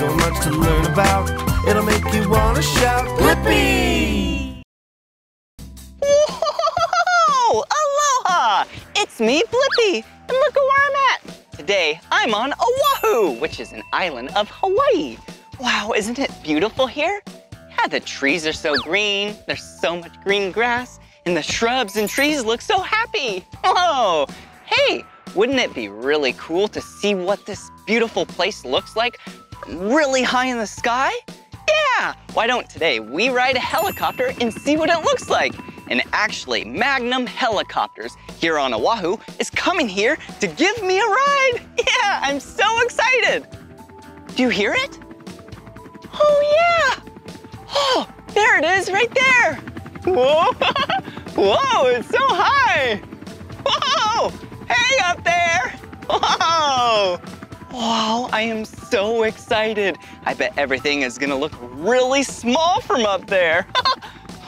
so much to learn about. It'll make you wanna shout, Blippi! Whoa! Aloha! It's me, Blippi, and look at where I'm at. Today, I'm on Oahu, which is an island of Hawaii. Wow, isn't it beautiful here? Yeah, the trees are so green, there's so much green grass, and the shrubs and trees look so happy. Whoa! Hey, wouldn't it be really cool to see what this beautiful place looks like really high in the sky? Yeah, why don't today we ride a helicopter and see what it looks like? And actually, Magnum Helicopters here on Oahu is coming here to give me a ride. Yeah, I'm so excited. Do you hear it? Oh yeah. Oh, there it is right there. Whoa, whoa, it's so high. Whoa, hey up there. Whoa. Wow, I am so excited. I bet everything is gonna look really small from up there.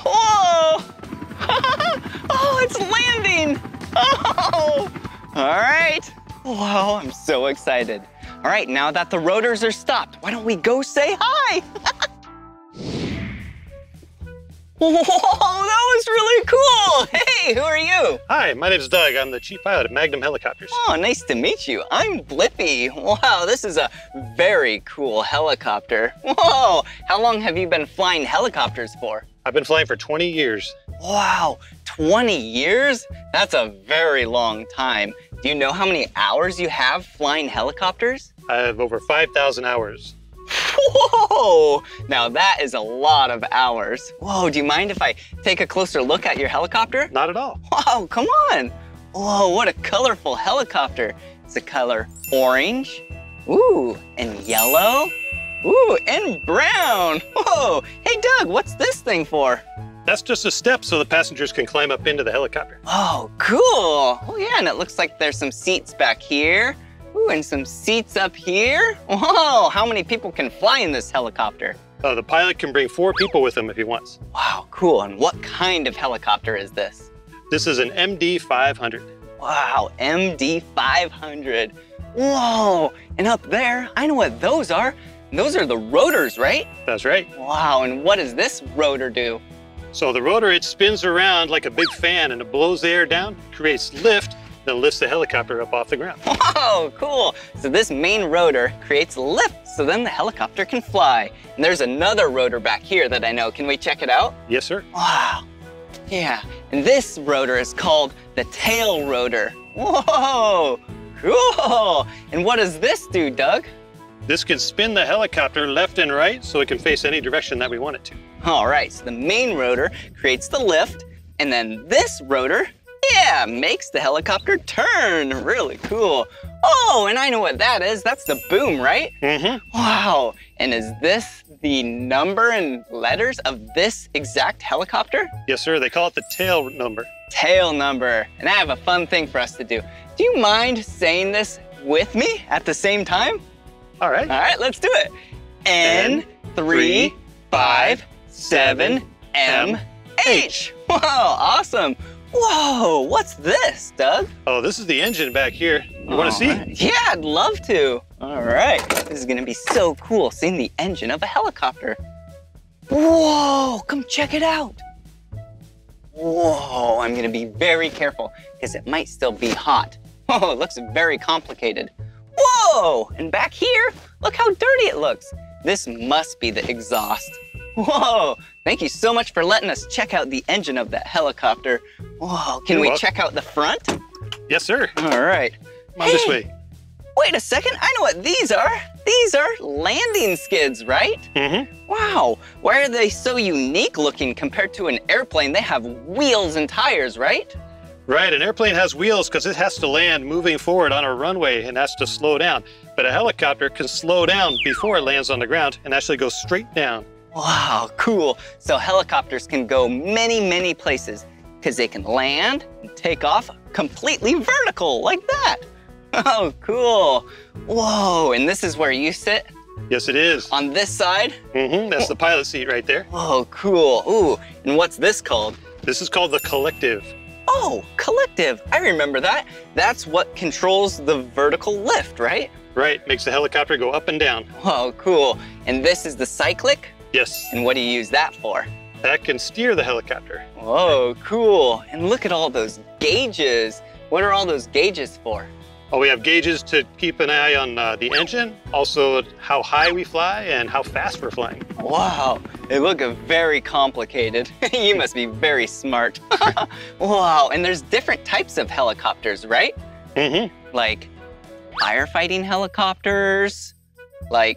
Whoa! oh, it's landing! Oh! All right. Wow, I'm so excited. All right, now that the rotors are stopped, why don't we go say hi? Whoa, that was really cool. Hey, who are you? Hi, my name is Doug. I'm the chief pilot of Magnum Helicopters. Oh, nice to meet you. I'm Blippi. Wow, this is a very cool helicopter. Whoa, how long have you been flying helicopters for? I've been flying for 20 years. Wow, 20 years? That's a very long time. Do you know how many hours you have flying helicopters? I have over 5,000 hours. Whoa! Now that is a lot of hours. Whoa, do you mind if I take a closer look at your helicopter? Not at all. Wow, come on. Whoa, what a colorful helicopter. It's the color orange, ooh, and yellow, ooh, and brown. Whoa, hey Doug, what's this thing for? That's just a step so the passengers can climb up into the helicopter. Oh, cool. Oh yeah, and it looks like there's some seats back here. Ooh, and some seats up here. Whoa, how many people can fly in this helicopter? Uh, the pilot can bring four people with him if he wants. Wow, cool. And what kind of helicopter is this? This is an MD-500. Wow, MD-500. Whoa, and up there, I know what those are. Those are the rotors, right? That's right. Wow, and what does this rotor do? So the rotor, it spins around like a big fan and it blows the air down, creates lift, then lifts the helicopter up off the ground. Wow, cool. So this main rotor creates lift so then the helicopter can fly. And there's another rotor back here that I know. Can we check it out? Yes, sir. Wow. Yeah, and this rotor is called the tail rotor. Whoa, cool. And what does this do, Doug? This can spin the helicopter left and right so it can face any direction that we want it to. All right, so the main rotor creates the lift, and then this rotor, yeah, makes the helicopter turn. Really cool. Oh, and I know what that is. That's the boom, right? Mm-hmm. Wow. And is this the number and letters of this exact helicopter? Yes, sir. They call it the tail number. Tail number. And I have a fun thing for us to do. Do you mind saying this with me at the same time? All right. All right, let's do it. N three five seven M H. Wow, awesome. Whoa, what's this, Doug? Oh, this is the engine back here. You want to see? Yeah, I'd love to. All right, this is gonna be so cool seeing the engine of a helicopter. Whoa, come check it out. Whoa, I'm gonna be very careful because it might still be hot. Whoa, oh, it looks very complicated. Whoa, and back here, look how dirty it looks. This must be the exhaust. Whoa, thank you so much for letting us check out the engine of that helicopter. Whoa, can You're we welcome. check out the front? Yes, sir. Come All right. on this way. Wait a second, I know what these are. These are landing skids, right? Mm-hmm. Wow, why are they so unique looking compared to an airplane? They have wheels and tires, right? Right, an airplane has wheels because it has to land moving forward on a runway and has to slow down. But a helicopter can slow down before it lands on the ground and actually go straight down. Wow, cool. So helicopters can go many, many places because they can land and take off completely vertical like that. Oh, cool. Whoa, and this is where you sit Yes, it is. on this side? Mm-hmm. That's the pilot seat right there. Oh, cool. Ooh, and what's this called? This is called the collective. Oh, collective. I remember that. That's what controls the vertical lift, right? Right, makes the helicopter go up and down. Oh, cool. And this is the cyclic? Yes, And what do you use that for? that can steer the helicopter. Whoa, cool. And look at all those gauges. What are all those gauges for? Oh, we have gauges to keep an eye on uh, the engine, also how high we fly and how fast we're flying. Wow, they look very complicated. you must be very smart. wow, and there's different types of helicopters, right? Mm-hmm. Like firefighting helicopters, like,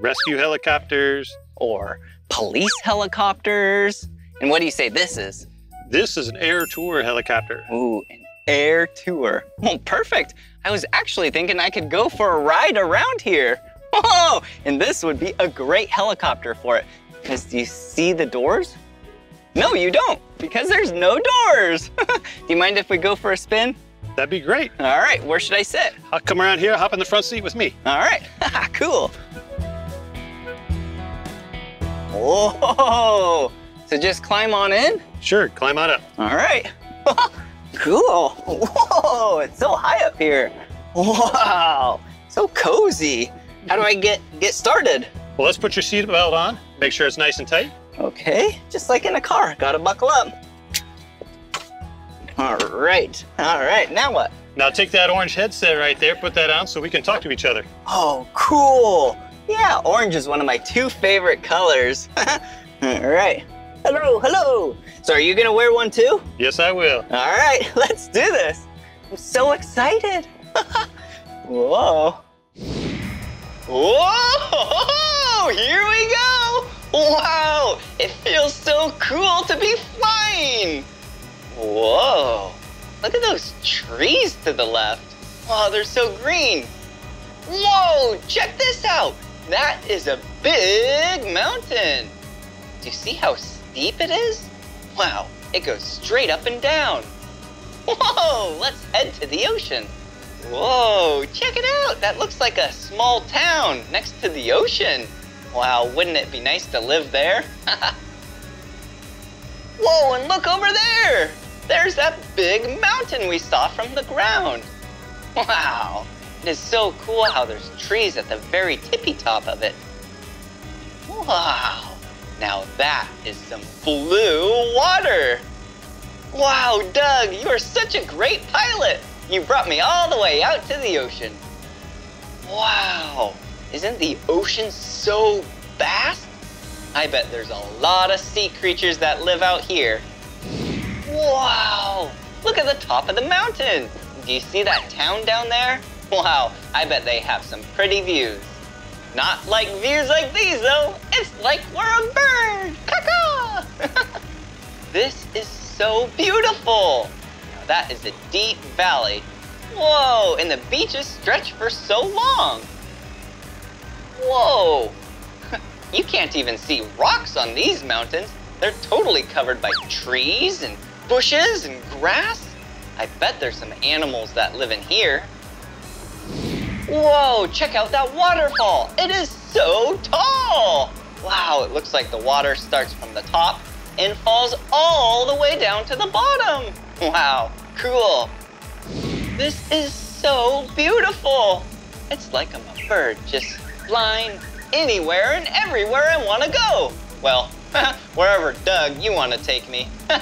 Rescue helicopters. or police helicopters. And what do you say this is? This is an air tour helicopter. Ooh, an air tour. Well, perfect. I was actually thinking I could go for a ride around here. Whoa, and this would be a great helicopter for it. Because do you see the doors? No, you don't, because there's no doors. do you mind if we go for a spin? That'd be great. All right, where should I sit? I'll come around here, hop in the front seat with me. All right, cool. Whoa, so just climb on in? Sure, climb on up. All right. cool. Whoa, it's so high up here. Wow, so cozy. How do I get get started? Well, let's put your seatbelt on. Make sure it's nice and tight. Okay, just like in a car, gotta buckle up. All right, all right, now what? Now take that orange headset right there, put that on so we can talk to each other. Oh, cool. Yeah, orange is one of my two favorite colors. all right. Hello, hello. So are you gonna wear one too? Yes, I will. All right, let's do this. I'm so excited. Whoa. Whoa! Here we go! Wow! It feels so cool to be flying! Whoa! Look at those trees to the left. Wow, they're so green. Whoa! Check this out! That is a big mountain. Do you see how steep it is? Wow, it goes straight up and down. Whoa, let's head to the ocean. Whoa, check it out. That looks like a small town next to the ocean. Wow, wouldn't it be nice to live there? Whoa, and look over there. There's that big mountain we saw from the ground. Wow, it is so cool how there's trees at the very tippy top of it. Wow, now that is some blue water. Wow, Doug, you are such a great pilot. You brought me all the way out to the ocean. Wow, isn't the ocean so vast? I bet there's a lot of sea creatures that live out here. Wow, look at the top of the mountain. Do you see that town down there? Wow, I bet they have some pretty views. Not like views like these though. It's like we're a bird. Caw-caw. this is so beautiful. Now that is a deep valley. Whoa, and the beaches stretch for so long. Whoa. You can't even see rocks on these mountains. They're totally covered by trees and bushes and grass. I bet there's some animals that live in here. Whoa, check out that waterfall. It is so tall. Wow, it looks like the water starts from the top and falls all the way down to the bottom. Wow, cool. This is so beautiful. It's like I'm a bird just flying anywhere and everywhere I want to go. Well, wherever Doug, you want to take me.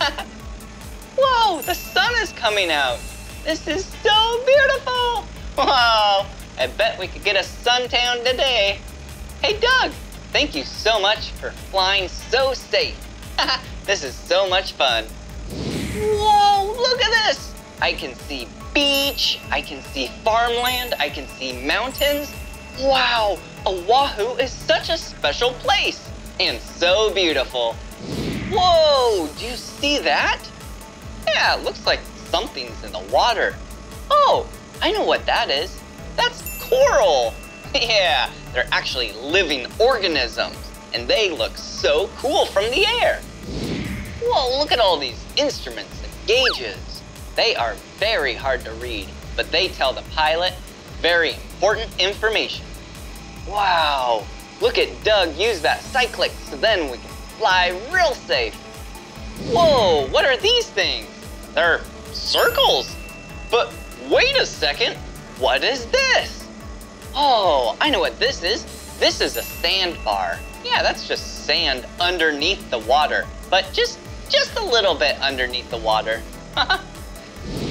Whoa, the sun is coming out. This is so beautiful. Wow, I bet we could get a suntan today. Hey, Doug, thank you so much for flying so safe. this is so much fun. Whoa, look at this. I can see beach, I can see farmland, I can see mountains. Wow, Oahu is such a special place and so beautiful. Whoa, do you see that? Yeah, it looks like something's in the water. Oh, I know what that is. Coral. yeah, they're actually living organisms, and they look so cool from the air. Whoa, look at all these instruments and gauges. They are very hard to read, but they tell the pilot very important information. Wow, look at Doug use that cyclic so then we can fly real safe. Whoa, what are these things? They're circles. But wait a second, what is this? Oh, I know what this is. This is a sandbar. Yeah, that's just sand underneath the water, but just just a little bit underneath the water.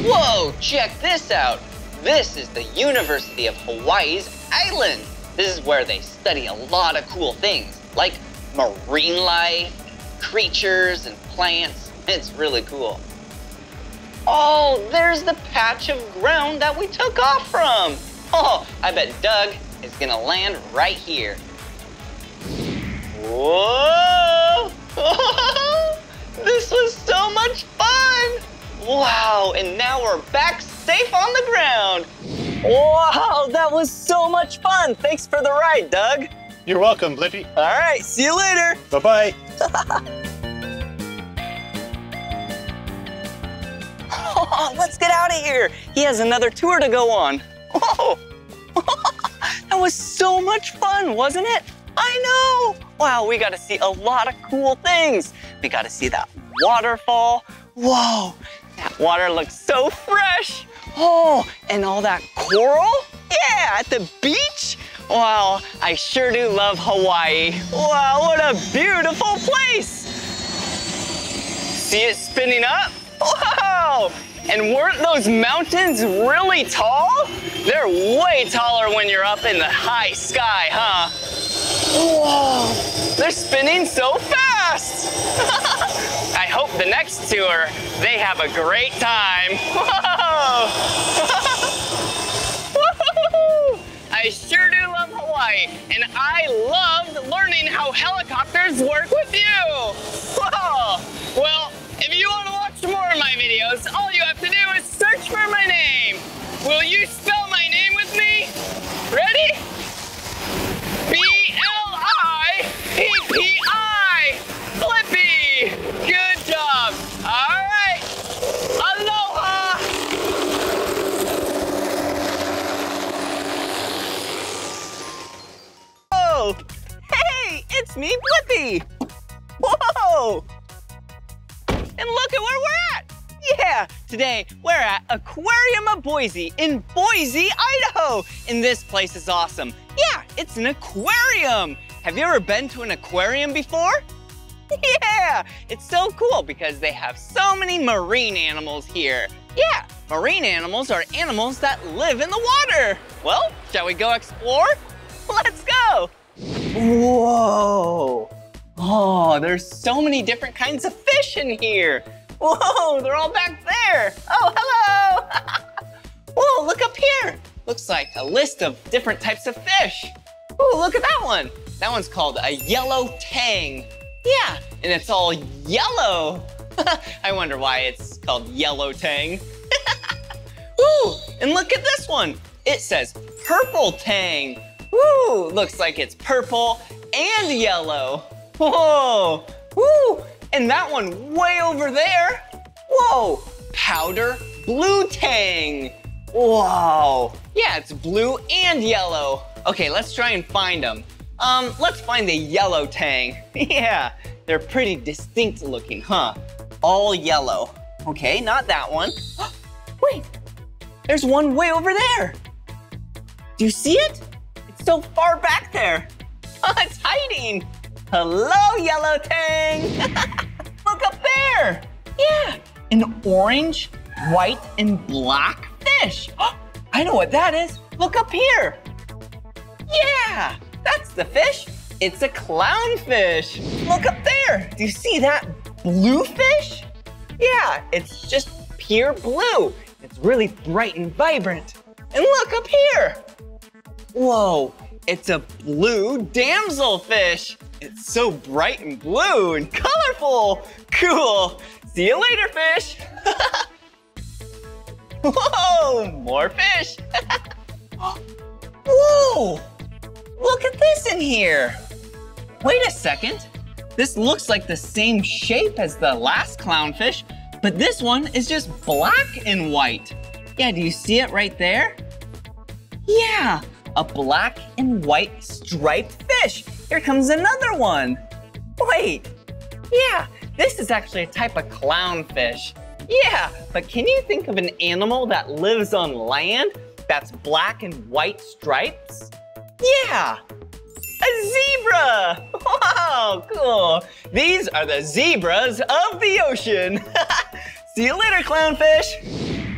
Whoa, check this out. This is the University of Hawaii's island. This is where they study a lot of cool things, like marine life, creatures, and plants. It's really cool. Oh, there's the patch of ground that we took off from. Oh, I bet Doug is gonna land right here. Whoa! this was so much fun! Wow, and now we're back safe on the ground. Wow, that was so much fun. Thanks for the ride, Doug. You're welcome, Blippi. All right, see you later. Bye-bye. Oh, let's get out of here. He has another tour to go on. Whoa. Oh. that was so much fun, wasn't it? I know. Wow, we got to see a lot of cool things. We got to see that waterfall. Whoa, that water looks so fresh. Oh, and all that coral? Yeah, at the beach? Wow, I sure do love Hawaii. Wow, what a beautiful place. See it spinning up? Wow! And weren't those mountains really tall? They're way taller when you're up in the high sky, huh? Whoa! They're spinning so fast! I hope the next tour, they have a great time. Whoa! I sure do love Hawaii, and I loved learning how helicopters work with you. Whoa! Well, if you want to more of my videos, all you have to do is search for my name. Will you spell my name with me? Ready? B-L-I-P-P-I. Blippi. Good job. All right. Aloha. Whoa! Hey, it's me, Blippi! Whoa! And look at where we're at! Yeah, today we're at Aquarium of Boise in Boise, Idaho. And this place is awesome. Yeah, it's an aquarium. Have you ever been to an aquarium before? Yeah, it's so cool because they have so many marine animals here. Yeah, marine animals are animals that live in the water. Well, shall we go explore? Let's go. Whoa. Oh, there's so many different kinds of fish in here. Whoa, they're all back there. Oh, hello. Whoa, look up here. Looks like a list of different types of fish. Oh, look at that one. That one's called a yellow tang. Yeah, and it's all yellow. I wonder why it's called yellow tang. Ooh, and look at this one. It says purple tang. Woo, looks like it's purple and yellow. Whoa, woo, and that one way over there. Whoa, powder blue tang. Wow, yeah, it's blue and yellow. Okay, let's try and find them. Um, let's find the yellow tang. yeah, they're pretty distinct looking, huh? All yellow. Okay, not that one. Wait, there's one way over there. Do you see it? It's so far back there. it's hiding. Hello, yellow tang. Look up there. Yeah, an orange, white, and black fish. I know what that is. Look up here. Yeah, that's the fish. It's a clownfish. Look up there. Do you see that blue fish? Yeah, it's just pure blue. It's really bright and vibrant. And look up here. Whoa, it's a blue damselfish. It's so bright and blue and colorful. Cool. See you later, fish. Whoa, more fish. Whoa, look at this in here. Wait a second. This looks like the same shape as the last clownfish, but this one is just black and white. Yeah, do you see it right there? Yeah, a black and white striped fish. Here comes another one. Wait, yeah, this is actually a type of clownfish. Yeah, but can you think of an animal that lives on land that's black and white stripes? Yeah, a zebra! Wow, cool. These are the zebras of the ocean. See you later, clownfish.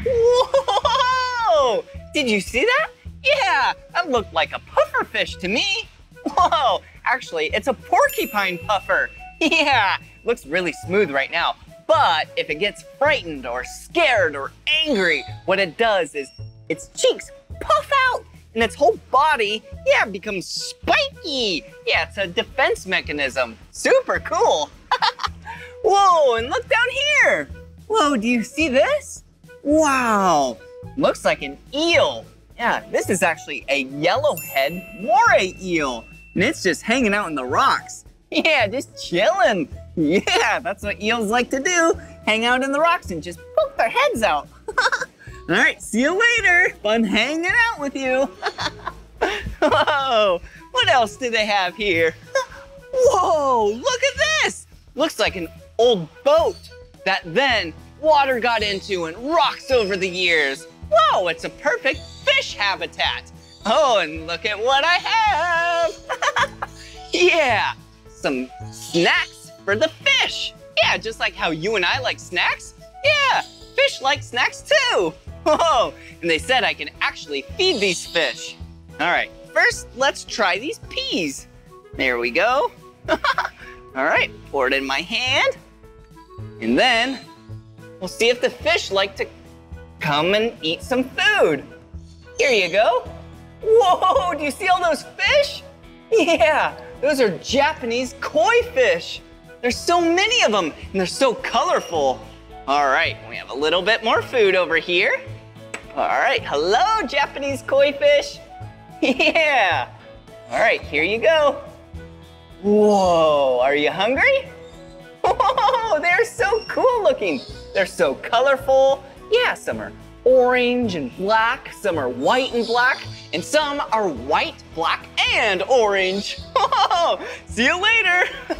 Whoa! Did you see that? Yeah, that looked like a pufferfish to me. Whoa, actually, it's a porcupine puffer. Yeah, looks really smooth right now. But if it gets frightened or scared or angry, what it does is its cheeks puff out and its whole body, yeah, becomes spiky. Yeah, it's a defense mechanism. Super cool. Whoa, and look down here. Whoa, do you see this? Wow, looks like an eel. Yeah, this is actually a yellowhead moray eel, and it's just hanging out in the rocks. Yeah, just chilling. Yeah, that's what eels like to do. Hang out in the rocks and just poke their heads out. All right, see you later. Fun hanging out with you. Whoa, what else do they have here? Whoa, look at this. Looks like an old boat that then water got into and rocks over the years. Whoa, it's a perfect fish habitat. Oh, and look at what I have. yeah, some snacks for the fish. Yeah, just like how you and I like snacks. Yeah, fish like snacks too. Whoa, oh, and they said I can actually feed these fish. All right, first let's try these peas. There we go. All right, pour it in my hand. And then we'll see if the fish like to come and eat some food. Here you go. Whoa, do you see all those fish? Yeah, those are Japanese koi fish. There's so many of them and they're so colorful. All right, we have a little bit more food over here. All right, hello, Japanese koi fish. Yeah. All right, here you go. Whoa, are you hungry? Whoa, they're so cool looking. They're so colorful. Yeah, some are orange and black, some are white and black, and some are white, black, and orange. See you later.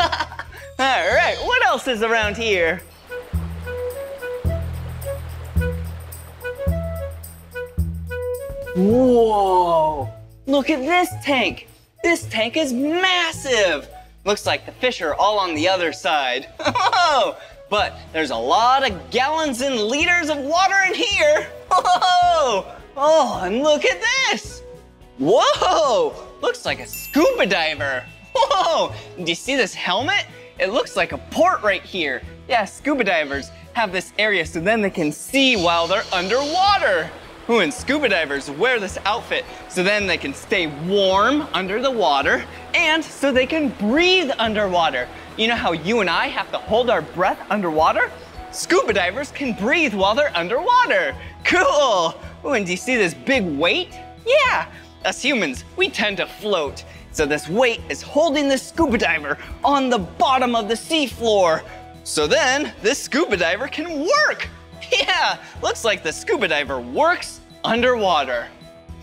All right, what else is around here? Whoa, look at this tank. This tank is massive. Looks like the fish are all on the other side. But there's a lot of gallons and liters of water in here. Oh, and look at this. Whoa, looks like a scuba diver. Whoa, do you see this helmet? It looks like a port right here. Yeah, scuba divers have this area so then they can see while they're underwater. Ooh, and scuba divers wear this outfit so then they can stay warm under the water and so they can breathe underwater. You know how you and I have to hold our breath underwater? Scuba divers can breathe while they're underwater. Cool. Ooh, and do you see this big weight? Yeah, us humans, we tend to float. So this weight is holding the scuba diver on the bottom of the seafloor. So then this scuba diver can work. Yeah, looks like the scuba diver works underwater.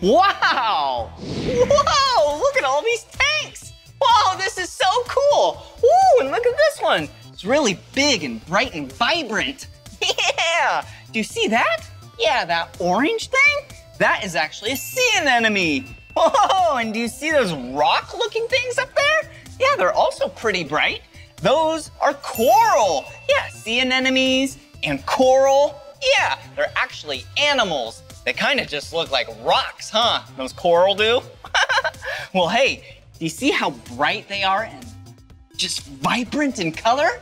Wow! Whoa, look at all these tanks. Wow, this is so cool. Ooh, and look at this one. It's really big and bright and vibrant. Yeah, do you see that? Yeah, that orange thing? That is actually a sea anemone. Whoa, and do you see those rock looking things up there? Yeah, they're also pretty bright. Those are coral. Yeah, sea anemones and coral. Yeah, they're actually animals. They kind of just look like rocks, huh? Those coral do. well, hey, do you see how bright they are and just vibrant in color?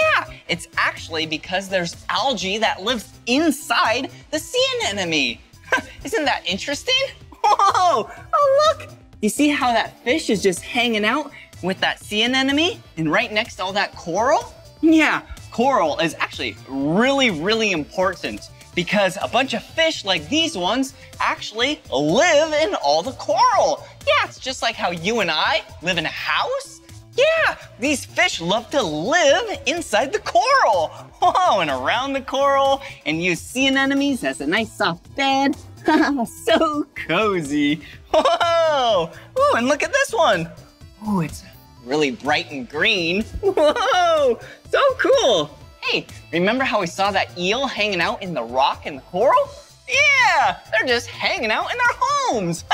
Yeah, it's actually because there's algae that lives inside the sea anemone. Isn't that interesting? Whoa, oh look. You see how that fish is just hanging out with that sea anemone and right next to all that coral? Yeah, coral is actually really, really important because a bunch of fish like these ones actually live in all the coral. Yeah, it's just like how you and I live in a house. Yeah, these fish love to live inside the coral. Oh, and around the coral and use sea anemones as a nice soft bed. so cozy. Whoa! Oh, and look at this one. Oh, it's really bright and green. Whoa! So cool. Hey, remember how we saw that eel hanging out in the rock and the coral? Yeah, they're just hanging out in their homes.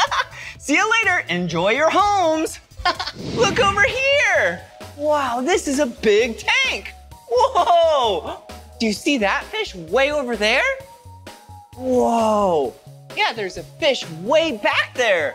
See you later. Enjoy your homes. Look over here. Wow, this is a big tank. Whoa. Do you see that fish way over there? Whoa. Yeah, there's a fish way back there.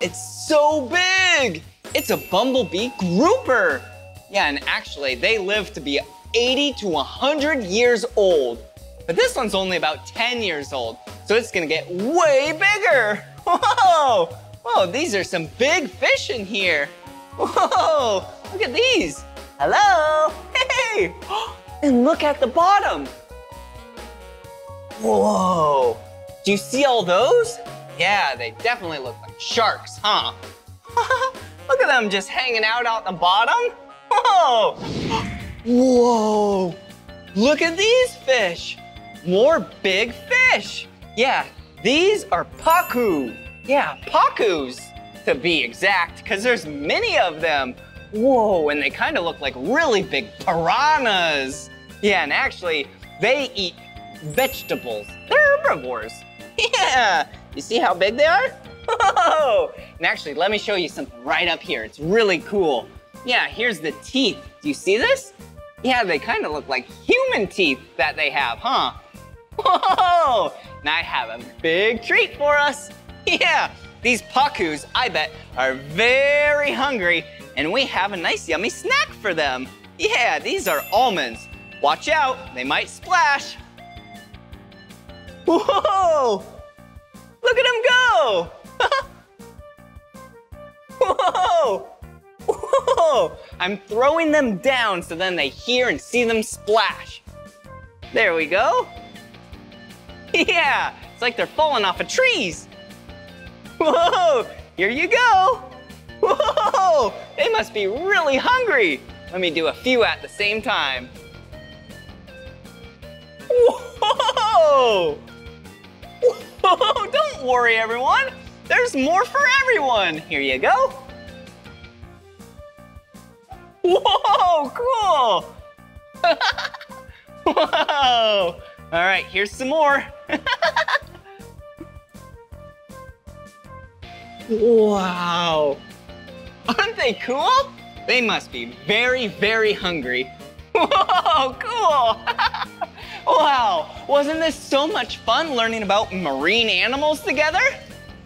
It's so big. It's a bumblebee grouper. Yeah, and actually, they live to be 80 to 100 years old. But this one's only about 10 years old, so it's gonna get way bigger. Whoa, whoa, these are some big fish in here. Whoa, look at these. Hello, hey, and look at the bottom. Whoa, do you see all those? Yeah, they definitely look like sharks, huh? look at them just hanging out out the bottom. Whoa, whoa, look at these fish. More big fish. Yeah, these are pacu. Yeah, pacus to be exact, because there's many of them. Whoa, and they kind of look like really big piranhas. Yeah, and actually, they eat vegetables. They're herbivores. Yeah, you see how big they are? Whoa! And actually, let me show you something right up here. It's really cool. Yeah, here's the teeth. Do you see this? Yeah, they kind of look like human teeth that they have, huh? Whoa! And I have a big treat for us. Yeah, these Pacus, I bet, are very hungry, and we have a nice yummy snack for them. Yeah, these are almonds. Watch out, they might splash. Whoa! Look at him go! Whoa! Whoa! I'm throwing them down so then they hear and see them splash. There we go. Yeah, it's like they're falling off of trees. Whoa, here you go. Whoa, they must be really hungry. Let me do a few at the same time. Whoa! Whoa, don't worry everyone. There's more for everyone. Here you go. Whoa, cool. Whoa. All right, here's some more. wow. Aren't they cool? They must be very, very hungry. Whoa, cool. wow, wasn't this so much fun learning about marine animals together?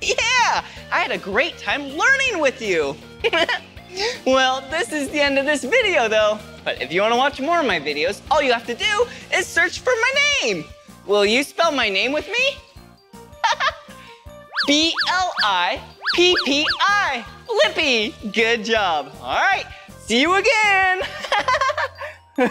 Yeah, I had a great time learning with you. well, this is the end of this video though. But if you want to watch more of my videos, all you have to do is search for my name. Will you spell my name with me? B-L-I-P-P-I, Blippi. Good job. All right, see you again.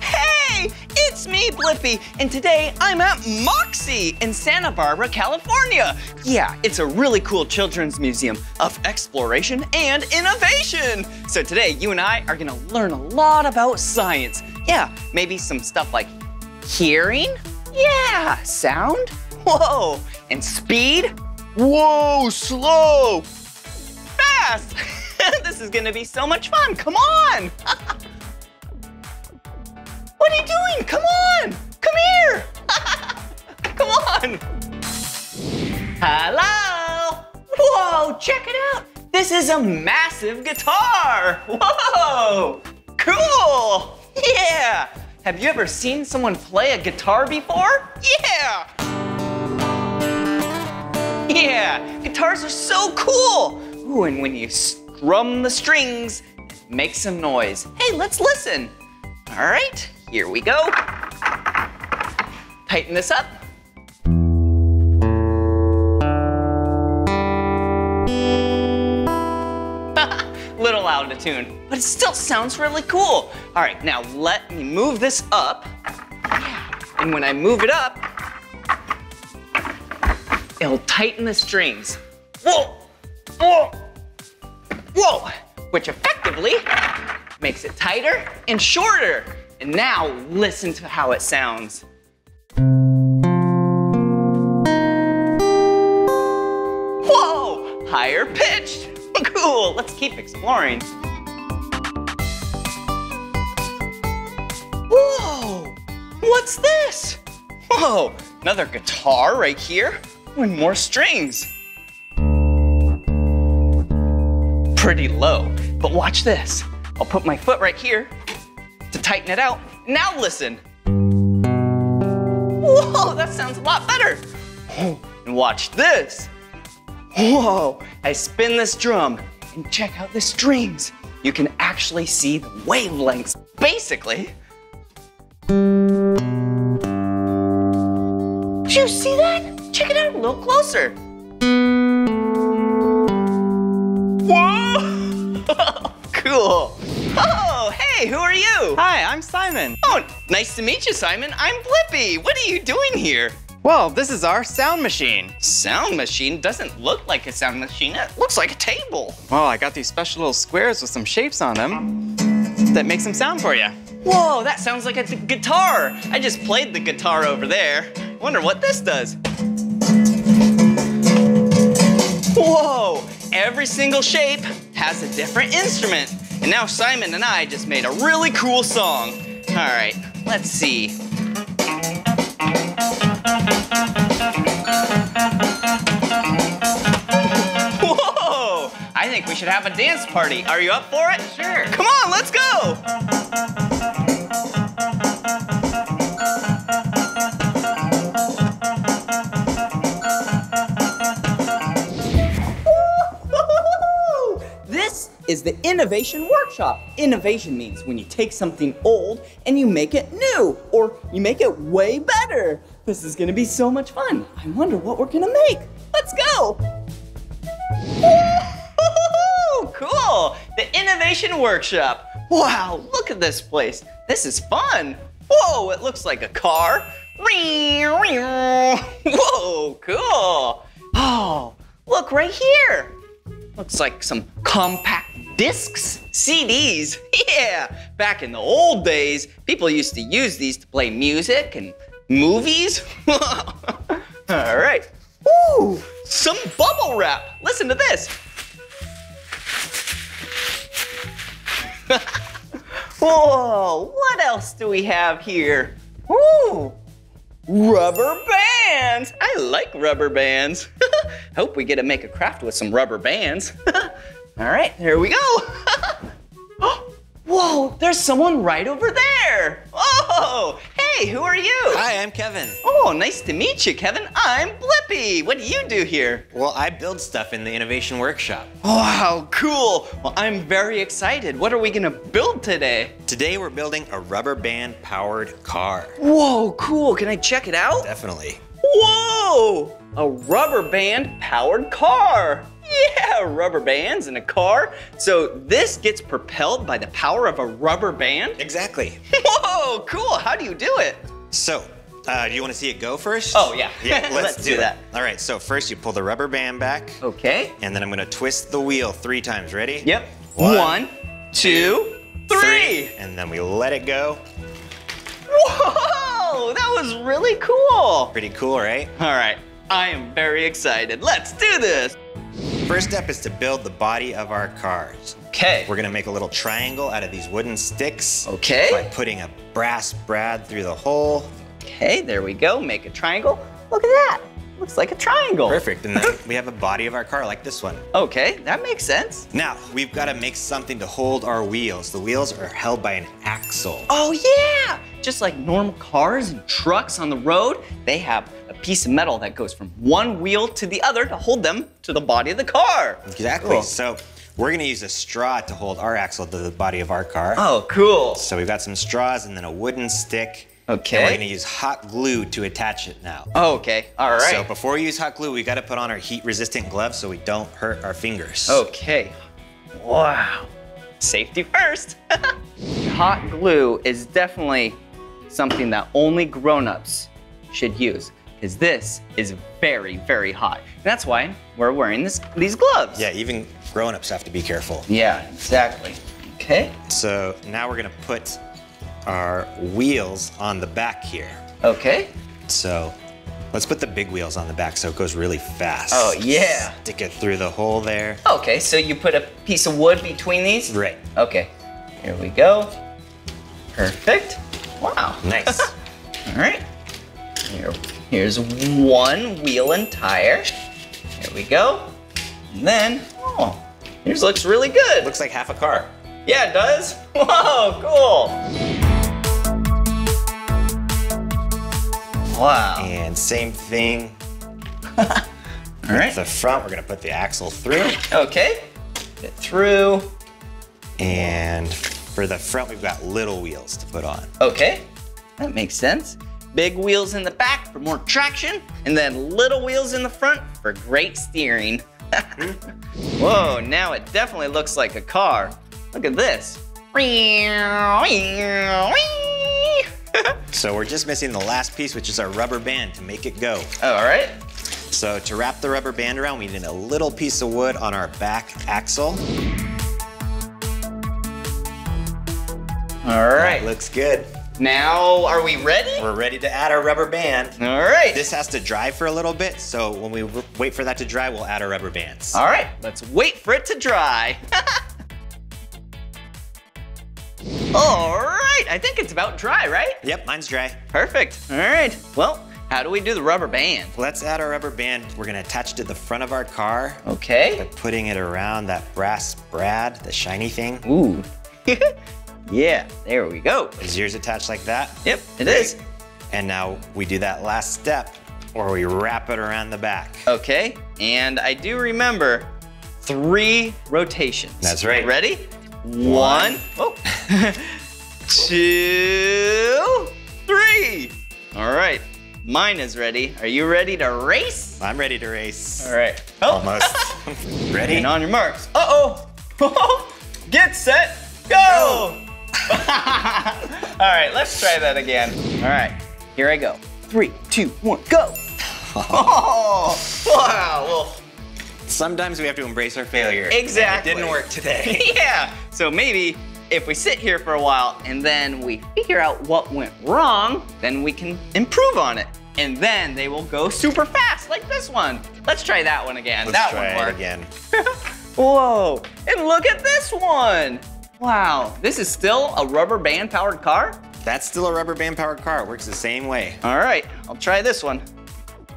hey, it's me, Blippi, and today I'm at MOXI in Santa Barbara, California. Yeah, it's a really cool children's museum of exploration and innovation. So today, you and I are gonna learn a lot about science. Yeah, maybe some stuff like hearing, yeah, sound, whoa, and speed, whoa, slow, fast. this is gonna be so much fun, come on. What are you doing? Come on! Come here! Come on! Hello! Whoa, check it out! This is a massive guitar! Whoa! Cool! Yeah! Have you ever seen someone play a guitar before? Yeah! Yeah, guitars are so cool! Ooh, and when you strum the strings, it makes some noise. Hey, let's listen. All right, here we go. Tighten this up. Little out of tune, but it still sounds really cool. All right, now let me move this up. And when I move it up, it'll tighten the strings. Whoa, whoa, whoa, which effectively makes it tighter and shorter. And now listen to how it sounds. Whoa, higher pitched. Cool, let's keep exploring. Whoa, What's this? Whoa, another guitar right here with more strings. Pretty low, but watch this. I'll put my foot right here to tighten it out. Now listen. Whoa, that sounds a lot better. Oh, and watch this. Whoa, I spin this drum and check out the strings. You can actually see the wavelengths. Basically, Did you see that? Check it out a little closer. Whoa! cool. Oh, hey, who are you? Hi, I'm Simon. Oh, nice to meet you, Simon. I'm Blippi. What are you doing here? Well, this is our sound machine. Sound machine doesn't look like a sound machine. It looks like a table. Well, I got these special little squares with some shapes on them that make some sound for you. Whoa, that sounds like a guitar. I just played the guitar over there. Wonder what this does. Whoa, every single shape has a different instrument. And now Simon and I just made a really cool song. All right, let's see. Whoa! I think we should have a dance party. Are you up for it? Sure. Come on, let's go! This is the Innovation Workshop. Innovation means when you take something old and you make it new, or you make it way better. This is gonna be so much fun. I wonder what we're gonna make. Let's go! Cool! The Innovation Workshop. Wow, look at this place. This is fun. Whoa, it looks like a car. Whoa, cool. Oh, look right here. Looks like some compact discs, CDs. Yeah, back in the old days, people used to use these to play music and movies. All right. Ooh, some bubble wrap. Listen to this. Whoa, what else do we have here? Ooh, rubber bands. I like rubber bands. Hope we get to make a craft with some rubber bands. All right, here we go. Oh, Whoa, there's someone right over there. Oh, hey, who are you? Hi, I'm Kevin. Oh, nice to meet you, Kevin. I'm Blippi. What do you do here? Well, I build stuff in the Innovation Workshop. Wow, cool. Well, I'm very excited. What are we gonna build today? Today we're building a rubber band powered car. Whoa, cool. Can I check it out? Definitely. Whoa! A rubber band powered car. Yeah, rubber bands in a car. So this gets propelled by the power of a rubber band? Exactly. Whoa, cool. How do you do it? So, uh, do you want to see it go first? Oh, yeah. Yeah, let's, Let's do it. that. All right, so first you pull the rubber band back, Okay. and then I'm going to twist the wheel three times. Ready? Yep. One, One, two, three. And then we let it go. Whoa, that was really cool. Pretty cool, right? All right, I am very excited. Let's do this. First step is to build the body of our cars. Okay. We're gonna make a little triangle out of these wooden sticks. Okay. By putting a brass brad through the hole. Okay, there we go. Make a triangle. Look at that. Looks like a triangle. Perfect. And then we have a body of our car like this one. Okay, that makes sense. Now, we've got to make something to hold our wheels. The wheels are held by an axle. Oh yeah! Just like normal cars and trucks on the road, they have a piece of metal that goes from one wheel to the other to hold them to the body of the car. Exactly. Cool. So we're gonna use a straw to hold our axle to the body of our car. Oh, cool. So we've got some straws and then a wooden stick. Okay. And we're gonna use hot glue to attach it now. Oh, okay, all right. So before we use hot glue, we gotta put on our heat resistant gloves so we don't hurt our fingers. Okay. Wow. Safety first. Hot glue is definitely something that only grown-ups should use because this is very, very hot. And that's why we're wearing this, these gloves. Yeah, even grown-ups have to be careful. Yeah, exactly. Okay. So now we're gonna put our wheels on the back here. Okay. So let's put the big wheels on the back so it goes really fast. Oh, yeah. Stick it through the hole there. Okay, so you put a piece of wood between these? Right. Okay. Here we go. Perfect. Wow. Nice. All right. Here, here's one wheel and tire. Here we go. And then, oh, yours looks really good. Looks like half a car. Yeah, it does. Whoa, cool. Wow. And same thing. All right. The front, we're gonna put the axle through. Okay. Get through. And for the front, we've got little wheels to put on. Okay. That makes sense. Big wheels in the back for more traction, and then little wheels in the front for great steering. Whoa, now it definitely looks like a car. Look at this. So we're just missing the last piece, which is our rubber band to make it go. Oh, all right. So to wrap the rubber band around, we need a little piece of wood on our back axle. All right. That looks good. Now, are we ready? We're ready to add our rubber band. All right. This has to dry for a little bit, so when we wait for that to dry, we'll add our rubber bands. All right, let's wait for it to dry. All right, I think it's about dry, right? Yep, mine's dry. Perfect. All right, well, how do we do the rubber band? Let's add our rubber band. We're gonna attach it to the front of our car Okay. by putting it around that brass brad, the shiny thing. Ooh. yeah, there we go. Is yours attached like that? Yep, it is. And now we do that last step, or we wrap it around the back. Okay, and I do remember three rotations. That's right. Ready? One. Oh. Two. Three. All right. Mine is ready. Are you ready to race? I'm ready to race. All right. Oh. Almost. ready? And on your marks. Uh-oh. Get set, go. All right, let's try that again. All right, here I go. Three, two, one, go. Oh, wow. Well, Sometimes we have to embrace our failure. Exactly. It didn't work today. yeah. So maybe if we sit here for a while and then we figure out what went wrong, then we can improve on it. And then they will go super fast, like this one. Let's try that one again. Let's that try one worked. again. Whoa, and look at this one. Wow, this is still a rubber band powered car? That's still a rubber band powered car. It works the same way. All right, I'll try this one.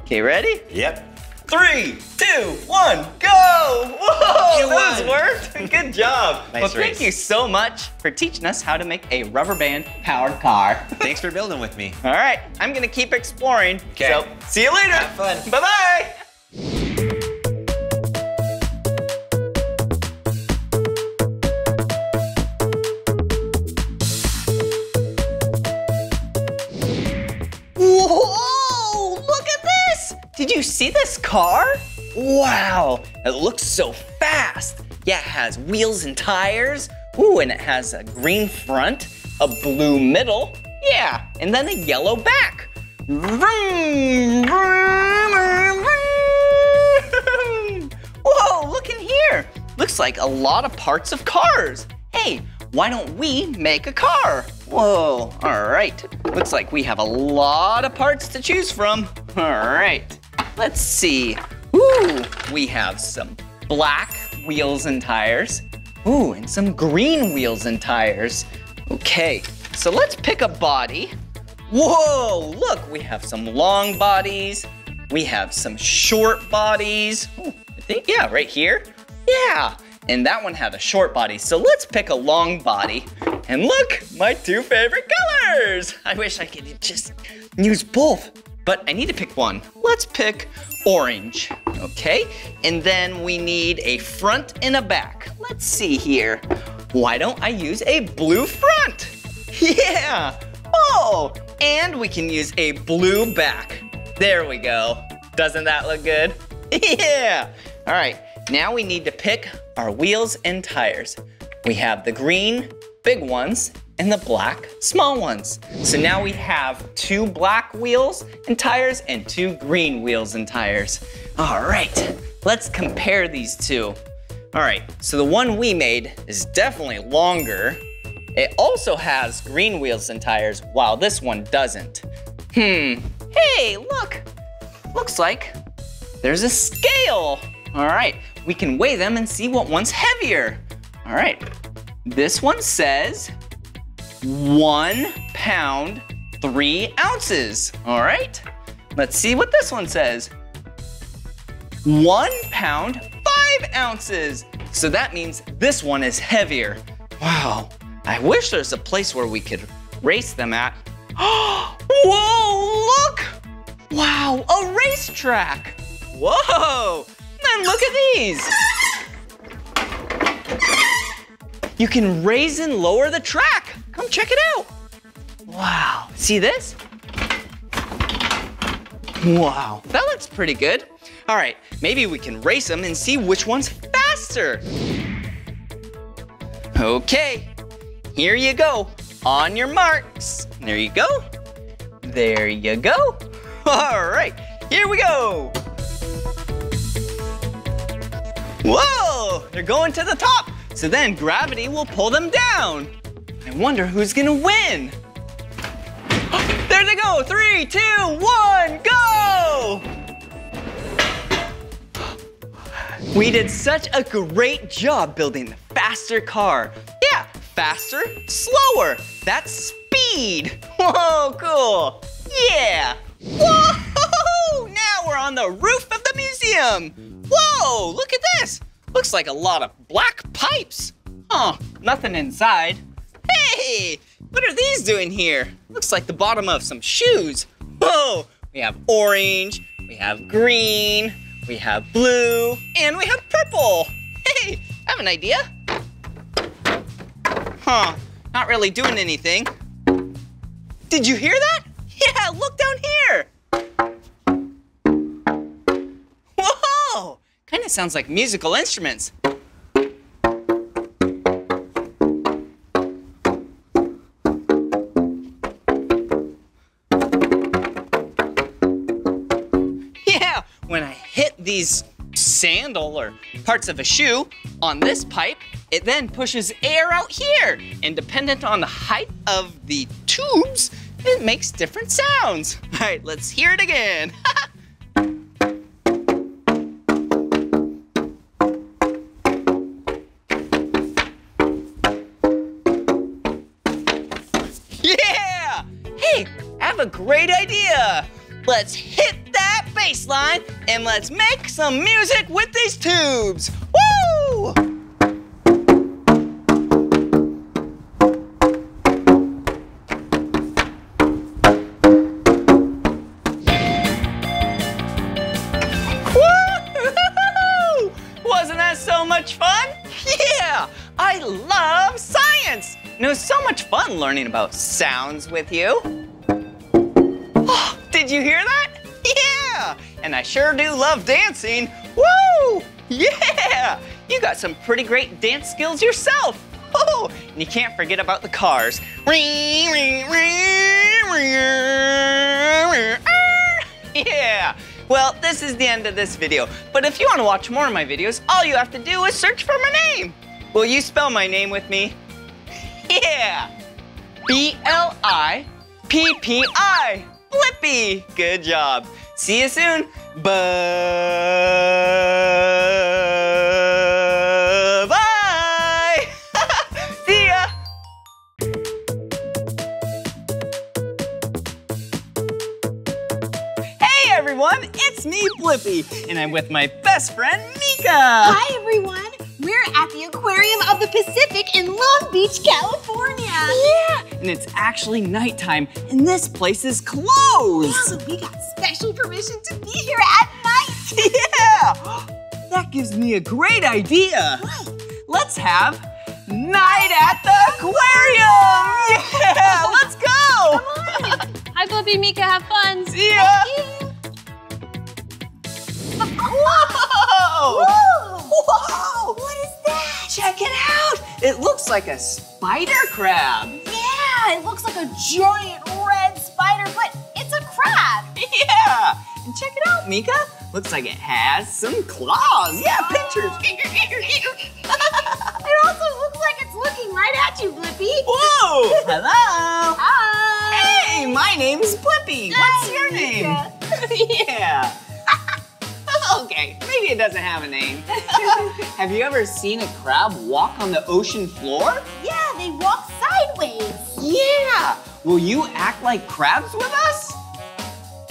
Okay, ready? Yep. Three, two, one, go! Whoa, You those worked. Good job. Nice well, thank race. you so much for teaching us how to make a rubber band powered car. Thanks for building with me. All right, I'm gonna keep exploring. 'Kay. So, see you later. Have fun. Bye bye. You see this car? Wow, it looks so fast. Yeah, it has wheels and tires. Ooh, and it has a green front, a blue middle. Yeah, and then a yellow back. Vroom, vroom, vroom. Whoa, look in here. Looks like a lot of parts of cars. Hey, why don't we make a car? Whoa, all right. Looks like we have a lot of parts to choose from. All right, let's see. Ooh, we have some black wheels and tires. Ooh, and some green wheels and tires. Okay, so let's pick a body. Whoa, look, we have some long bodies. We have some short bodies. Ooh, I think, yeah, right here. Yeah, and that one had a short body. So let's pick a long body. And look, my two favorite colors. I wish I could just use both, but I need to pick one. Let's pick orange, okay? And then we need a front and a back. Let's see here. Why don't I use a blue front? Yeah. Oh, and we can use a blue back. There we go. Doesn't that look good? Yeah. All right, now we need to pick our wheels and tires. We have the green big ones and the black small ones. So now we have two black wheels and tires and two green wheels and tires. All right, let's compare these two. All right, so the one we made is definitely longer. It also has green wheels and tires, while this one doesn't. Hmm, hey, look. Looks like there's a scale. All right, we can weigh them and see what one's heavier. All right, this one says one pound, three ounces. All right, let's see what this one says. One pound, five ounces. So that means this one is heavier. Wow, I wish there's a place where we could race them at. Whoa, look! Wow, a racetrack. Whoa, and look at these. You can raise and lower the track. Come check it out. Wow, see this? Wow, that looks pretty good. All right, maybe we can race them and see which one's faster. Okay, here you go. On your marks. There you go. There you go. All right, here we go. Whoa, they're going to the top. So then gravity will pull them down. I wonder who's gonna win. There they go, three, two, one, go! We did such a great job building the faster car. Yeah, faster, slower. That's speed. Whoa, cool. Yeah. Whoa! Now we're on the roof of the museum. Whoa, look at this. Looks like a lot of black pipes. Huh, nothing inside. Hey, what are these doing here? Looks like the bottom of some shoes. Whoa, we have orange, we have green, we have blue, and we have purple. Hey, I have an idea. Huh, not really doing anything. Did you hear that? Yeah, look down here. Whoa, kind of sounds like musical instruments. These sandal or parts of a shoe on this pipe, it then pushes air out here. And dependent on the height of the tubes, it makes different sounds. All right, let's hear it again. Yeah! Hey, I have a great idea. Let's hit that bass line and let's make some music with these tubes. Woo! Woo! Wasn't that so much fun? Yeah! I love science! And it was so much fun learning about sounds with you. Did you hear that? And I sure do love dancing. Woo! Yeah! You got some pretty great dance skills yourself. Oh, and you can't forget about the cars. Yeah! Well, this is the end of this video. But if you want to watch more of my videos, all you have to do is search for my name. Will you spell my name with me? Yeah! B-L-I-P-P-I. Blippi. Good job. See you soon. Bye. Bye. See ya. Hey everyone, it's me, Blippi, and I'm with my best friend, Meekah. Hi, everyone. We're at the Aquarium of the Pacific in Long Beach, California. Yeah, and it's actually nighttime, and this place is Yeah, closed. so we got special permission to be here at night. Yeah! That gives me a great idea. Let's have night at the aquarium. Yeah, let's go. Come on. Hi, Blippi, Meekah, have fun. See ya. Whoa! Whoa! What is that? Check it out. It looks like a spider crab. Yeah, it looks like a giant red spider, but it's a crab. Yeah. And check it out, Meekah. Looks like it has some claws. Yeah, pinchers. It also looks like it's looking right at you, Blippi. Whoa! Hello. Hi. Hey, my name's Blippi. What's your name? yeah. okay, maybe it doesn't have a name. have you ever seen a crab walk on the ocean floor? Yeah, they walk sideways. Yeah. will you act like crabs with us?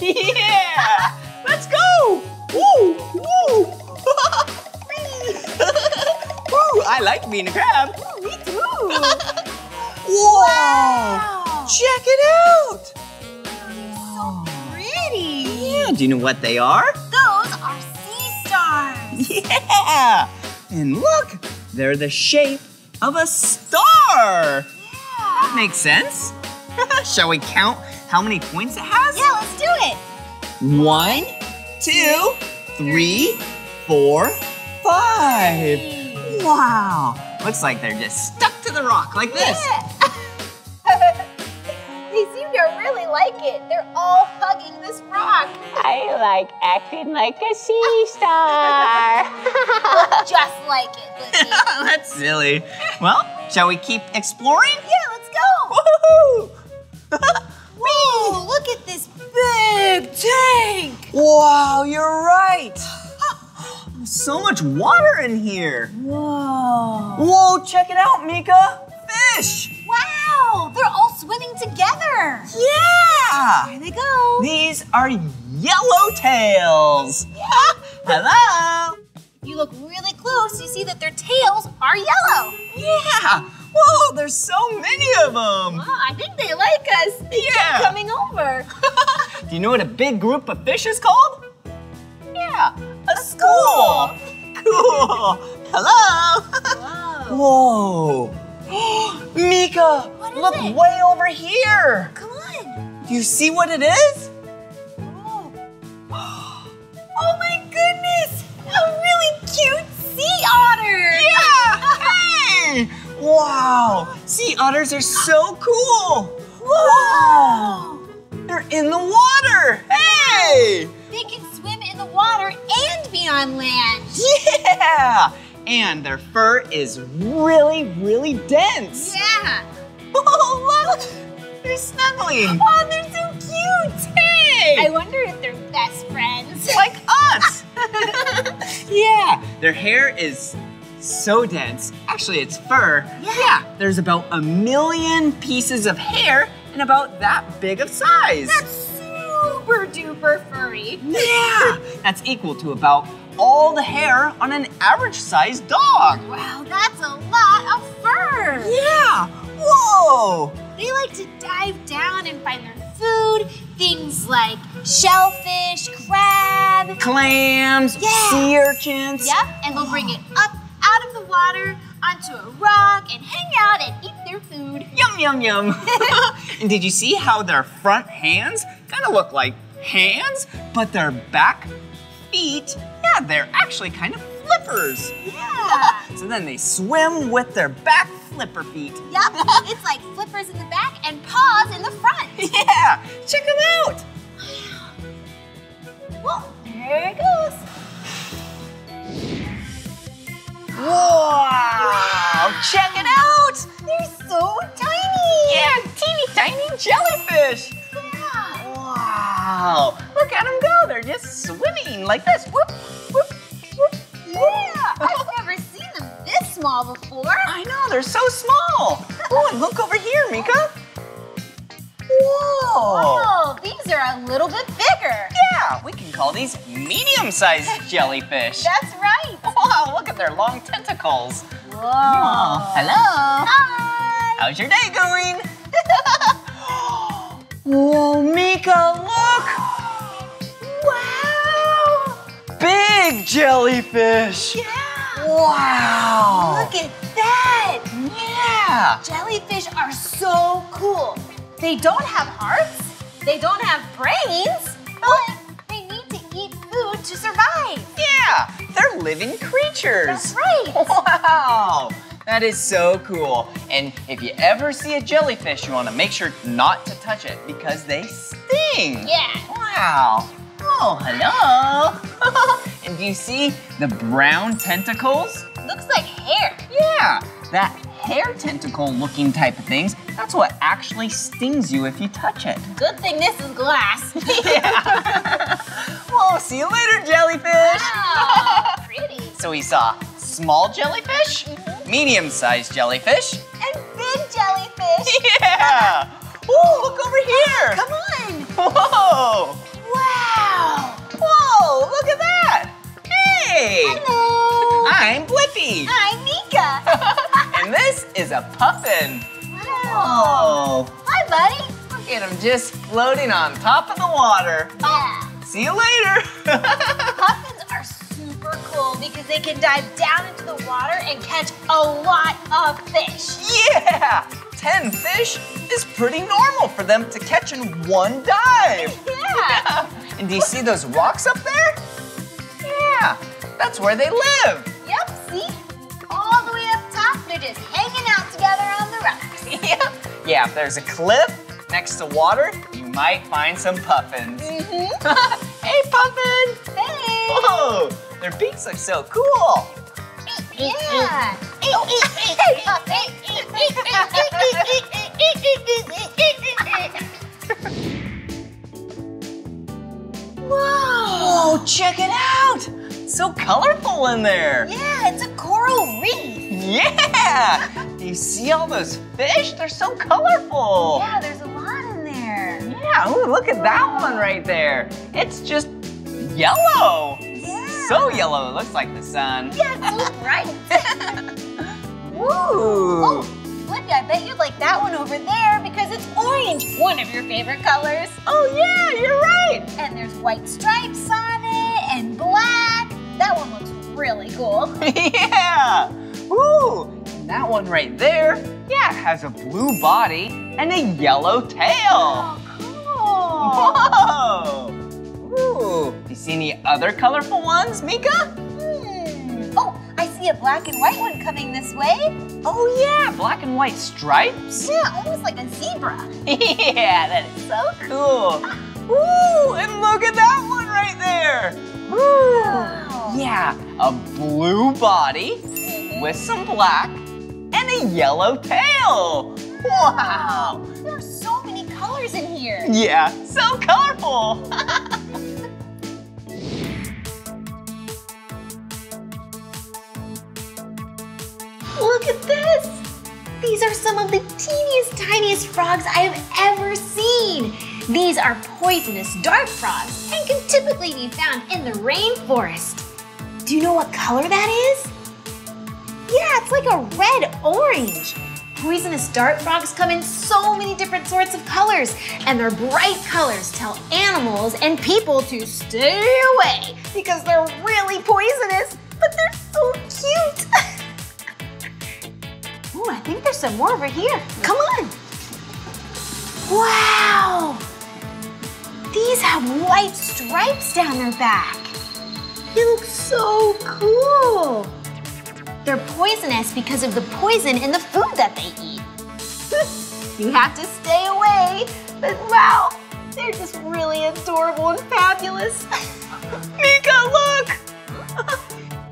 Yeah! Let's go! Woo! Woo! Woo! I like being a crab. Me too. Whoa! Wow. Check it out! So Pretty. Yeah, do you know what they are? Those are sea stars. Yeah! And look, they're the shape of a star. Yeah. That makes sense. Shall we count how many points it has? Yeah, let's do it. One, two, three, four, five. Wow. Looks like they're just stuck to the rock like this. they seem really like it. They're all hugging this rock. I like acting like a sea star. Look just like it, Blippi. That's silly. Well, shall we keep exploring? yeah, let's go. Woohoo! Whoa, look at this big tank. wow, you're right. So much water in here. Whoa. Whoa, check it out, Meekah. Fish. Wow, they're all swimming together. Yeah. Here they go. These are yellowtails. Hello. If you look really close, you see that their tails are yellow. Yeah. Whoa, there's so many of them. Wow, I think they like us. They keep coming over. Do you know what a big group of fish is called? Yeah, a school. Cool. Hello. Whoa. Whoa. Meekah, look it? way over here. Come on. Do you see what it is? Whoa. Oh. oh my goodness! A really cute sea otter! Yeah. Hey. Wow. Sea otters are so cool. Whoa! They're in the water. Hey. They can swim in the water and be on land. Yeah. And their fur is really, really dense. Yeah. Oh, look! They're snuggling. Oh, they're so cute. Hey! I wonder if they're best friends. like us. yeah, their hair is so dense. Actually, it's fur. Yeah. there's about a million pieces of hair and about that big of size. That's super duper furry. yeah, that's equal to about all the hair on an average sized dog. Wow, that's a lot of fur. Yeah, whoa. They like to dive down and find their food. Things like shellfish, crab. Clams, Yeah. sea urchins. Yep, and they'll bring it up out of the water onto a rock and hang out and eat their food. Yum, yum, yum. and did you see how their front hands kind of look like hands, but their back feet, yeah, they're actually kind of flippers. Yeah. So then they swim with their back flipper feet. yep, it's like flippers in the back and paws in the front. Yeah, check them out. Well, there it goes. Wow, check it out. They're so tiny. Yeah, teeny tiny jellyfish. Wow, look at them go. They're just swimming like this. Whoop, whoop, whoop, Yeah, I've never seen them this small before. I know, they're so small. Oh, and look over here, Meekah. Whoa. Oh, these are a little bit bigger. Yeah, we can call these medium-sized jellyfish. That's right. Wow, look at their long tentacles. Whoa. Oh, hello. Hi. How's your day going? Whoa, Meekah, look! Wow. Big jellyfish! Yeah. Wow! Look at that. Yeah! Jellyfish are so cool. They don't have hearts. They don't have brains. But they need to eat food to survive. Yeah! They're living creatures! That's right. Wow! That is so cool. And if you ever see a jellyfish, you want to make sure not to touch it because they sting. Yeah. Wow. Oh, hello. and do you see the brown tentacles? Looks like hair. Yeah, that hair tentacle looking type of things, that's what actually stings you if you touch it. Good thing this is glass. Yeah. well, see you later, jellyfish. Wow. Pretty. So we saw small jellyfish, medium-sized jellyfish, And big jellyfish. yeah. Ooh, look over here. Come on. Whoa! Wow. Whoa, look at that! Hey! Hello. I'm Blippi! I'm Meekah. And this is a puffin! wow. Oh! Hi, buddy. Look at him just floating on top of the water. Yeah. See you later! Puffins super cool because they can dive down into the water and catch a lot of fish. yeah! Ten fish is pretty normal for them to catch in one dive. Yeah. And do you see those rocks up there? Yeah, that's where they live. Yep, see? All the way up top, they're just hanging out together on the rocks. Yeah. Yeah, if there's a cliff next to water, you might find some puffins. Mhm. Hey, puffin! Hey! Whoa, their beaks look so cool. Yeah. Whoa! Whoa, check it out! So colorful in there. Yeah, it's a coral reef. Yeah! Do you see all those fish? They're so colorful. Yeah, there's a lot in there. Yeah, ooh, look at that one right there. It's just yellow. So yellow, it looks like the sun. So bright. Ooh. oh, Blippi, I bet you'd like that one over there because it's orange, one of your favorite colors. Oh, yeah, you're right. And there's white stripes on it and black. That one looks really cool. yeah. Ooh, and that one right there, yeah, has a blue body and a yellow tail. Oh, cool. Whoa! Ooh, do you see any other colorful ones, Meekah? Hmm. Oh, I see a black and white one coming this way. Oh yeah, black and white stripes. Yeah, almost like a zebra. yeah, that is so cool. Ooh, and look at that one right there. Ooh. Wow. Yeah, a blue body with some black and a yellow tail. Wow. So colors in here. Yeah, so colorful. Look at this. These are some of the teeniest, tiniest frogs I have ever seen. These are poisonous dart frogs and can typically be found in the rainforest. Do you know what color that is? Yeah, it's like a red orange. Poisonous dart frogs come in so many different sorts of colors, and their bright colors tell animals and people to stay away because they're really poisonous, but they're so cute. Ooh, I think there's some more over here. Come on. Wow. These have white stripes down their back. They look so cool. They're poisonous because of the poison in the food that they eat. you have to stay away, but wow, they're just really adorable and fabulous. Meekah, look!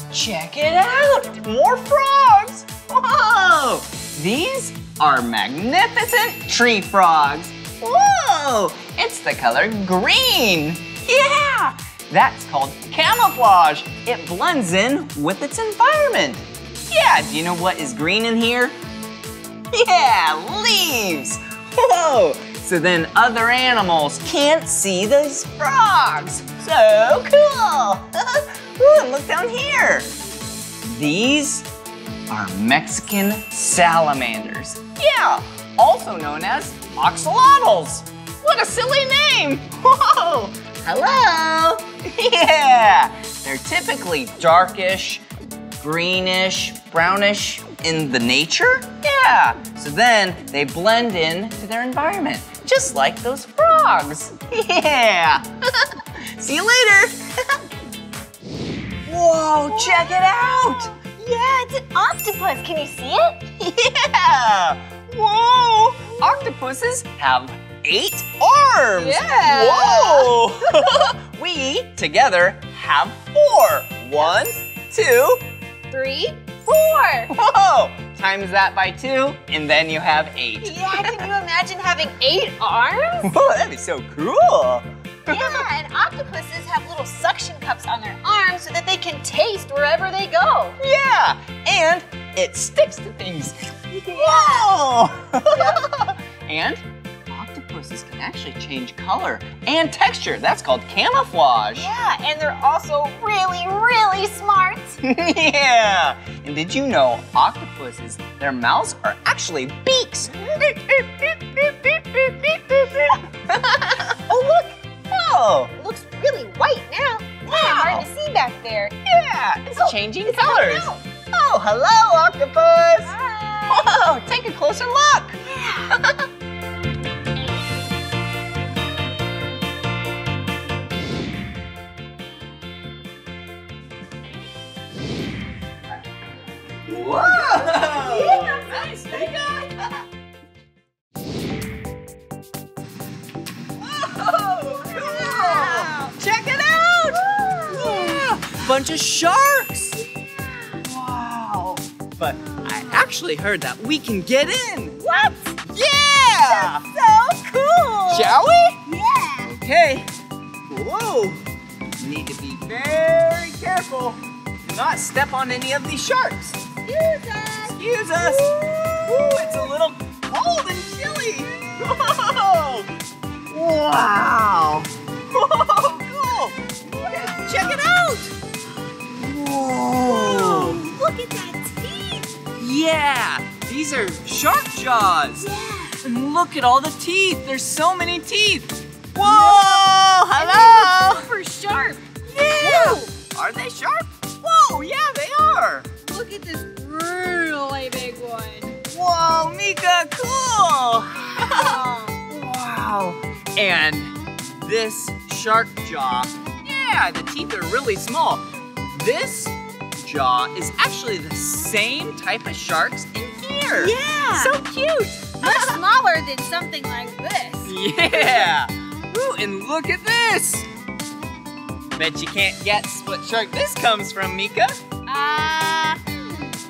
Check it out! More frogs! Whoa! These are magnificent tree frogs. Whoa! It's the color green. Yeah! That's called camouflage. It blends in with its environment. Yeah, do you know what is green in here? Yeah, leaves. Whoa! So then other animals can't see those frogs. So cool! Ooh, look down here. These are Mexican salamanders. Yeah, also known as axolotls. What a silly name! Whoa! Hello! Yeah! They're typically darkish, greenish, brownish in the nature. Yeah! So then they blend in to their environment, just like those frogs. Yeah! See you later! Whoa, check it out! Yeah, it's an octopus. Can you see it? Yeah! Whoa! Octopuses have eight arms! Yeah. Whoa! we together have four. One, two, Three, four. whoa! Times that by two, and then you have eight. Yeah, can you imagine having eight arms? Whoa, that'd be so cool! Yeah, and octopuses have little suction cups on their arms so that they can taste wherever they go. Yeah! And it sticks to things. Whoa! and octopuses can actually change color and texture. That's called camouflage. Yeah, and they're also really, really smart. yeah. And did you know octopuses, their mouths are actually beaks? Oh, look, Oh, it looks really white now. Wow. Hard to see back there. yeah, it's Oh, changing it's colors. Oh, hello, octopus. Hi. Whoa, take a closer look. Whoa! Nice, Meekah. Whoa, cool. Check it out. Yeah, bunch of sharks. Yeah. Wow. But I actually heard that we can get in. What? Yeah. That's So cool. Shall we? Yeah. Okay. Whoa. You Need to be very careful. Do not step on any of these sharks. Excuse us. Excuse us. Ooh, it's a little cold and chilly. Whoa. Wow. Whoa, cool. Check it out. Whoa. Look at that teeth. Yeah, these are shark jaws. Yeah. And look at all the teeth. There's so many teeth. Whoa! Hello! Super sharp. Yeah! Are they sharp? Whoa, yeah, they are. Look at this really big one. Whoa, Meekah, cool! wow. And this shark jaw, yeah, the teeth are really small. This jaw is actually the same type of sharks in here. Yeah. So cute. Much smaller than something like this. Yeah! Ooh, and look at this! Bet you can't guess what shark this comes from, Meekah. Uh,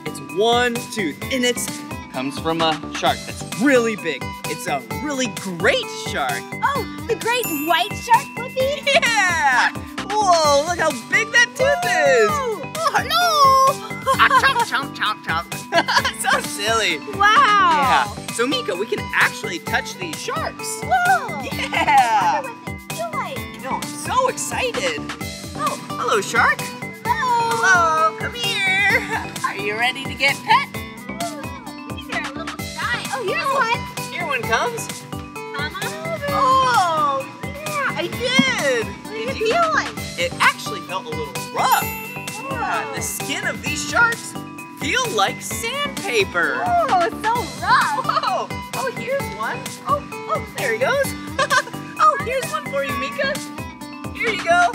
It's one tooth, and it's comes from a shark that's really big. It's a really great shark. oh, the great white shark, Blippi? Yeah! Whoa, look how big that tooth is! Oh, hello! ah, chomp, chomp, chomp, chomp. so silly. Wow. Yeah. So, Meekah, we can actually touch these sharks. Whoa. Yeah! I wonder what they feel like. I know, I'm so excited. Oh, hello, shark. Hello. Come here. Are you ready to get pet? These are a little shy. Oh, here's one. Here one comes. Come on over. Oh, yeah, I did. What Did it you- feel like? It actually felt a little rough. Yeah, the skin of these sharks feel like sandpaper. Oh, it's so rough. Whoa! Oh, here's one. Oh, oh, there he goes. oh, here's one for you, Meekah. Here you go.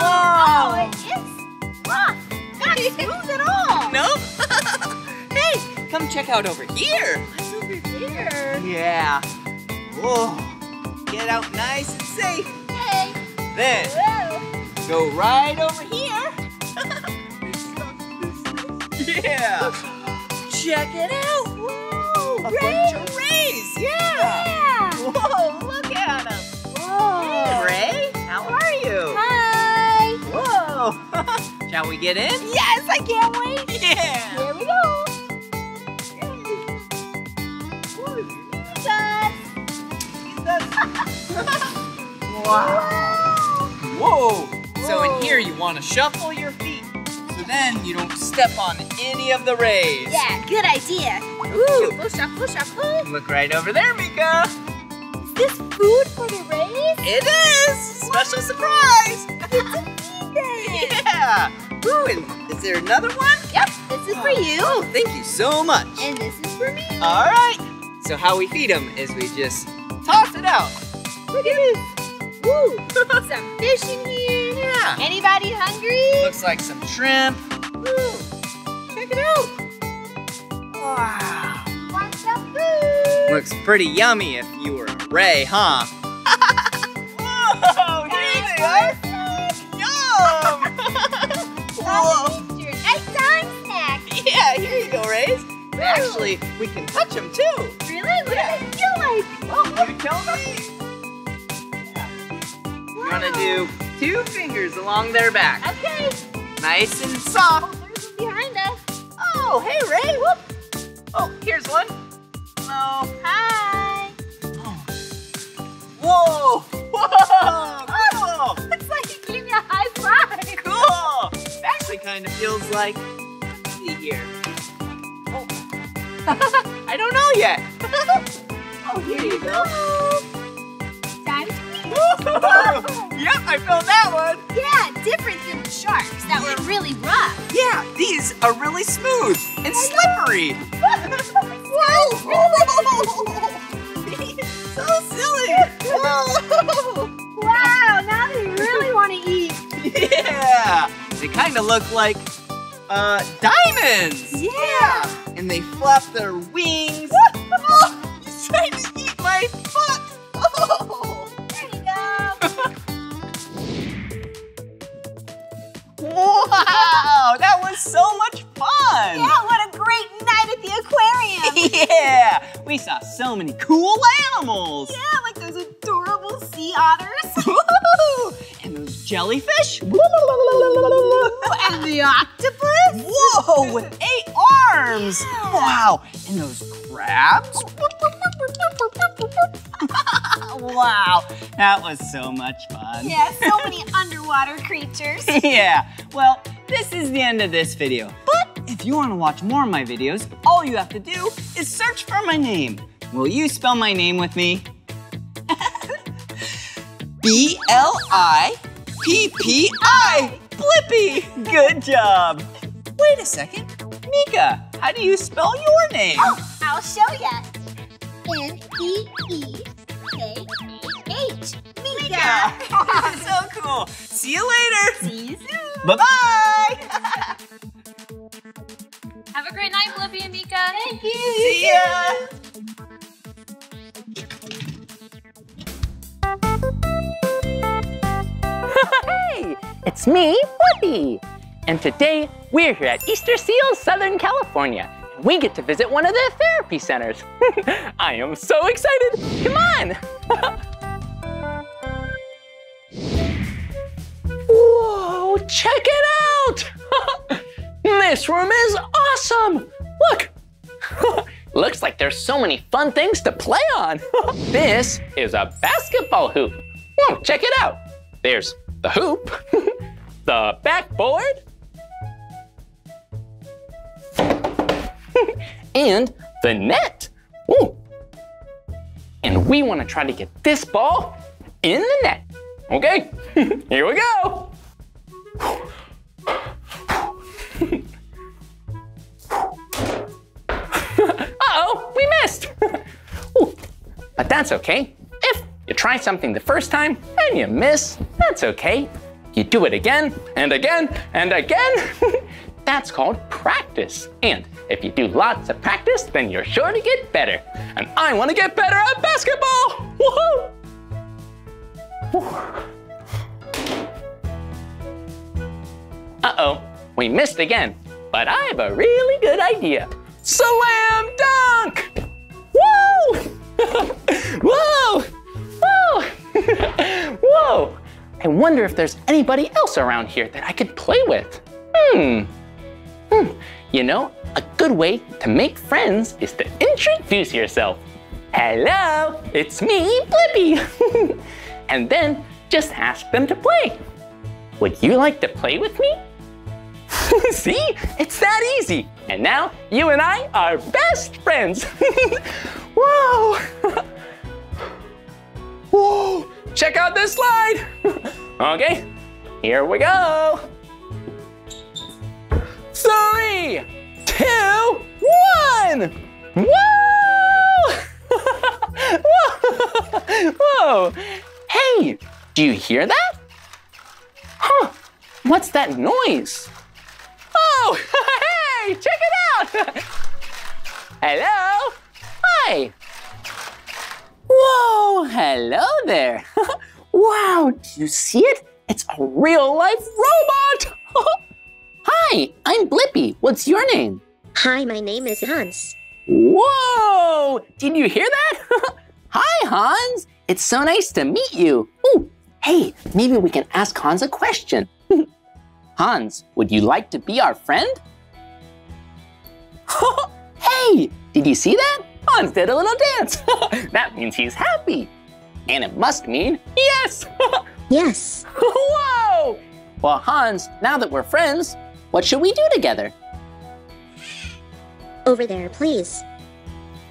Whoa. Oh, it is rough. Not smooth at all. Nope. hey, come check out over here. What's over there? Yeah. Whoa. Get out nice and safe. Hey. Then Whoa. go right over here. yeah. Check it out. Whoa. A Ray. bunch of rays. Yeah. Whoa. Shall we get in? Yes, I can't wait. Yeah. Here we go. Wow. Whoa. So in here you want to shuffle your feet so then you don't step on any of the rays. Yeah, good idea. Ooh, shuffle, shuffle, shuffle. Look right over there, Meekah. Is this food for the rays? It is. Special surprise. yeah. Ooh, and is there another one? Yep, this is for oh, you. Oh, thank you so much. And this is for me. All right. So how we feed them is we just toss it out. Look at this. Woo. Some fish in here. Yeah. Anybody hungry? Looks like some shrimp. Ooh, check it out. Wow. Want some food? Looks pretty yummy if you were a ray, huh? Whoa, here they are. Whoa. Your nighttime snack. Yeah, here you go, Rays. Actually, we can touch them too. Really? What Yeah. do they feel like? Well, you tell me. You want to do two fingers along their back. Okay. Nice and soft. Oh, there's one behind us. Oh, hey, Ray. Whoop. Oh, here's one. Hello. Hi. Oh. Whoa! Whoa! Cool! Kind of feels like see here. Oh. I don't know yet. oh, here you go. Time yep, I filled that one. Yeah, different than the sharks that were really rough. Yeah, these are really smooth and slippery. so silly. wow, now they really want to eat. Yeah, they kind of look like uh, diamonds. Yeah. And they flap their wings. oh, he's trying to eat my foot. Oh. There you go. Wow, that was so much fun. Yeah, what a great night at the aquarium. Yeah, we saw so many cool animals. yeah, like those adorable sea otters. jellyfish. and the octopus. Whoa, with eight arms. Wow, and those crabs. wow, that was so much fun. Yeah, so many underwater creatures. yeah, well, this is the end of this video. But if you want to watch more of my videos, all you have to do is search for my name. Will you spell my name with me? B L I P P I. Blippi. Good job. Wait a second. Meekah, how do you spell your name? Oh, I'll show ya. M E E K A H. Meekah. so cool. See you later. See you soon. Bye bye. Have a great night, Blippi and Meekah. Thank you. See ya. Hey, it's me, Blippi. And today we're here at Easter Seals, Southern California. And we get to visit one of their therapy centers. I am so excited. Come on. Whoa, check it out. this room is awesome. Look. Looks like there's so many fun things to play on. this is a basketball hoop. Whoa, check it out. There's the hoop, the backboard, and the net. Ooh. And we want to try to get this ball in the net. Okay, here we go. Uh-oh, we missed. Ooh, but that's okay. If you try something the first time and you miss, that's okay. You do it again and again and again. that's called practice. And if you do lots of practice, then you're sure to get better. And I want to get better at basketball. Woohoo! Uh-oh, we missed again. But I have a really good idea. Slam dunk! Woo! Whoa! Whoa! Whoa! I wonder if there's anybody else around here that I could play with. Hmm. Hmm. You know, a good way to make friends is to introduce yourself. Hello, it's me, Blippi. and then just ask them to play. Would you like to play with me? See, it's that easy. And now you and I are best friends. Whoa. Whoa, check out this slide. okay, here we go. Three, two, one. Whoa! Whoa! Whoa! Hey, do you hear that? Huh, what's that noise? Oh, hey, check it out. Hello? Hi. Whoa, hello there. wow, do you see it? It's a real life robot. Hi, I'm Blippi. What's your name? Hi, my name is Hans. Whoa, did you hear that? Hi, Hans. It's so nice to meet you. Ooh, hey, maybe we can ask Hans a question. Hans, would you like to be our friend? hey, did you see that? Hans did a little dance. that means he's happy. And it must mean yes. Yes. Whoa! Well, Hans, now that we're friends, what should we do together? Over there, please.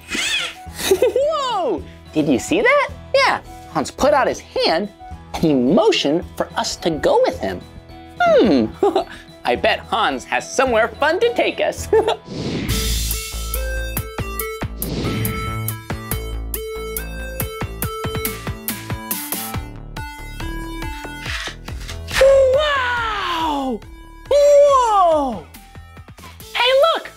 Whoa! Did you see that? Yeah, Hans put out his hand and he motioned for us to go with him. Hmm, I bet Hans has somewhere fun to take us. Whoa! Hey, look!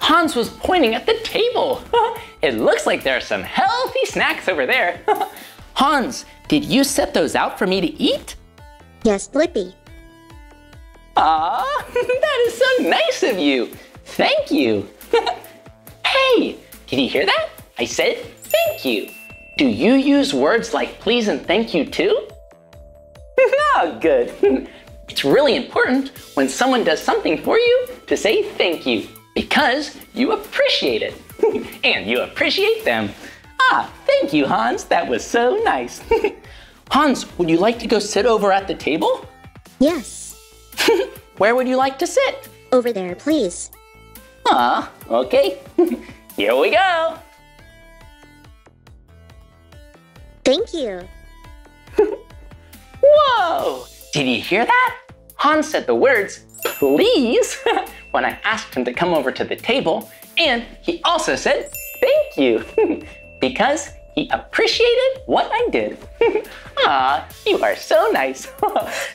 Hans was pointing at the table. it looks like there are some healthy snacks over there. Hans, did you set those out for me to eat? Yes, Blippi. Ah, that is so nice of you. Thank you. hey, did you hear that? I said thank you. Do you use words like please and thank you too? oh, good. It's really important when someone does something for you to say thank you because you appreciate it and you appreciate them. Ah, thank you, Hans. That was so nice. Hans, would you like to go sit over at the table? Yes. Where would you like to sit? Over there, please. Ah, okay. Here we go. Thank you. Whoa! Did you hear that? Hans said the words, please, when I asked him to come over to the table, and he also said, thank you, because he appreciated what I did. Ah, you are so nice.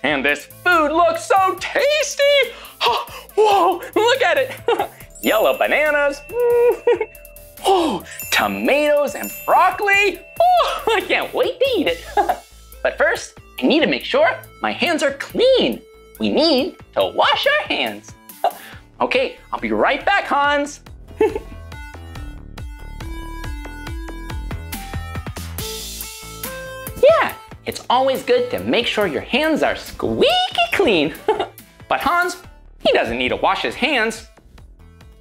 and this food looks so tasty. Whoa, look at it. Yellow bananas. Oh, tomatoes and broccoli. Oh, I can't wait to eat it. but first, I need to make sure my hands are clean. We need to wash our hands. Okay, I'll be right back, Hans. yeah, it's always good to make sure your hands are squeaky clean. but Hans, he doesn't need to wash his hands.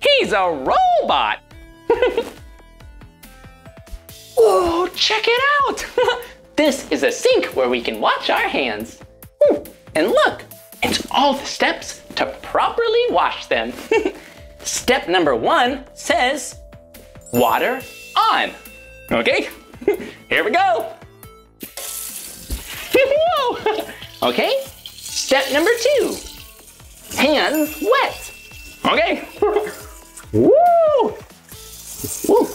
He's a robot. Whoa, oh, check it out. This is a sink where we can wash our hands. Ooh, and look, it's all the steps to properly wash them. Step number one says water on. Okay, here we go. Okay, step number two, hands wet. Okay, woo. Woo.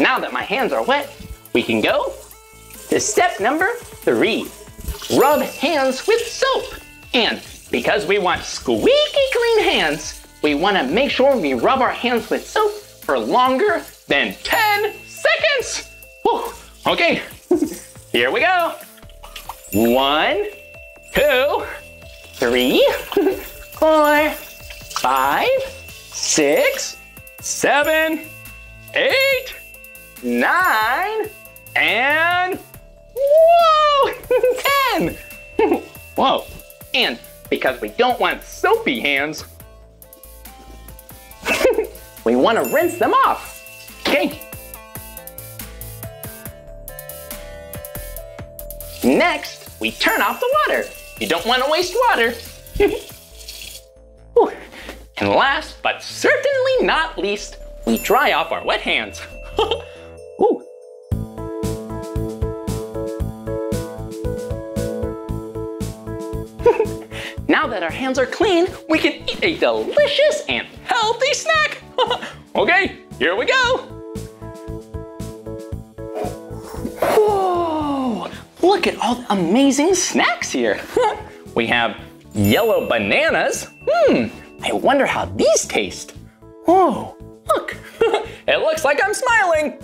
Now that my hands are wet, we can go to step number three. Rub hands with soap. And because we want squeaky clean hands, we want to make sure we rub our hands with soap for longer than 10 seconds. Whew. Okay, here we go. One, two, three, four, five, six, seven, eight, nine, and whoa, 10. Whoa, and because we don't want soapy hands, we want to rinse them off. Okay. Next, we turn off the water. You don't want to waste water. And last, but certainly not least, we dry off our wet hands. Now that our hands are clean, we can eat a delicious and healthy snack. okay, here we go. Whoa, look at all the amazing snacks here. we have yellow bananas. Hmm, I wonder how these taste. Whoa, look, it looks like I'm smiling.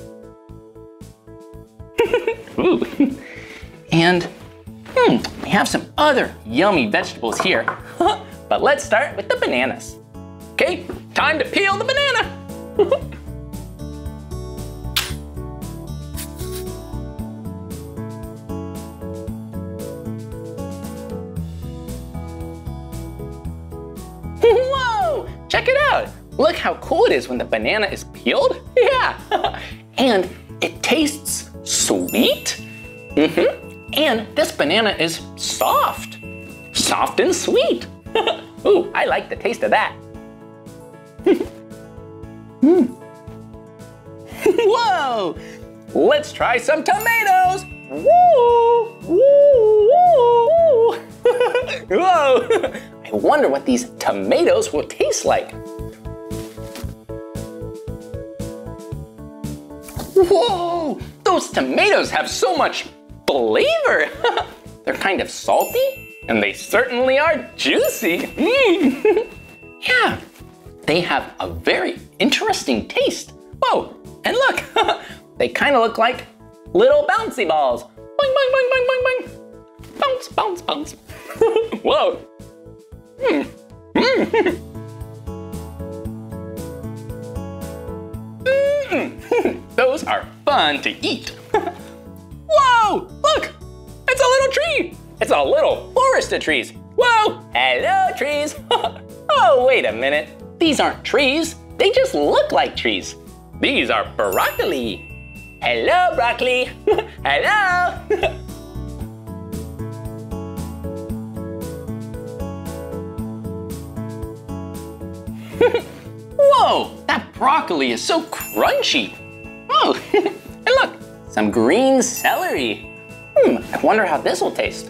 And hmm, we have some other yummy vegetables here. but let's start with the bananas. Okay, time to peel the banana. Whoa, check it out. Look how cool it is when the banana is peeled. Yeah. and it tastes sweet. Mm-hmm. And this banana is soft, soft and sweet. Ooh, I like the taste of that. mm. Whoa! Let's try some tomatoes. Woo! Woo! Whoa! I wonder what these tomatoes will taste like. Whoa! Those tomatoes have so much flavor. They're kind of salty, and they certainly are juicy. Mm. yeah, they have a very interesting taste. Whoa, and look, they kind of look like little bouncy balls. Boing, boing, boing, boing, boing, boing. Bounce, bounce, bounce. Whoa. Mm. Mm. Those are fun to eat. Whoa, look, it's a little tree. It's a little forest of trees. Whoa, hello trees. oh, wait a minute. These aren't trees. They just look like trees. These are broccoli. Hello, broccoli. hello. Whoa, that broccoli is so crunchy. Oh, and look, some green celery. Hmm, I wonder how this will taste.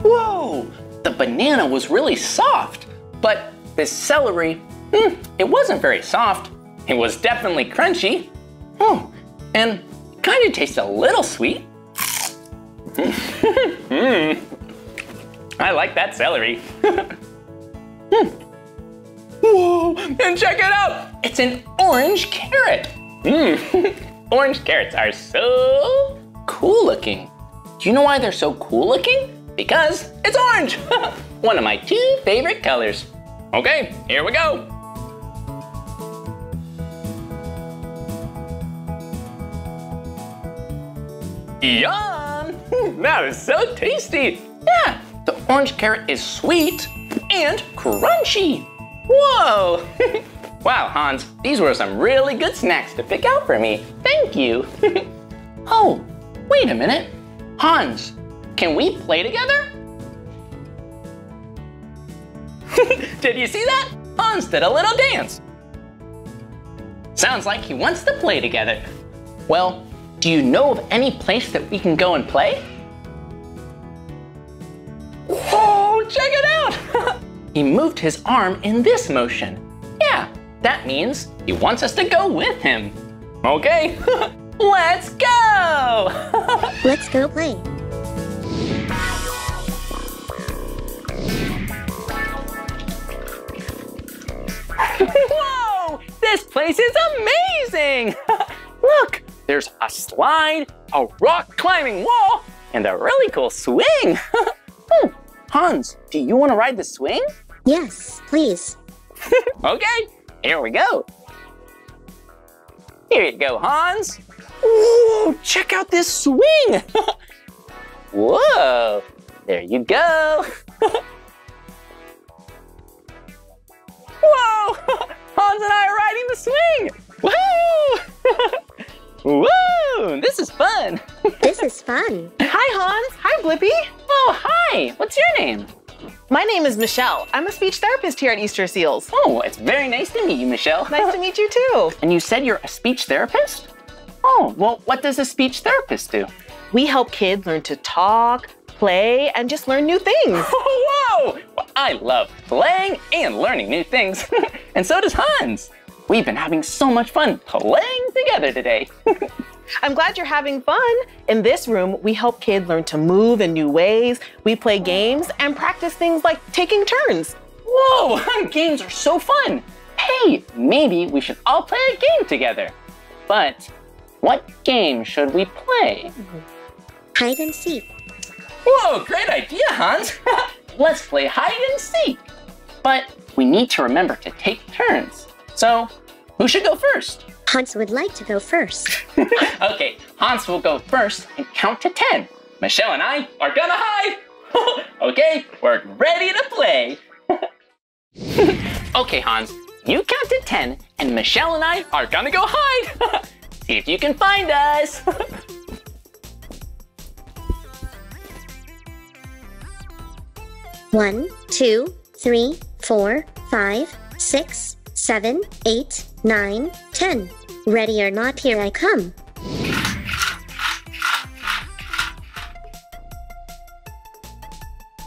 Whoa, the banana was really soft, but this celery, hmm, it wasn't very soft. It was definitely crunchy. Oh, and kind of tastes a little sweet. mm. I like that celery. hmm. Whoa, and check it out! It's an orange carrot. Mmm, orange carrots are so cool looking. Do you know why they're so cool looking? Because it's orange! One of my two favorite colors. Okay, here we go. Yum! That is so tasty! Yeah, the orange carrot is sweet and crunchy. Whoa! wow, Hans, these were some really good snacks to pick out for me. Thank you. oh, wait a minute. Hans, can we play together? did you see that? Hans did a little dance. Sounds like he wants to play together. Well, do you know of any place that we can go and play? Oh, check it out! He moved his arm in this motion. Yeah, that means he wants us to go with him. Okay, let's go! Let's go play. Whoa! This place is amazing! Look, there's a slide, a rock climbing wall, and a really cool swing. oh, Hans, do you want to ride the swing? Yes, please. okay, here we go. Here you go, Hans. Whoa, check out this swing. Whoa, there you go. Whoa, Hans and I are riding the swing. Woo! Woo, this is fun. This is fun. Hi, Hans. Hi, Blippi. Oh, hi. What's your name? My name is Michelle. I'm a speech therapist here at Easter Seals. Oh, it's very nice to meet you, Michelle. Nice to meet you too. And you said you're a speech therapist? Oh, well, what does a speech therapist do? We help kids learn to talk, play, and just learn new things. Whoa! Well, I love playing and learning new things. and so does Hans. We've been having so much fun playing together today. I'm glad you're having fun. In this room, we help kids learn to move in new ways. We play games and practice things like taking turns. Whoa, games are so fun. Hey, maybe we should all play a game together. But what game should we play? Hide and seek. Whoa, great idea, Hans. Let's play hide and seek. But we need to remember to take turns. So, who should go first? Hans would like to go first. okay, Hans will go first and count to 10. Michelle and I are gonna hide. okay, we're ready to play. Okay, Hans, you count to 10, and Michelle and I are gonna go hide. See if you can find us. One, two, three, four, five, six, seven, eight, nine, ten. Ready or not, here I come.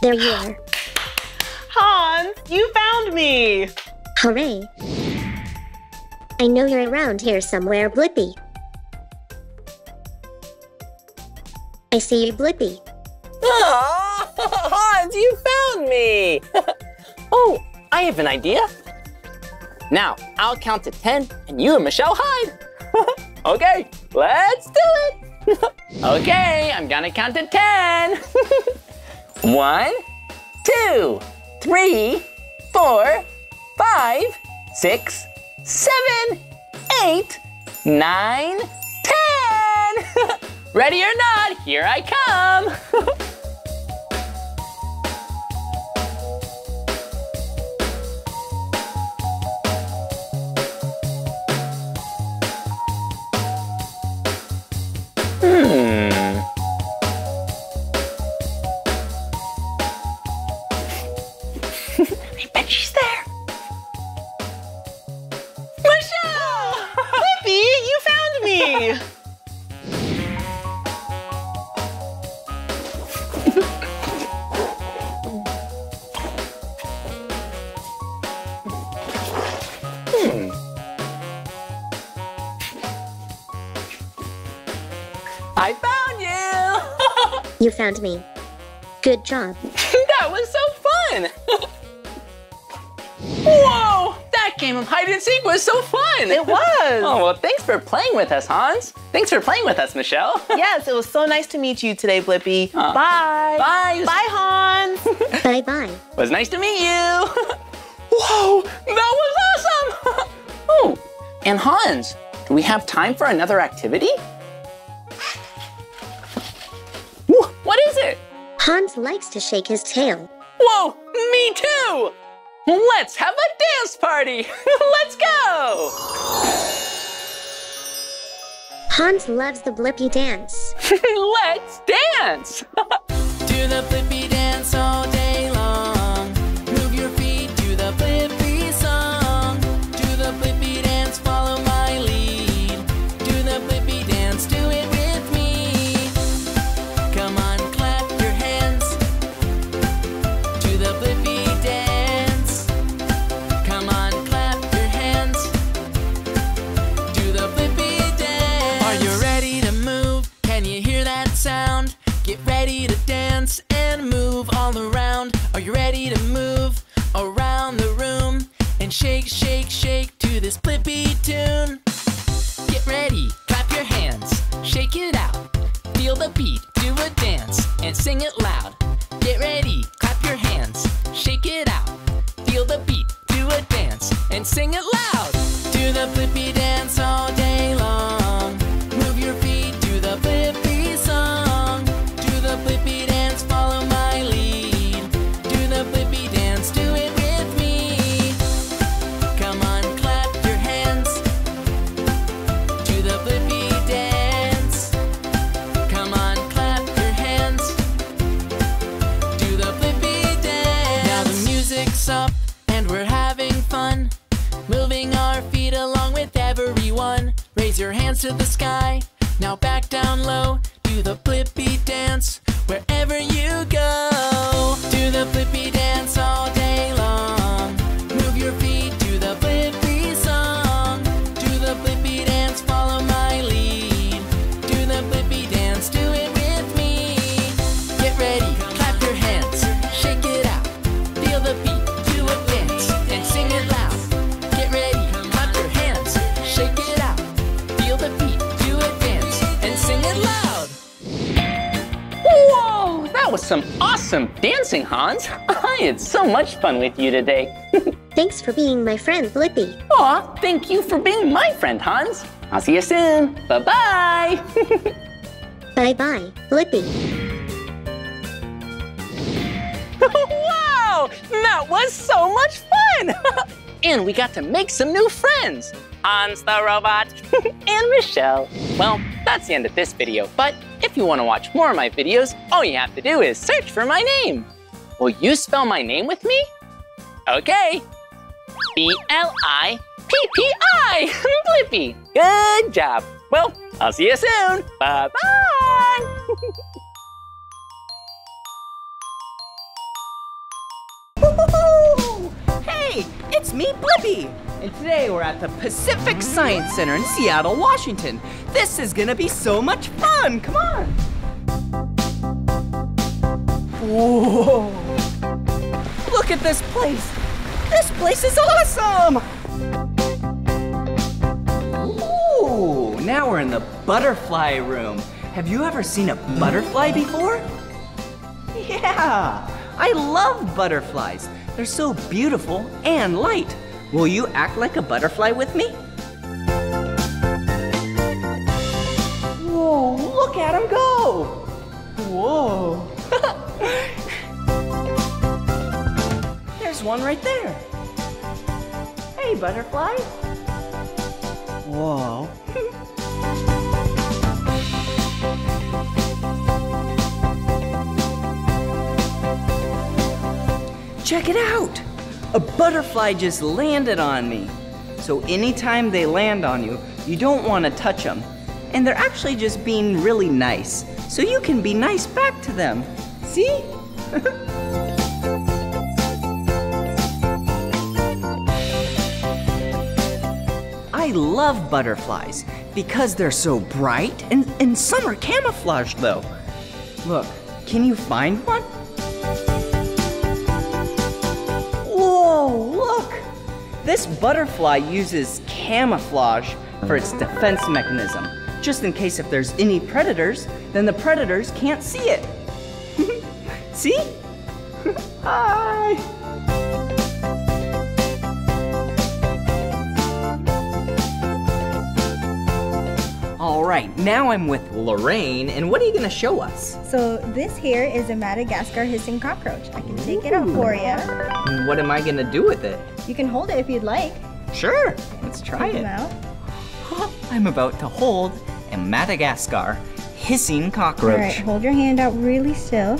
There you are. Hans, you found me. Hooray. I know you're around here somewhere, Blippi. I see you, Blippi. Aw, ah, Hans, you found me. oh, I have an idea. Now, I'll count to 10 and you and Michelle hide. okay, let's do it. okay, I'm gonna count to 10. One, two, three, four, five, six, seven, eight, nine, ten. Ready or not, here I come. Found me. Good job. that was so fun! Whoa! That game of hide and seek was so fun! It was. Oh, well, thanks for playing with us, Hans. Thanks for playing with us, Michelle. yes, it was so nice to meet you today, Blippi. Bye. Bye. Bye, Hans. bye bye. It was nice to meet you. Whoa, that was awesome! oh, and Hans, do we have time for another activity? Is it? Hans likes to shake his tail. Whoa, me too! Let's have a dance party! Let's go! Hans loves the Blippi dance. Let's dance! Do the Blippi dance all this Blippi tune? Get ready, clap your hands, shake it out. Feel the beat, do a dance, and sing it loud. Some dancing, Hans. I had so much fun with you today. Thanks for being my friend, Blippi. Aw, thank you for being my friend, Hans. I'll see you soon. Bye-bye. Bye bye, Blippi. wow, that was so much fun. And we got to make some new friends. Hans the robot and Michelle. Well, that's the end of this video, but if you want to watch more of my videos, all you have to do is search for my name. Will you spell my name with me? Okay. B-L-I-P-P-I, Blippi. Good job. Well, I'll see you soon. Bye-bye. Hey, it's me, Blippi! And today we're at the Pacific Science Center in Seattle, Washington. This is gonna be so much fun! Come on! Whoa! Look at this place! This place is awesome! Ooh, now we're in the butterfly room. Have you ever seen a butterfly before? Yeah, I love butterflies. They're so beautiful and light. Will you act like a butterfly with me? Whoa, look at him go! Whoa. There's one right there. Hey, butterfly. Whoa. Check it out! A butterfly just landed on me. So anytime they land on you, you don't want to touch them. And they're actually just being really nice. So you can be nice back to them. See? I love butterflies because they're so bright and, and some are camouflaged though. Look, can you find one? This butterfly uses camouflage for its defense mechanism. Just in case if there's any predators, then the predators can't see it. see? Hi! All right, now I'm with Lorraine, and what are you gonna show us? So this here is a Madagascar hissing cockroach. I can take it out for you. What am I gonna do with it? You can hold it if you'd like. Sure, let's try Take it. I'm about to hold a Madagascar hissing cockroach. All right, hold your hand out really still.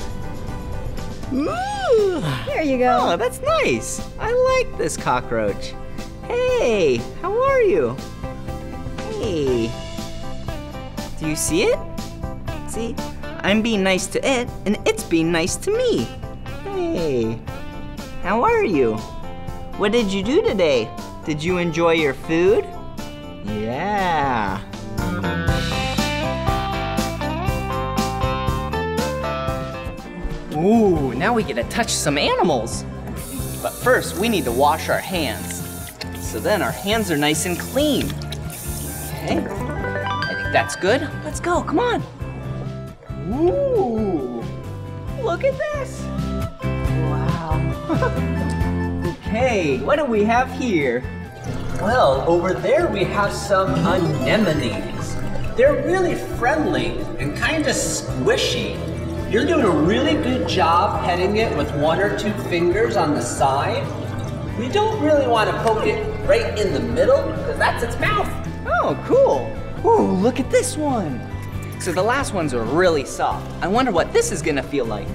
There you go. Oh, that's nice. I like this cockroach. Hey, how are you? Hey. Do you see it? See, I'm being nice to it, and it's being nice to me. Hey, how are you? What did you do today? Did you enjoy your food? Yeah. Ooh, now we get to touch some animals. But first, we need to wash our hands. So then our hands are nice and clean. Okay, that's good. Let's go, come on. Ooh, look at this. Wow. okay, what do we have here? Well, over there we have some anemones. They're really friendly and kind of squishy. You're doing a really good job petting it with one or two fingers on the side. We don't really want to poke it right in the middle because that's its mouth. Oh, cool. Ooh, look at this one. So the last ones are really soft. I wonder what this is gonna feel like.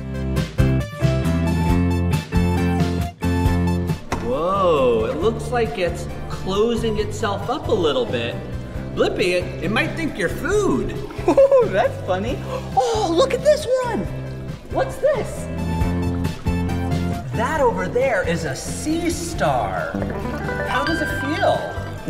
Whoa, it looks like it's closing itself up a little bit. Blippi, it, it might think you're food. Ooh, that's funny. Oh, look at this one. What's this? That over there is a sea star. How does it feel?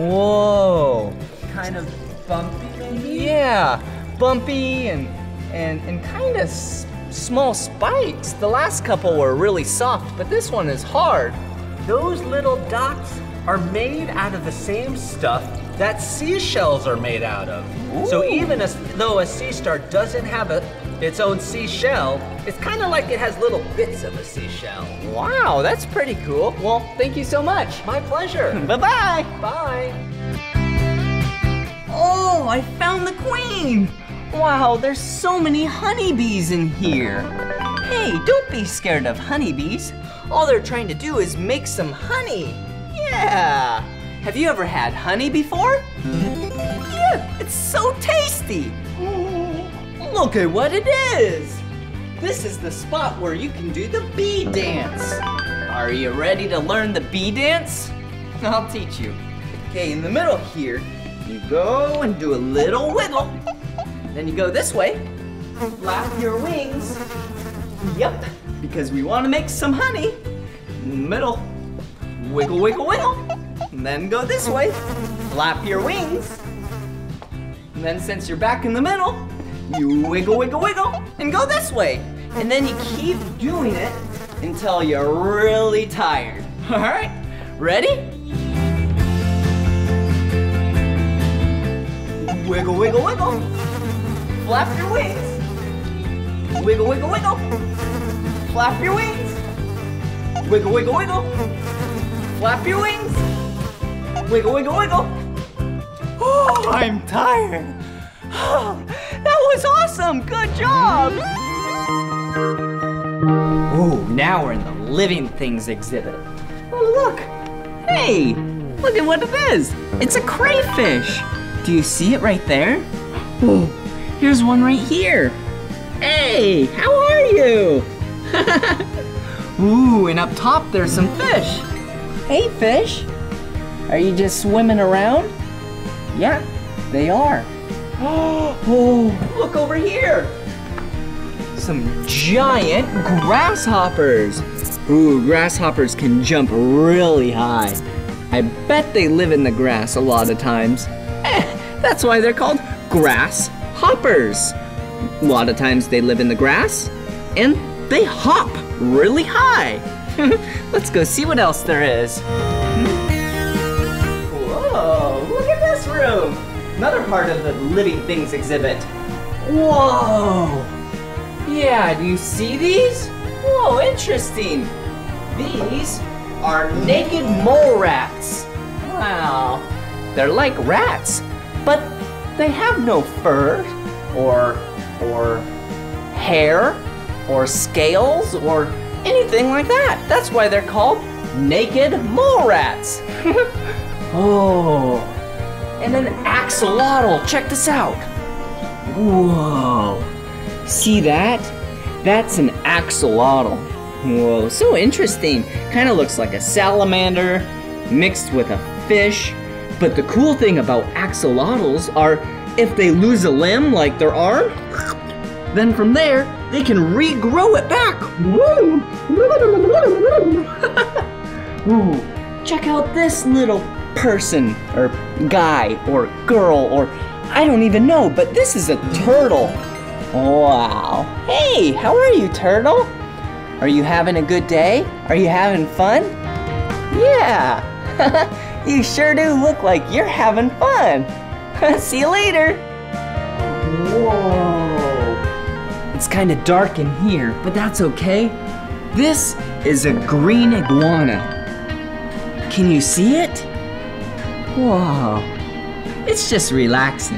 Whoa. Kind of bumpy, maybe? Yeah, bumpy and and and kind of small spikes. The last couple were really soft, but this one is hard. Those little dots are made out of the same stuff that seashells are made out of. So even as though a sea star doesn't have a, its own seashell, it's kind of like it has little bits of a seashell. Wow, that's pretty cool. Well, thank you so much. My pleasure. Bye-bye. Bye. Oh, I found the queen. Wow, there's so many honeybees in here. Hey, don't be scared of honeybees. All they're trying to do is make some honey. Yeah. Have you ever had honey before? Yeah, it's so tasty. Look at what it is. This is the spot where you can do the bee dance. Are you ready to learn the bee dance? I'll teach you. Okay, in the middle here, you go and do a little wiggle. Then you go this way, flap your wings. Yep, because we want to make some honey. Middle, wiggle, wiggle, wiggle. And then go this way, flap your wings. And then since you're back in the middle, you wiggle, wiggle, wiggle, and go this way. And then you keep doing it until you're really tired. All right, ready? Wiggle, wiggle, wiggle. Flap your wings. Wiggle, wiggle, wiggle. Flap your wings. Wiggle, wiggle, wiggle. Flap your wings. Wiggle, wiggle, wiggle. Oh, I'm tired. that was awesome. Good job. Ooh, now we're in the living things exhibit. Oh, look. Hey, look at what it is. It's a crayfish. Do you see it right there? Oh, here's one right here. Hey, how are you? Ooh, and up top there's some fish. Hey, fish. Are you just swimming around? Yeah, they are. Oh, look over here. Some giant grasshoppers. Ooh, grasshoppers can jump really high. I bet they live in the grass a lot of times. That's why they're called grasshoppers. A lot of times they live in the grass and they hop really high. Let's go see what else there is. Whoa, look at this room. Another part of the living things exhibit. Whoa. Yeah, do you see these? Whoa, interesting. These are naked mole rats. Wow. They're like rats, but they have no fur or or hair or scales or anything like that. That's why they're called naked mole rats. oh. And an axolotl. Check this out. Whoa. See that? That's an axolotl. Whoa, so interesting. Kind of looks like a salamander mixed with a fish. But the cool thing about axolotls are if they lose a limb like their arm, then from there they can regrow it back. Woo! Check out this little person or guy or girl or I don't even know, but this is a turtle. Wow. Hey, how are you, turtle? Are you having a good day? Are you having fun? Yeah. you sure do look like you're having fun. See you later. Whoa. It's kind of dark in here, but that's okay. This is a green iguana. Can you see it? Whoa. It's just relaxing.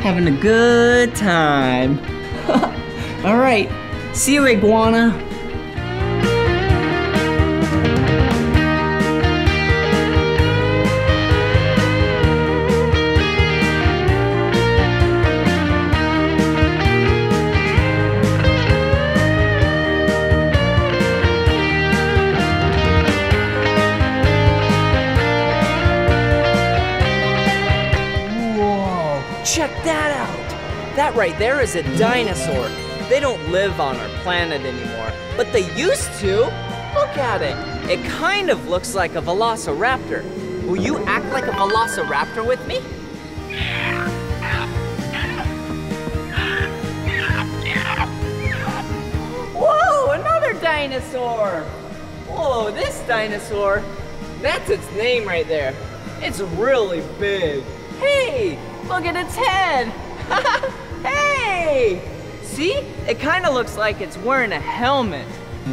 Having a good time. All right. See you, iguana. That right there is a dinosaur. They don't live on our planet anymore, but they used to. Look at it. It kind of looks like a velociraptor. Will you act like a velociraptor with me? Whoa, another dinosaur! Whoa, this dinosaur, that's its name right there. It's really big. Hey, look at its head. See? It kind of looks like it's wearing a helmet.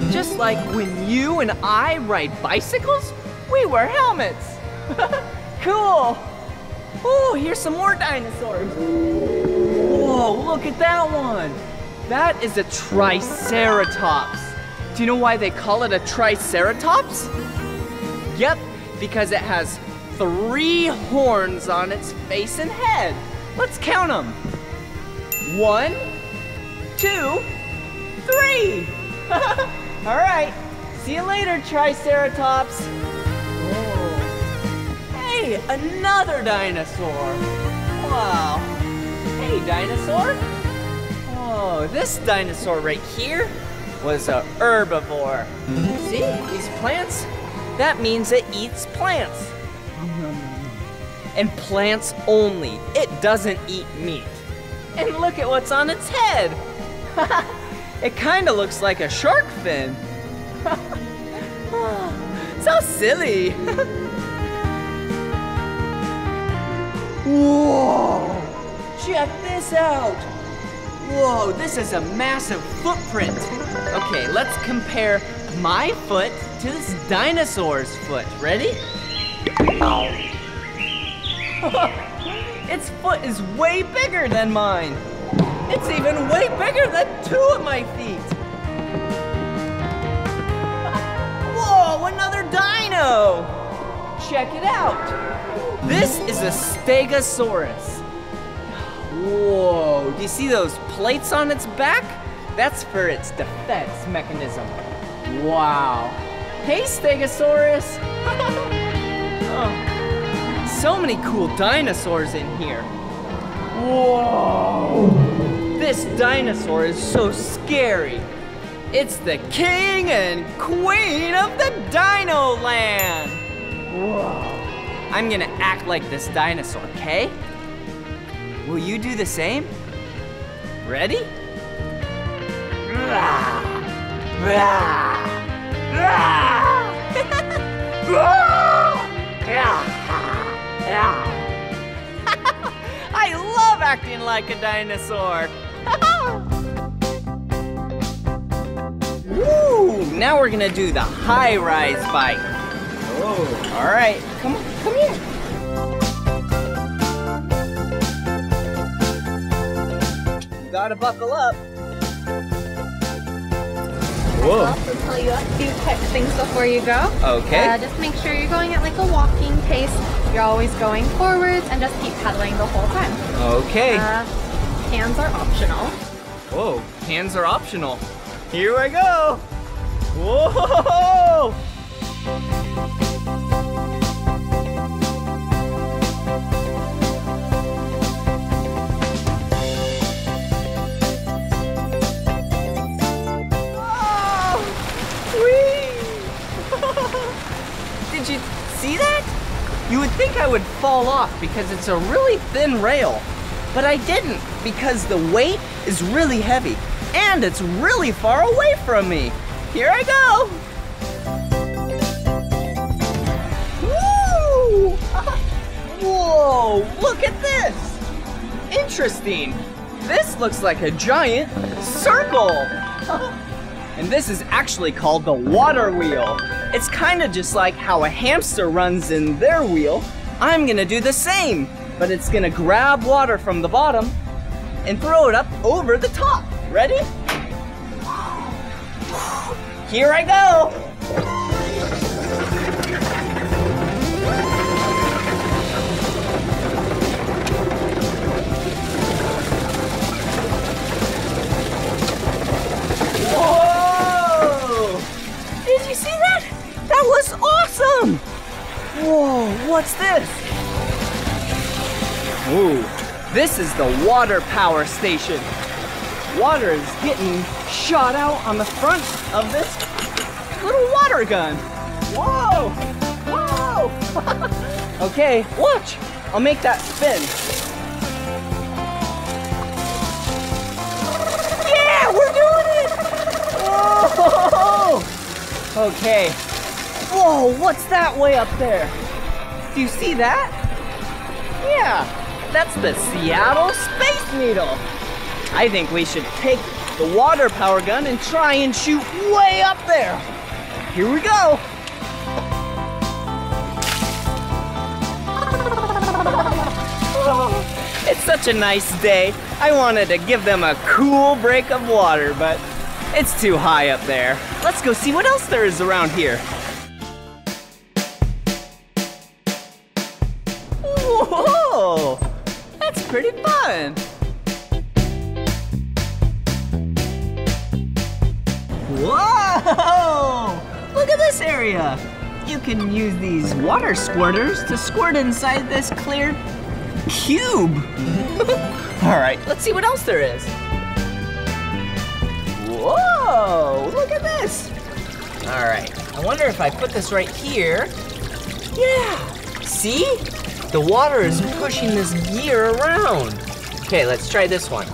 Just like when you and I ride bicycles, we wear helmets. cool. Oh, here's some more dinosaurs. Whoa, look at that one. That is a triceratops. Do you know why they call it a triceratops? Yep, because it has three horns on its face and head. Let's count them. One, two, three. All right. See you later, Triceratops. Oh. Hey, another dinosaur. Wow. Hey, dinosaur. Oh, this dinosaur right here was a herbivore. See, these plants? That means it eats plants. And plants only. It doesn't eat meat. And look at what's on its head. it kind of looks like a shark fin. so silly. Whoa! Check this out! Whoa, this is a massive footprint. Okay, let's compare my foot to this dinosaur's foot. Ready? Its foot is way bigger than mine. It's even way bigger than two of my feet. Whoa, another dino! Check it out. This is a Stegosaurus. Whoa, do you see those plates on its back? That's for its defense mechanism. Wow. Hey, Stegosaurus. oh, so many cool dinosaurs in here. Whoa. This dinosaur is so scary. It's the king and queen of the Dino Land. Whoa. I'm gonna act like this dinosaur, okay? Will you do the same? Ready? I love acting like a dinosaur. Woo! Now we're gonna do the high-rise bike. Oh, all right. Come on, come here. You gotta buckle up. Whoa. I'll also tell you a few quick things before you go. Okay. Uh, just make sure you're going at like a walking pace. You're always going forwards and just keep pedaling the whole time. Okay. Uh, hands are optional. Whoa, hands are optional. Here I go. Whoa! Think I would fall off because it's a really thin rail. But I didn't because the weight is really heavy and it's really far away from me. Here I go. Woo! Whoa, look at this. Interesting. This looks like a giant circle. And this is actually called the water wheel. It's kind of just like how a hamster runs in their wheel. I'm gonna do the same, but it's gonna grab water from the bottom and throw it up over the top. Ready? Here I go. Whoa, what's this? Ooh, this is the water power station. Water is getting shot out on the front of this little water gun. Whoa! Whoa! okay, watch. I'll make that spin. Yeah, we're doing it! Whoa! Okay. Whoa, what's that way up there? Do you see that? Yeah, that's the Seattle Space Needle. I think we should take the water power gun and try and shoot way up there. Here we go. It's such a nice day. I wanted to give them a cool break of water, but it's too high up there. Let's go see what else there is around here. Pretty fun. Whoa! Look at this area. You can use these water squirters to squirt inside this clear cube. All right, let's see what else there is. Whoa, look at this. All right, I wonder if I put this right here. Yeah, see? The water is pushing this gear around. Okay, let's try this one.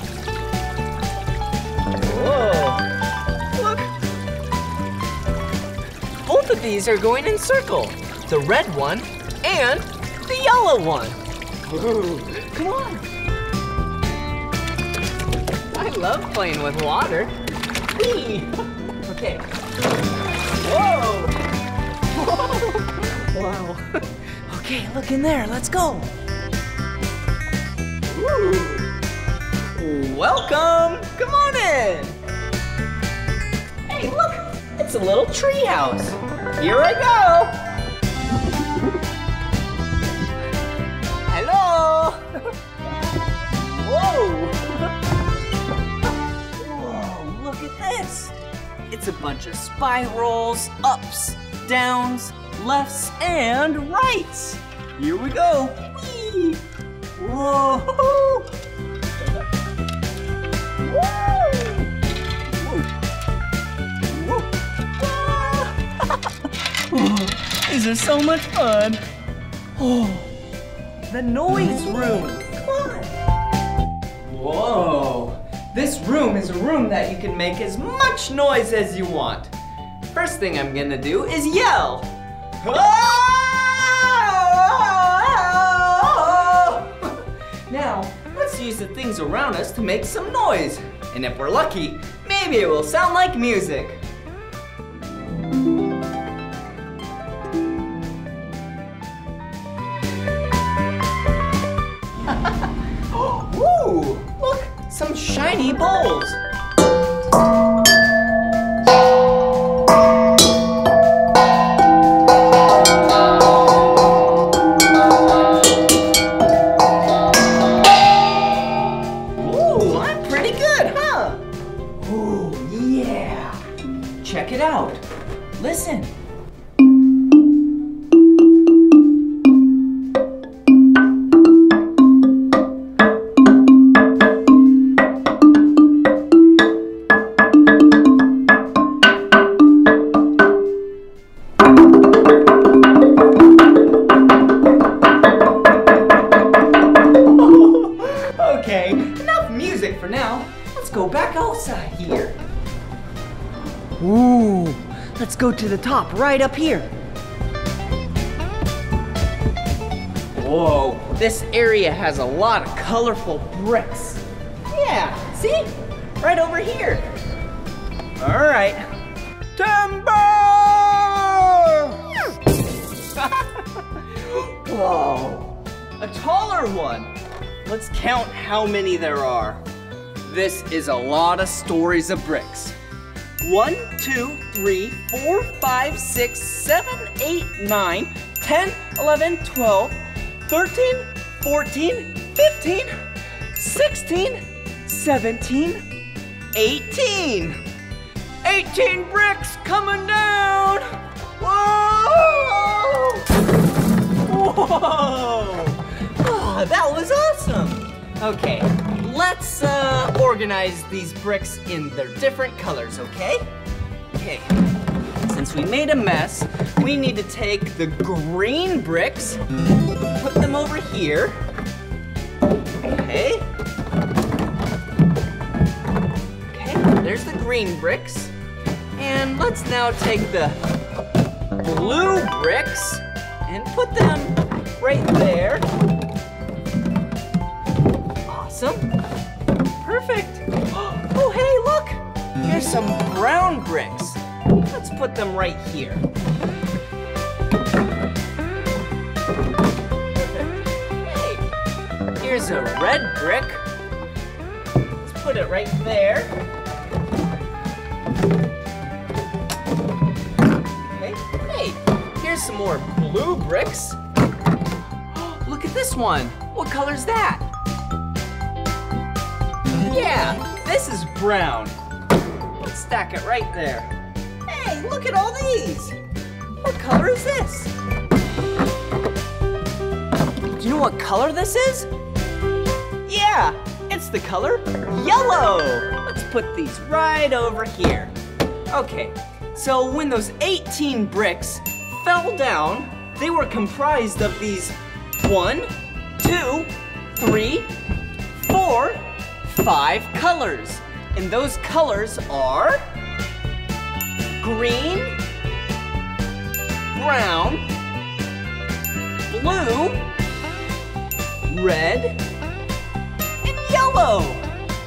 Both of these are going in circle. The red one and the yellow one. Ooh, come on. I love playing with water. Whee! Okay. Whoa! Whoa! Wow. Okay, look in there. Let's go. Ooh. Welcome. Come on in. Hey, look. It's a little tree house. Here I go. Hello. Whoa. Whoa, look at this. It's a bunch of spirals, ups, downs, lefts, and rights. Here we go. Whee! Whoa! These are so much fun. Oh, the noise room. Come on. Whoa. This room is a room that you can make as much noise as you want. First thing I'm gonna do is yell. Oh! Now, let's use the things around us to make some noise. And if we're lucky, maybe it will sound like music. Ooh, look, some shiny bowls. Check it out. Listen. To the top right up here. Whoa, this area has a lot of colorful bricks. Yeah, see? Right over here. All right. Timber! Whoa, a taller one. Let's count how many there are. This is a lot of stories of bricks. One, two, three, four, five, six, seven, eight, nine, 10, 11, 12, 13, 14, 15, 16, 17, 18. 18 bricks coming down. Whoa! Whoa! Oh, that was awesome. Okay, let's uh, organize these bricks in their different colors, okay? Okay, since we made a mess, we need to take the green bricks, put them over here. Okay. Okay, there's the green bricks. And let's now take the blue bricks and put them right there. Awesome. Perfect. Oh, hey, look. Here's some brown bricks. Let's put them right here. Hey, here's a red brick. Let's put it right there. Okay, hey, here's some more blue bricks. Look at this one. What color's that? Yeah, this is brown. Let's stack it right there. Look at all these. What color is this? Do you know what color this is? Yeah, it's the color yellow. Let's put these right over here. Okay, so when those 18 bricks fell down, they were comprised of these one, two, three, four, five colors. And those colors are green, brown, blue, red, and yellow.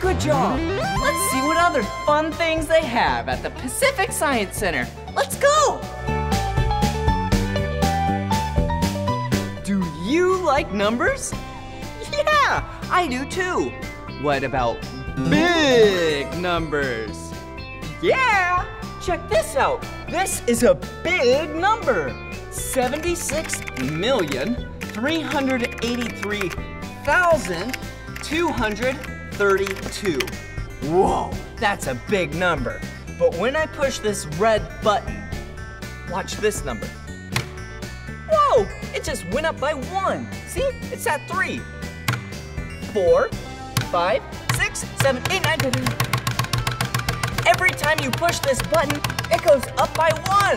Good job. Let's see what other fun things they have at the Pacific Science Center. Let's go. Do you like numbers? Yeah, I do too. What about big numbers? Yeah, check this out. This is a big number. 76 million 383,232. Whoa, that's a big number. But when I push this red button, watch this number. Whoa, it just went up by one. See, it's at three. Four, five, six, seven, eight, nine, ten. Every time you push this button, it goes up by one.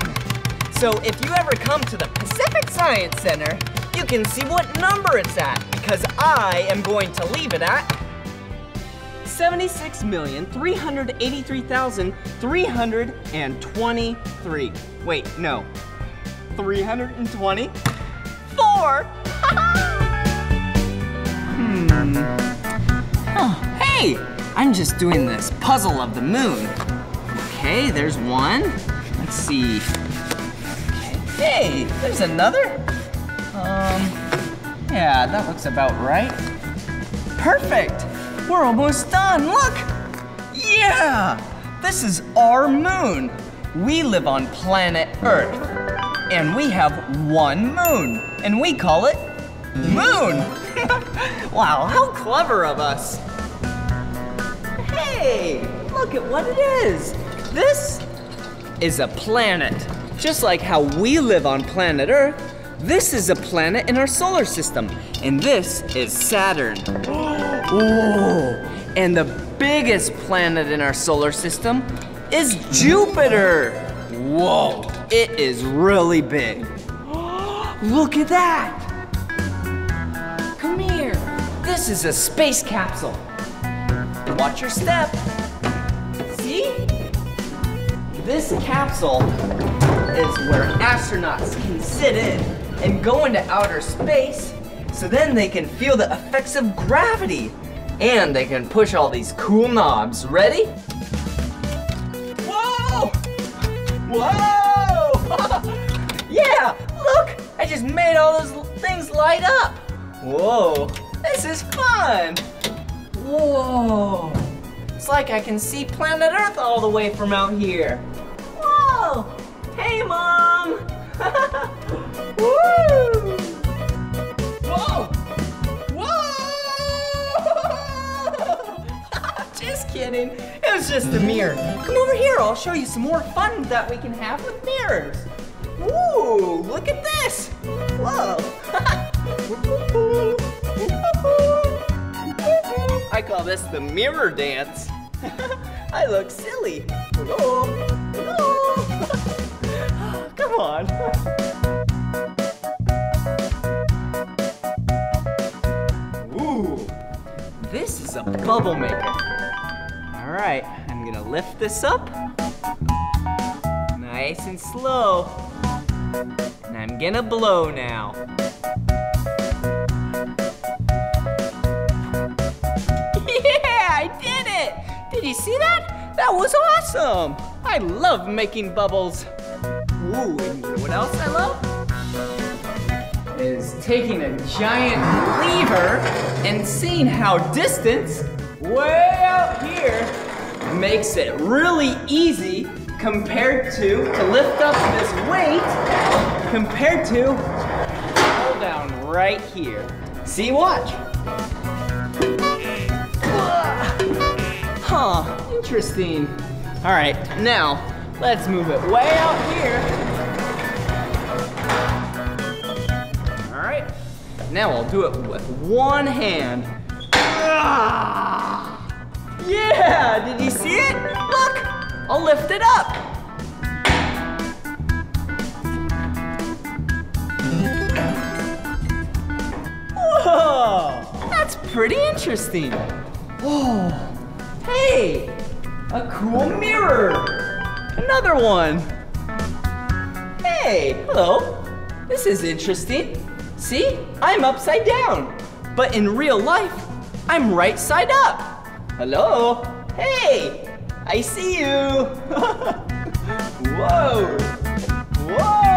So if you ever come to the Pacific Science Center, you can see what number it's at because I am going to leave it at 76,383,323. Wait, no. 324. hmm. Oh, hey! I'm just doing this puzzle of the moon. Okay, there's one. Let's see. Hey, there's another. Um, yeah, that looks about right. Perfect! We're almost done, look! Yeah! This is our moon. We live on planet Earth. And we have one moon. And we call it Moon! wow, how clever of us! Hey, look at what it is. This is a planet. Just like how we live on planet Earth, this is a planet in our solar system. And this is Saturn. Whoa! And the biggest planet in our solar system is Jupiter. Whoa, it is really big. Look at that. Come here. This is a space capsule. Watch your step. See? This capsule is where astronauts can sit in and go into outer space so then they can feel the effects of gravity and they can push all these cool knobs. Ready? Whoa! Whoa! yeah, look! I just made all those things light up. Whoa, this is fun. Whoa! It's like I can see planet Earth all the way from out here. Whoa! Hey, Mom! Woo! Whoa! Whoa! just kidding. It was just a mirror. Come over here. I'll show you some more fun that we can have with mirrors. Ooh, look at this. Whoa. call this the mirror dance. I look silly. Come on. Ooh, this is a bubble maker. All right, I'm gonna lift this up. Nice and slow. And I'm gonna blow now. Did you see that? That was awesome! I love making bubbles. Ooh, and what else I love? Is taking a giant lever and seeing how distance way out here makes it really easy compared to to lift up this weight compared to hold down right here. See, watch. Huh, interesting. All right, now let's move it way out here. All right, now I'll do it with one hand. Ah! Yeah, did you see it? Look, I'll lift it up. Whoa, that's pretty interesting. Whoa, hey, a cool mirror. Another one. Hey, hello. This is interesting. See, I'm upside down. But in real life, I'm right side up. Hello? Hey, I see you. Whoa. Whoa.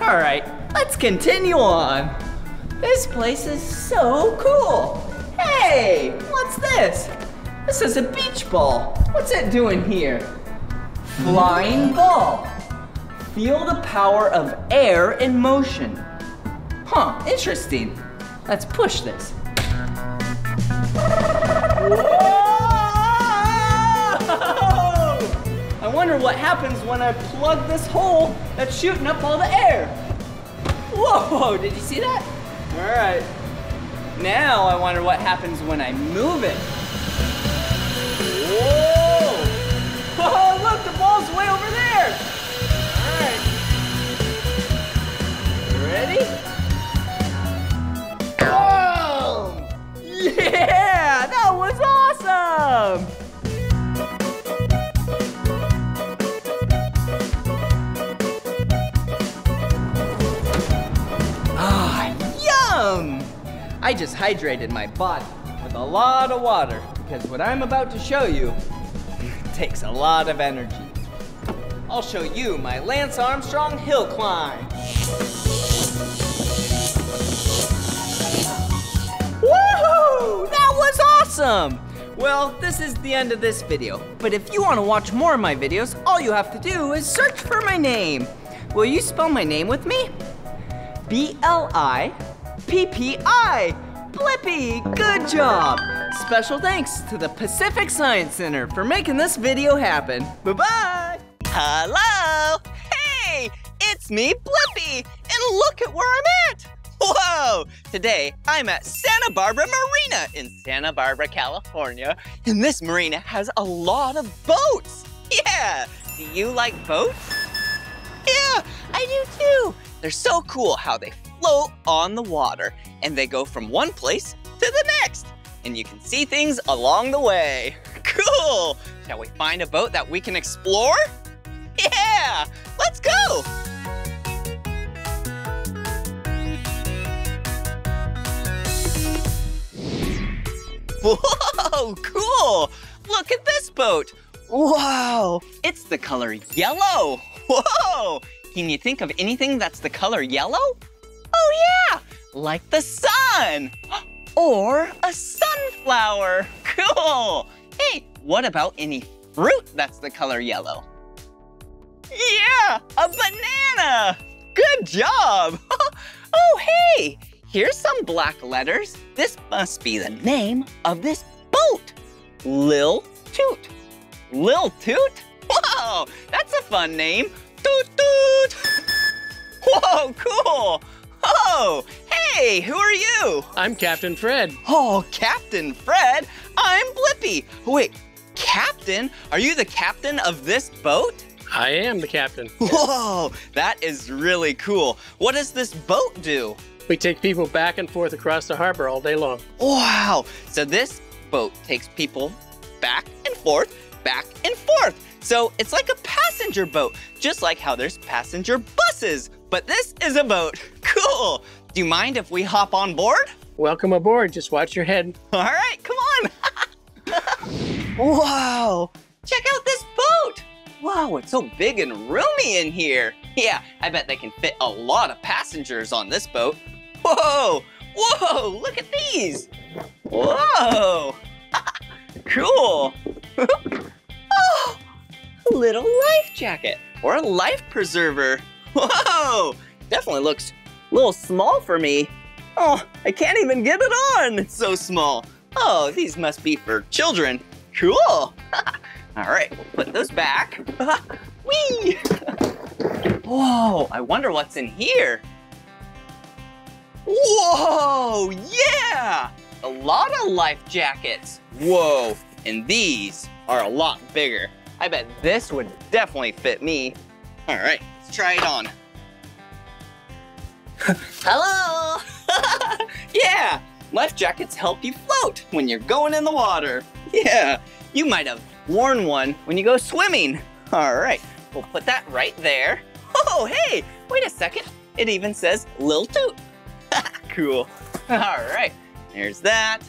All right, let's continue on. This place is so cool. Hey, what's this? This is a beach ball. What's it doing here? Flying ball. Feel the power of air in motion. Huh, interesting. Let's push this. Whoa! I wonder what happens when I plug this hole that's shooting up all the air. Whoa, did you see that? All right. Now I wonder what happens when I move it. Whoa! Oh, look, the ball's way over there. All right. Ready? Whoa! Yeah, that was awesome! I just hydrated my body with a lot of water because what I'm about to show you takes a lot of energy. I'll show you my Lance Armstrong hill climb. Woohoo! That was awesome! Well, this is the end of this video, but if you want to watch more of my videos, all you have to do is search for my name. Will you spell my name with me? B-L-I-P-P-I. Blippi, good job! Special thanks to the Pacific Science Center for making this video happen. Bye-bye! Hello! Hey, it's me, Blippi, and look at where I'm at! Whoa! Today, I'm at Santa Barbara Marina in Santa Barbara, California, and this marina has a lot of boats! Yeah! Do you like boats? Yeah, I do too! They're so cool how they float on the water, and they go from one place to the next, and you can see things along the way. Cool! Shall we find a boat that we can explore? Yeah! Let's go! Whoa, cool! Look at this boat! Wow, it's the color yellow! Whoa! Can you think of anything that's the color yellow? Oh yeah, like the sun! Or a sunflower! Cool! Hey, what about any fruit that's the color yellow? Yeah, a banana! Good job! oh, hey, here's some black letters. This must be the name of this boat. Lil Toot. Lil Toot? Whoa, that's a fun name. Toot Toot! Whoa, cool! Oh, hey, who are you? I'm Captain Fred. Oh, Captain Fred? I'm Blippi. Wait, Captain? Are you the captain of this boat? I am the captain. Whoa, that is really cool. What does this boat do? We take people back and forth across the harbor all day long. Wow, so this boat takes people back and forth, back and forth. So it's like a passenger boat, just like how there's passenger buses. But this is a boat. Cool. Do you mind if we hop on board? Welcome aboard. Just watch your head. All right, come on. Whoa, check out this boat. Wow, it's so big and roomy in here. Yeah, I bet they can fit a lot of passengers on this boat. Whoa, whoa, look at these. Whoa, cool. oh, a little life jacket or a life preserver. Whoa, definitely looks a little small for me. Oh, I can't even get it on. It's so small. Oh, these must be for children. Cool. All right, we'll put those back. Whee! Whoa, I wonder what's in here. Whoa, yeah! A lot of life jackets. Whoa, and these are a lot bigger. I bet this would definitely fit me. All right, try it on. Hello! yeah, life jackets help you float when you're going in the water. Yeah, you might have worn one when you go swimming. All right, we'll put that right there. Oh, hey, wait a second. It even says Lil Toot. cool. All right, there's that.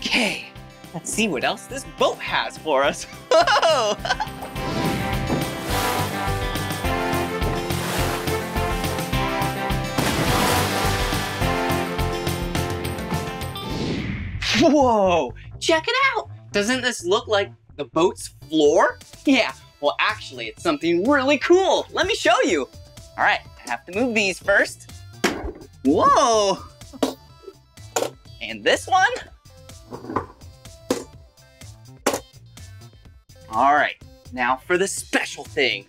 Okay, let's see what else this boat has for us. Whoa! Whoa, check it out. Doesn't this look like the boat's floor? Yeah, well actually it's something really cool. Let me show you. All right, I have to move these first. Whoa. And this one. All right, now for the special thing.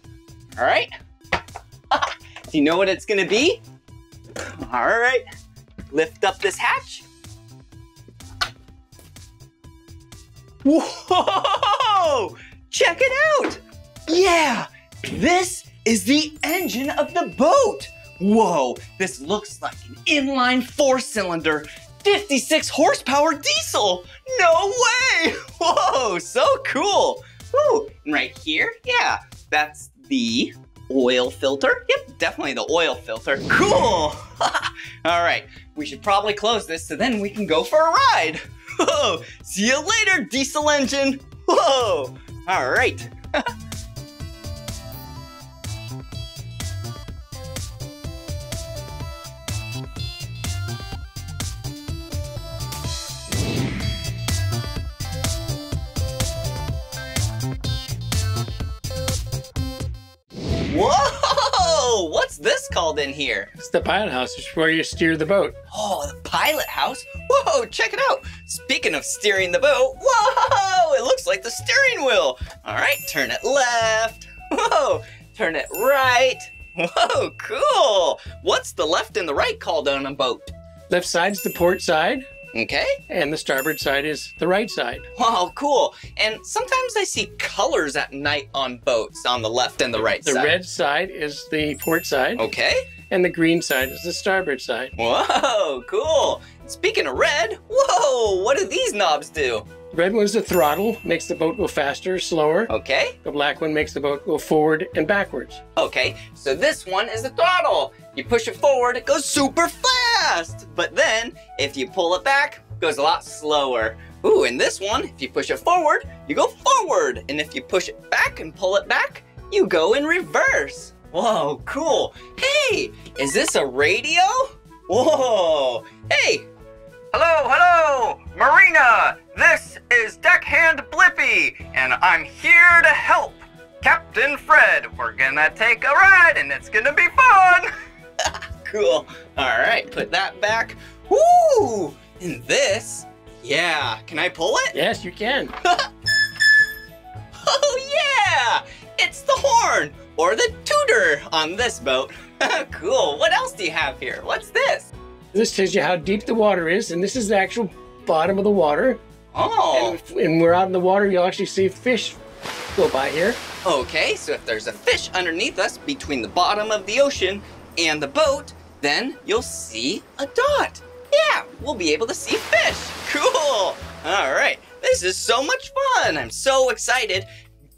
All right. Do you know what it's gonna be? All right, lift up this hatch. Whoa! Check it out! Yeah, this is the engine of the boat. Whoa, this looks like an inline four-cylinder, 56 horsepower diesel. No way! Whoa, so cool. Woo, and right here, yeah, that's the oil filter. Yep, definitely the oil filter. Cool. All right, we should probably close this so then we can go for a ride. Whoa, see you later, diesel engine. Whoa, all what's this called in here? It's the pilot house. It's where you steer the boat. Oh, the pilot house? Whoa, check it out. Speaking of steering the boat, whoa, it looks like the steering wheel. All right, turn it left. Whoa, turn it right. Whoa, cool. What's the left and the right called on a boat? Left side's the port side. Okay. And the starboard side is the right side. Wow, cool. And sometimes I see colors at night on boats on the left and the right The side. red side is the port side. Okay. And the green side is the starboard side. Whoa, cool. Speaking of red, whoa, what do these knobs do? Red one's the throttle, makes the boat go faster or slower. Okay. The black one makes the boat go forward and backwards. Okay, so this one is the throttle. You push it forward, it goes super fast. But then, if you pull it back, it goes a lot slower. Ooh, in this one, if you push it forward, you go forward. And if you push it back and pull it back, you go in reverse. Whoa, cool. Hey, is this a radio? Whoa, hey. Hello, hello, Marina. This is Deckhand Blippi, and I'm here to help. Captain Fred, we're gonna take a ride and it's gonna be fun. cool. All right, put that back. Woo! And this, yeah, can I pull it? Yes, you can. Oh yeah! It's the horn or the tooter on this boat. cool. What else do you have here? What's this? This tells you how deep the water is, and this is the actual bottom of the water. Oh. And, if, and we're out in the water, you'll actually see fish go by here. Okay, so if there's a fish underneath us between the bottom of the ocean and the boat, then you'll see a dot. Yeah, we'll be able to see fish. Cool. All right, this is so much fun. I'm so excited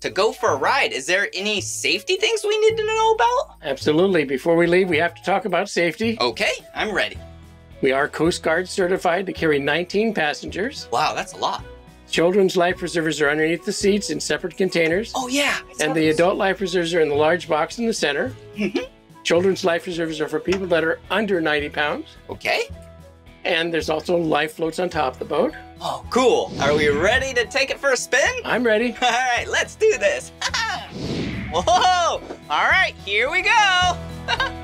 to go for a ride. Is there any safety things we need to know about? Absolutely. Before we leave, we have to talk about safety. Okay, I'm ready. We are Coast Guard certified to carry 19 passengers. Wow, that's a lot. Children's life preservers are underneath the seats in separate containers. Oh, yeah. And the adult life preservers are in the large box in the center. Mm-hmm. Children's life preservers are for people that are under 90 pounds. Okay. And there's also life floats on top of the boat. Oh, cool. Are we ready to take it for a spin? I'm ready. All right, let's do this. Whoa! All right, here we go.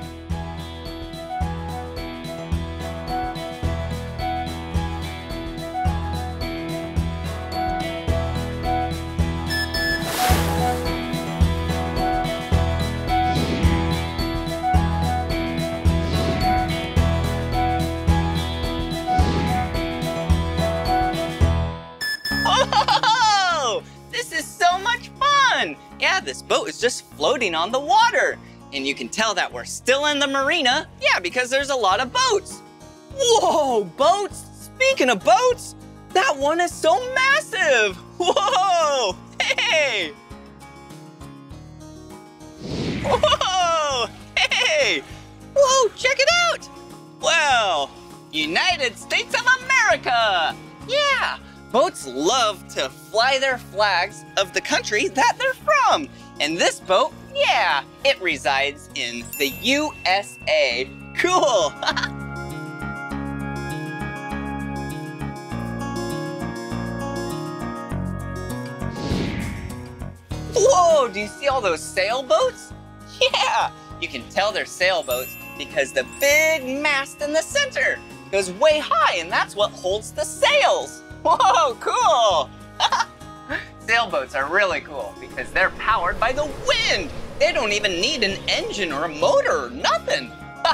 just floating on the water. And you can tell that we're still in the marina, yeah, because there's a lot of boats. Whoa, boats! Speaking of boats, that one is so massive! Whoa! Hey! Whoa! Hey! Whoa, check it out! Well, United States of America! Yeah! Boats love to fly their flags of the country that they're from. And this boat, yeah, it resides in the USA. Cool! Whoa, do you see all those sailboats? Yeah, you can tell they're sailboats because the big mast in the center goes way high and that's what holds the sails. Whoa, cool! Sailboats are really cool because they're powered by the wind. They don't even need an engine or a motor or nothing.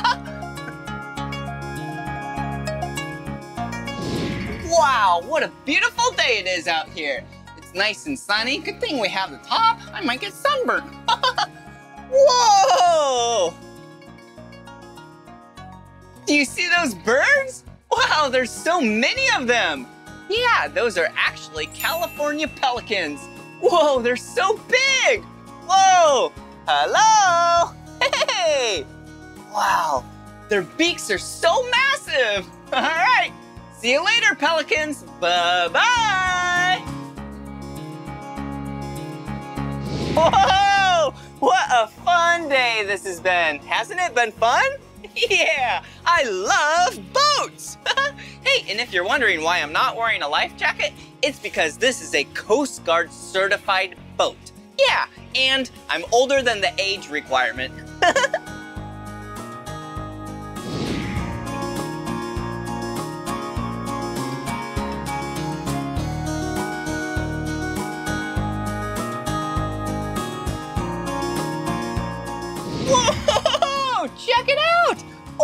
wow, what a beautiful day it is out here. It's nice and sunny. Good thing we have the top. I might get sunburned. Whoa! Do you see those birds? Wow, there's so many of them. Yeah, those are actually California pelicans. Whoa, they're so big. Whoa, hello. Hey, wow, their beaks are so massive. All right, see you later, pelicans. Bye-bye. Whoa! What a fun day this has been. Hasn't it been fun? Yeah, I love boats. hey, and if you're wondering why I'm not wearing a life jacket, it's because this is a Coast Guard certified boat. Yeah, and I'm older than the age requirement.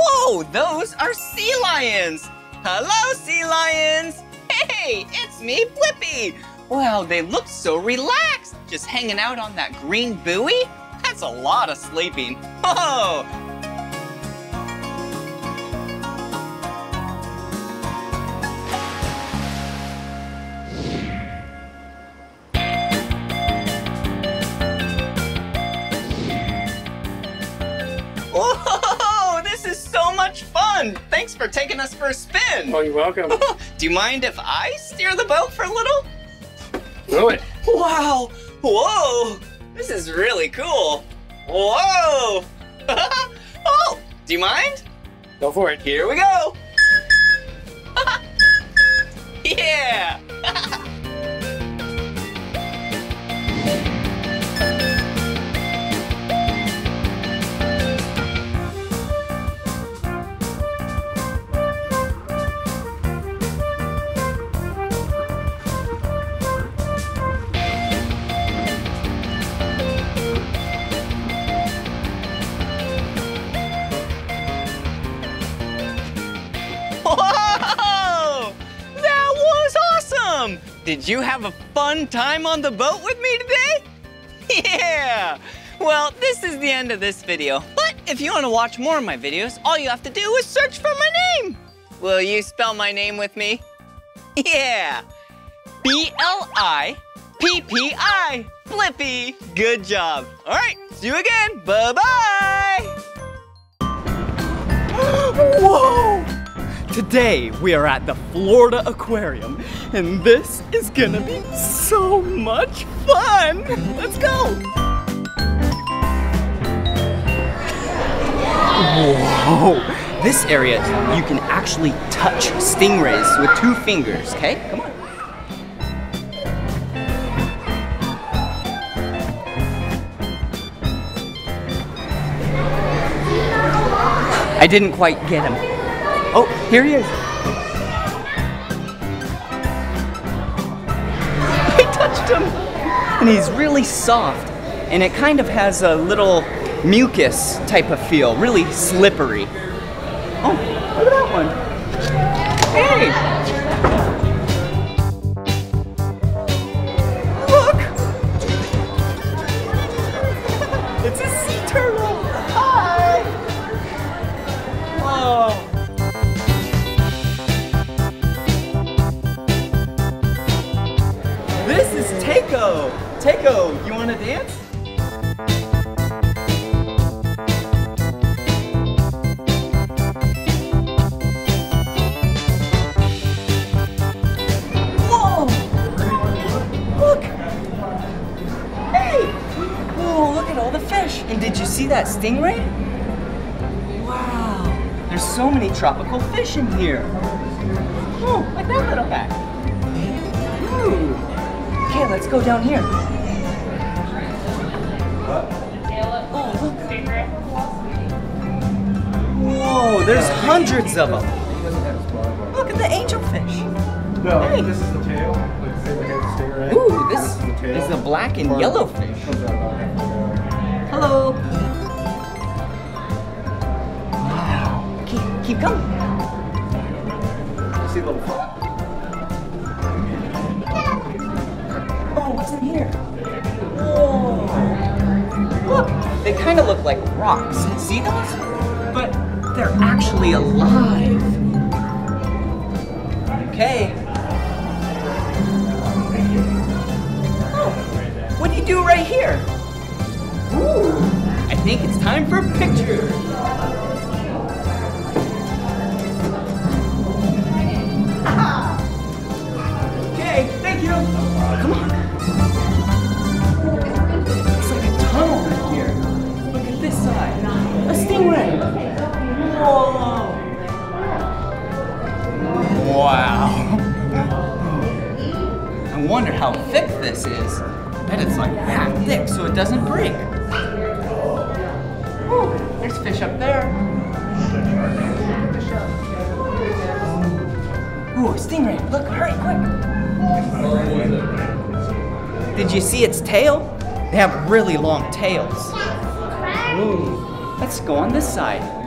Whoa, those are sea lions! Hello, sea lions! Hey, it's me, Blippi! Wow, they look so relaxed, just hanging out on that green buoy. That's a lot of sleeping. Whoa! Whoa, so much fun! Thanks for taking us for a spin. Oh, you're welcome. Do you mind if I steer the boat for a little? Do it. Wow! Whoa! This is really cool. Whoa! oh, do you mind? Go for it. Here we go. yeah! Did you have a fun time on the boat with me today? Yeah! Well, this is the end of this video. But if you want to watch more of my videos, all you have to do is search for my name. Will you spell my name with me? Yeah! B-L-I-P-P-I. Blippi. Good job. All right, see you again. Bye-bye. Whoa! Today we are at the Florida Aquarium, and this is gonna be so much fun! Let's go! Whoa! This area, you can actually touch stingrays with two fingers, okay? Come on. I didn't quite get him. Oh, here he is. I touched him. And he's really soft. And it kind of has a little mucus type of feel, really slippery. Oh, look at that one. Hey! You wanna dance? Whoa! Look! Hey! Look at all the fish! And did you see that stingray? Wow! There's so many tropical fish in here! Oh, like that little guy. Ooh. Okay, let's go down here. Whoa, there's hundreds of them. Look at the angelfish. No, Hey. this is the tail. Like, say they had the stingray. Ooh, this This is the tail. is the black and Part- yellow fish. comes out of that. Hello. Wow. Keep, keep coming. See the little flap? Oh, what's in here? Whoa. Look, they kind of look like rocks. See those? They're actually alive. Okay. Oh, what do you do right here? Ooh, I think it's time for a picture. Okay, thank you. Come on. It's like a tunnel in here. Look at this side. A stingray. Whoa. Wow. I wonder how thick this is. I bet it's like that thick so it doesn't break. Ooh, there's fish up there. Ooh, a stingray. Look, hurry, quick. Did you see its tail? They have really long tails. Ooh, let's go on this side.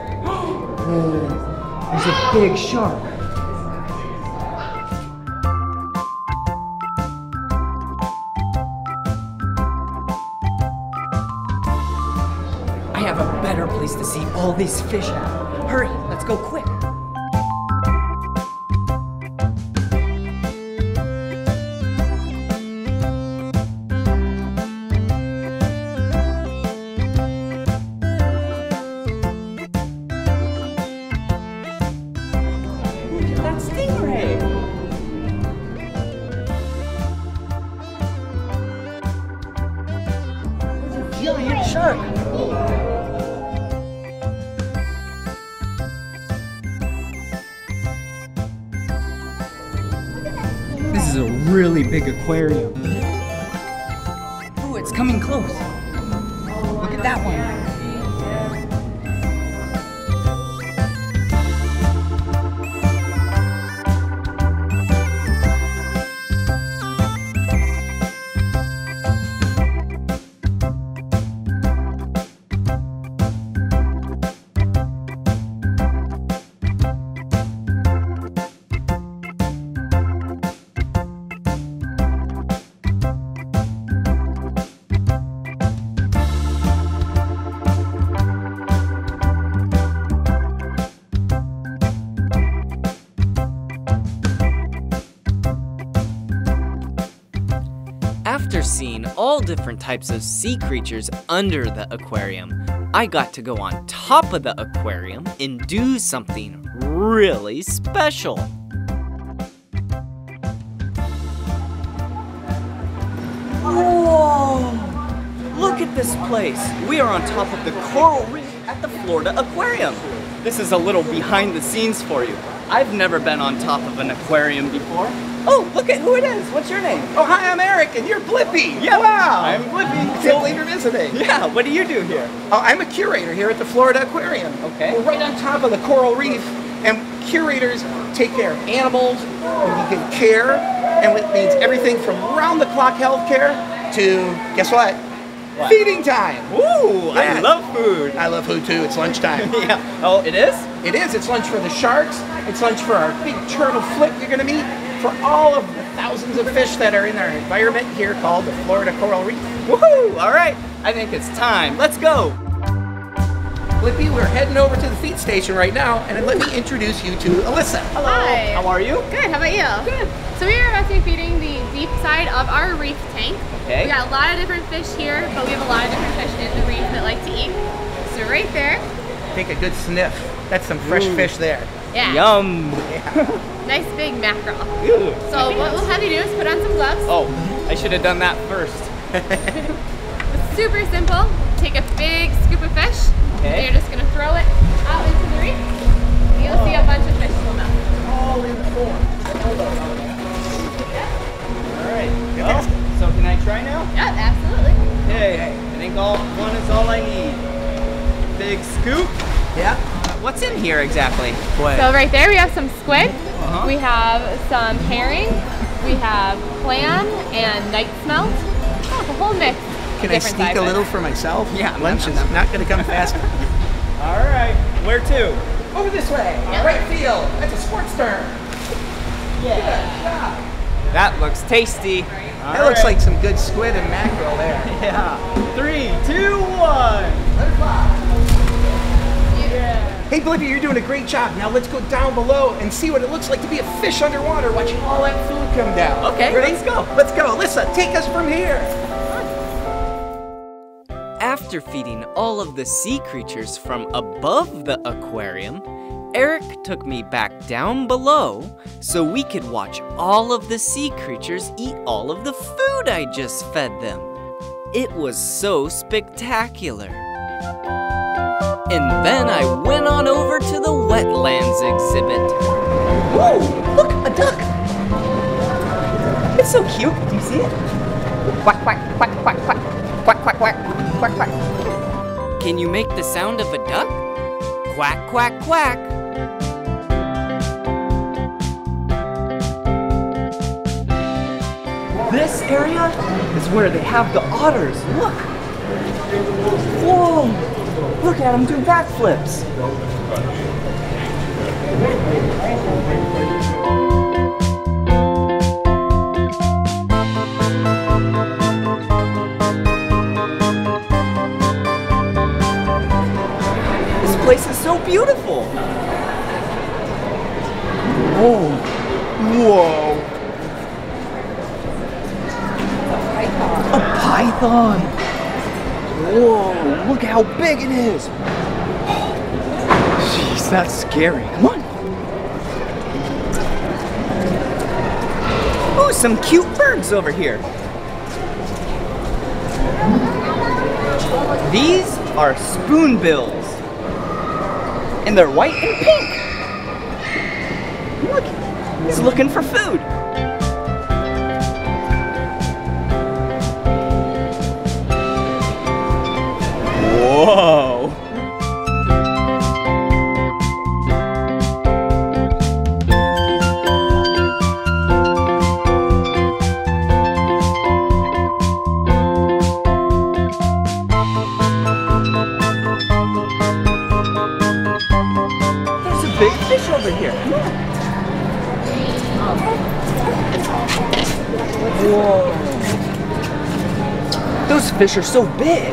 There's a big shark. I have a better place to see all these fish at. Hurry, let's go quick. Seeing all different types of sea creatures under the aquarium, I got to go on top of the aquarium and do something really special. Whoa! Look at this place. We are on top of the coral reef at the Florida Aquarium. This is a little behind the scenes for you. I've never been on top of an aquarium before. Oh, look at who it is. What's your name? Oh, hi, I'm Eric, and you're Blippi. Yeah, wow. I'm Blippi. Believe you're visiting. Yeah, what do you do here? Oh, I'm a curator here at the Florida Aquarium. Okay. We're right on top of the coral reef, and curators take care of animals, we give care, and it means everything from round-the-clock health care to, guess what? What? Feeding time. Ooh, I love food. I love food too. It's lunchtime. yeah. Oh, it is? It is. It's lunch for the sharks. It's lunch for our big turtle flip you're gonna meet. For all of the thousands of fish that are in our environment here called the Florida Coral Reef. Woohoo! All right, I think it's time. Let's go. Blippi, we're heading over to the feed station right now, and let me introduce you to Alyssa. Hello. Hi. How are you? Good. How about you? Good. So we are about to be feeding the deep side of our reef tank. Okay. We got a lot of different fish here, but we have a lot of different fish in the reef that like to eat. So right there. Take a good sniff. That's some fresh Ooh. fish there. Yeah. Yum. Nice big mackerel. Ew. So what we'll have you do is put on some gloves. Oh, I should have done that first. Super simple. Take a big scoop of fish. Okay. And you're just gonna throw it out into the reef. You'll see a bunch of fish swim up. All in form. All right. Well, so can I try now? Yeah, absolutely. Okay. I think all one is all I need. Big scoop. Yeah. What's in here exactly? What? So right there we have some squid. Uh-huh. We have some herring. We have clam and night smelt. Oh, the whole mix. Can I sneak a little for myself? Yeah. Lunch is not going to come fast. All right. Where to? Over this way. Yeah. Right field. That's a sports term. Yeah. That looks tasty. That looks like some good squid and mackerel there. Yeah. Three, two, one. Let it fly. Hey, Blippi, you're doing a great job. Now let's go down below and see what it looks like to be a fish underwater watching all that food come down. Okay, Ready? let's go. Let's go. Alyssa, take us from here. After feeding all of the sea creatures from above the aquarium, Eric took me back down below so we could watch all of the sea creatures eat all of the food I just fed them. It was so spectacular. And then I went on over to the wetlands exhibit. Whoa! Look, a duck! It's so cute. Do you see it? Quack, quack, quack, quack, quack. Quack, quack, quack, quack, quack. Can you make the sound of a duck? Quack, quack, quack. This area is where they have the otters. Look! Whoa! Look at him do backflips. This place is so beautiful. Whoa. Whoa. A python. Whoa, look how big it is. Jeez, that's scary. Come on. Oh, some cute birds over here. These are spoonbills. And they're white and pink. Look, he's looking for food. Fish are so big.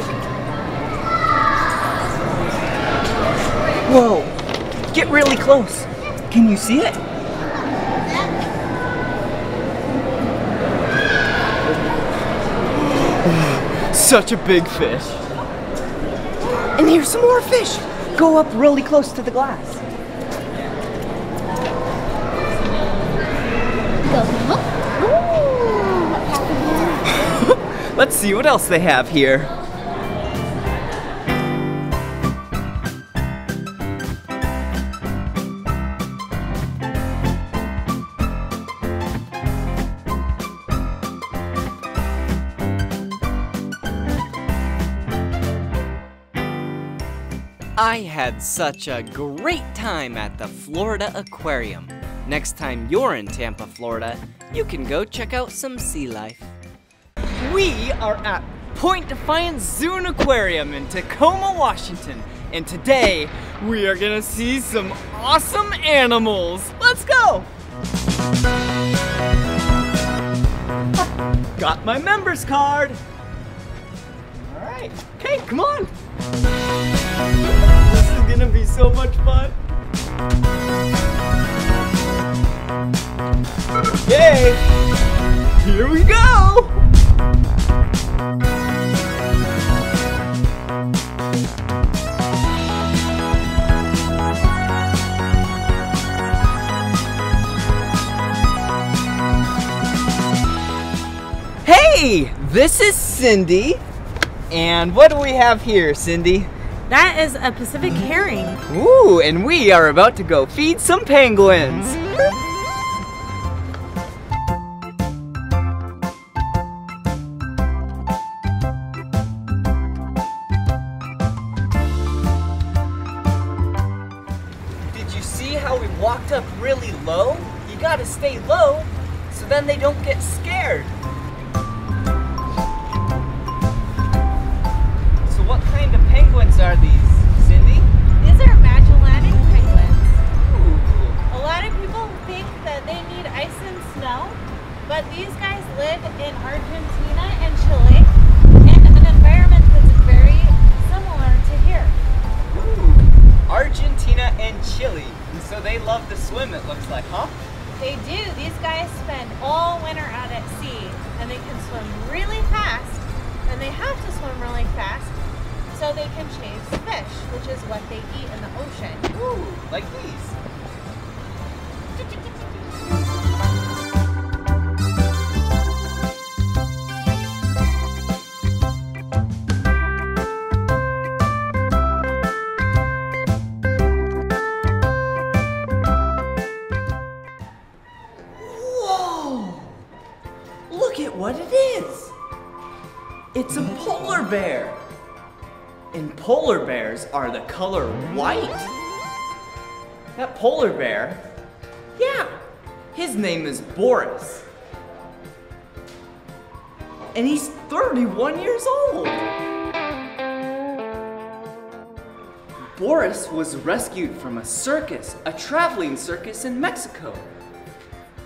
Whoa. Get really close. Can you see it? Such a big fish. And here's some more fish. Go up really close to the glass. See what else they have here. I had such a great time at the Florida Aquarium. Next time you're in Tampa, Florida, you can go check out some sea life. We are at Point Defiance Zoo and Aquarium in Tacoma, Washington, and today we are gonna see some awesome animals. Let's go! got my member's card. All right. Okay, come on. This is gonna be so much fun. Okay, here we go. Hey, this is Cindy. And what do we have here, Cindy? That is a Pacific herring. Ooh, and we are about to go feed some penguins. Did you see how we walked up really low? You gotta stay low so then they don't what it is! It's a polar bear! And polar bears are the color white. That polar bear, yeah, his name is Boris. And he's 31 years old. Boris was rescued from a circus, a traveling circus in Mexico.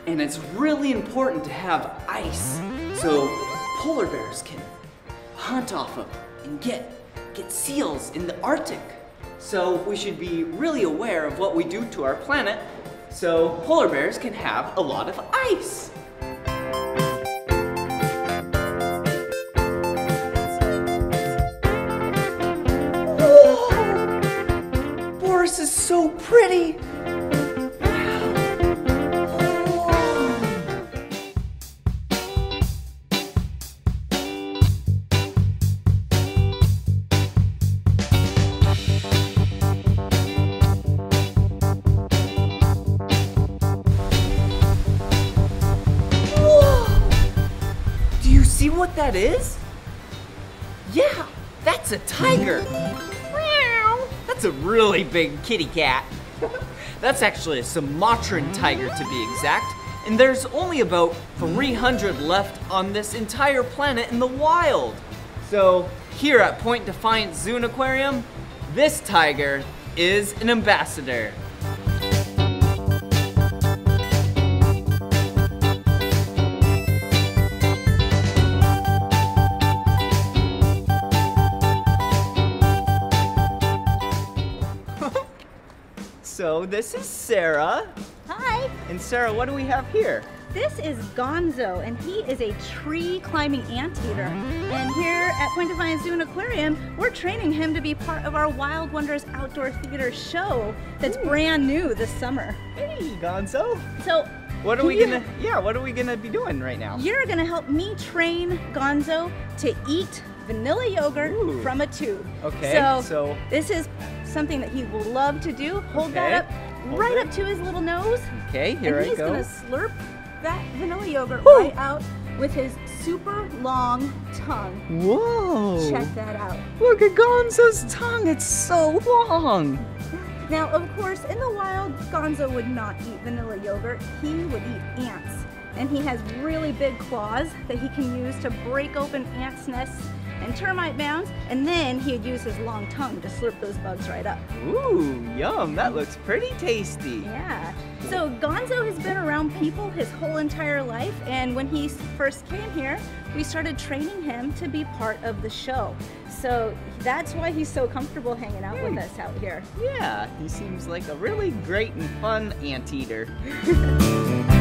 And it's really important to have ice so polar bears can hunt off of and get get seals in the Arctic. So we should be really aware of what we do to our planet so polar bears can have a lot of ice. Whoa! Boris is so pretty. Big kitty cat. That's actually a Sumatran tiger to be exact. And there's only about 300 left on this entire planet in the wild. So here at Point Defiance Zoo and Aquarium, this tiger is an ambassador. This is Sarah. Hi. And Sarah, what do we have here? This is Gonzo, and he is a tree climbing anteater. And here at Point Defiance Zoo and Aquarium, we're training him to be part of our Wild Wonders Outdoor Theater show that's brand new this summer. Hey, Gonzo. So, What are we gonna? Yeah, what are we gonna be doing right now? You're gonna help me train Gonzo to eat vanilla yogurt from a tube. Okay, So, so- this is something that he will love to do. Hold Okay, that up hold right it. up to his little nose. Okay, here and I he's go. gonna slurp that vanilla yogurt right out with his super long tongue. Whoa! Check that out. Look at Gonzo's tongue. It's so long. Now, of course, in the wild, Gonzo would not eat vanilla yogurt. He would eat ants. And he has really big claws that he can use to break open ants' nests and termite mounds, and then he'd use his long tongue to slurp those bugs right up. Ooh, yum, that looks pretty tasty. Yeah. So Gonzo has been around people his whole entire life, and when he first came here, we started training him to be part of the show. So that's why he's so comfortable hanging out with hmm. us out here. Yeah, he seems like a really great and fun anteater.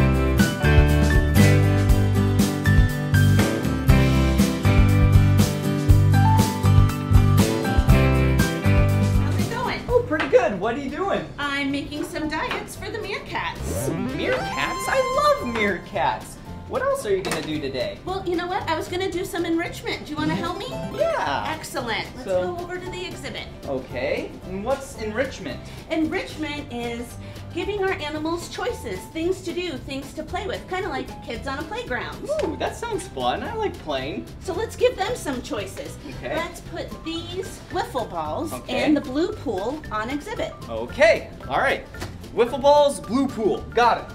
What are you doing? I'm making some diets for the meerkats. Meerkats? I love meerkats. What else are you gonna do today? Well, you know what? I was gonna do some enrichment. Do you want to help me? Yeah. Excellent. Let's So- go over to the exhibit. Okay, and what's enrichment? Enrichment is giving our animals choices, things to do, things to play with, kind of like kids on a playground. Ooh, that sounds fun. I like playing. So let's give them some choices. Okay. Let's put these wiffle balls Okay. and the blue pool on exhibit. Okay, all right. Wiffle balls, blue pool. Got it.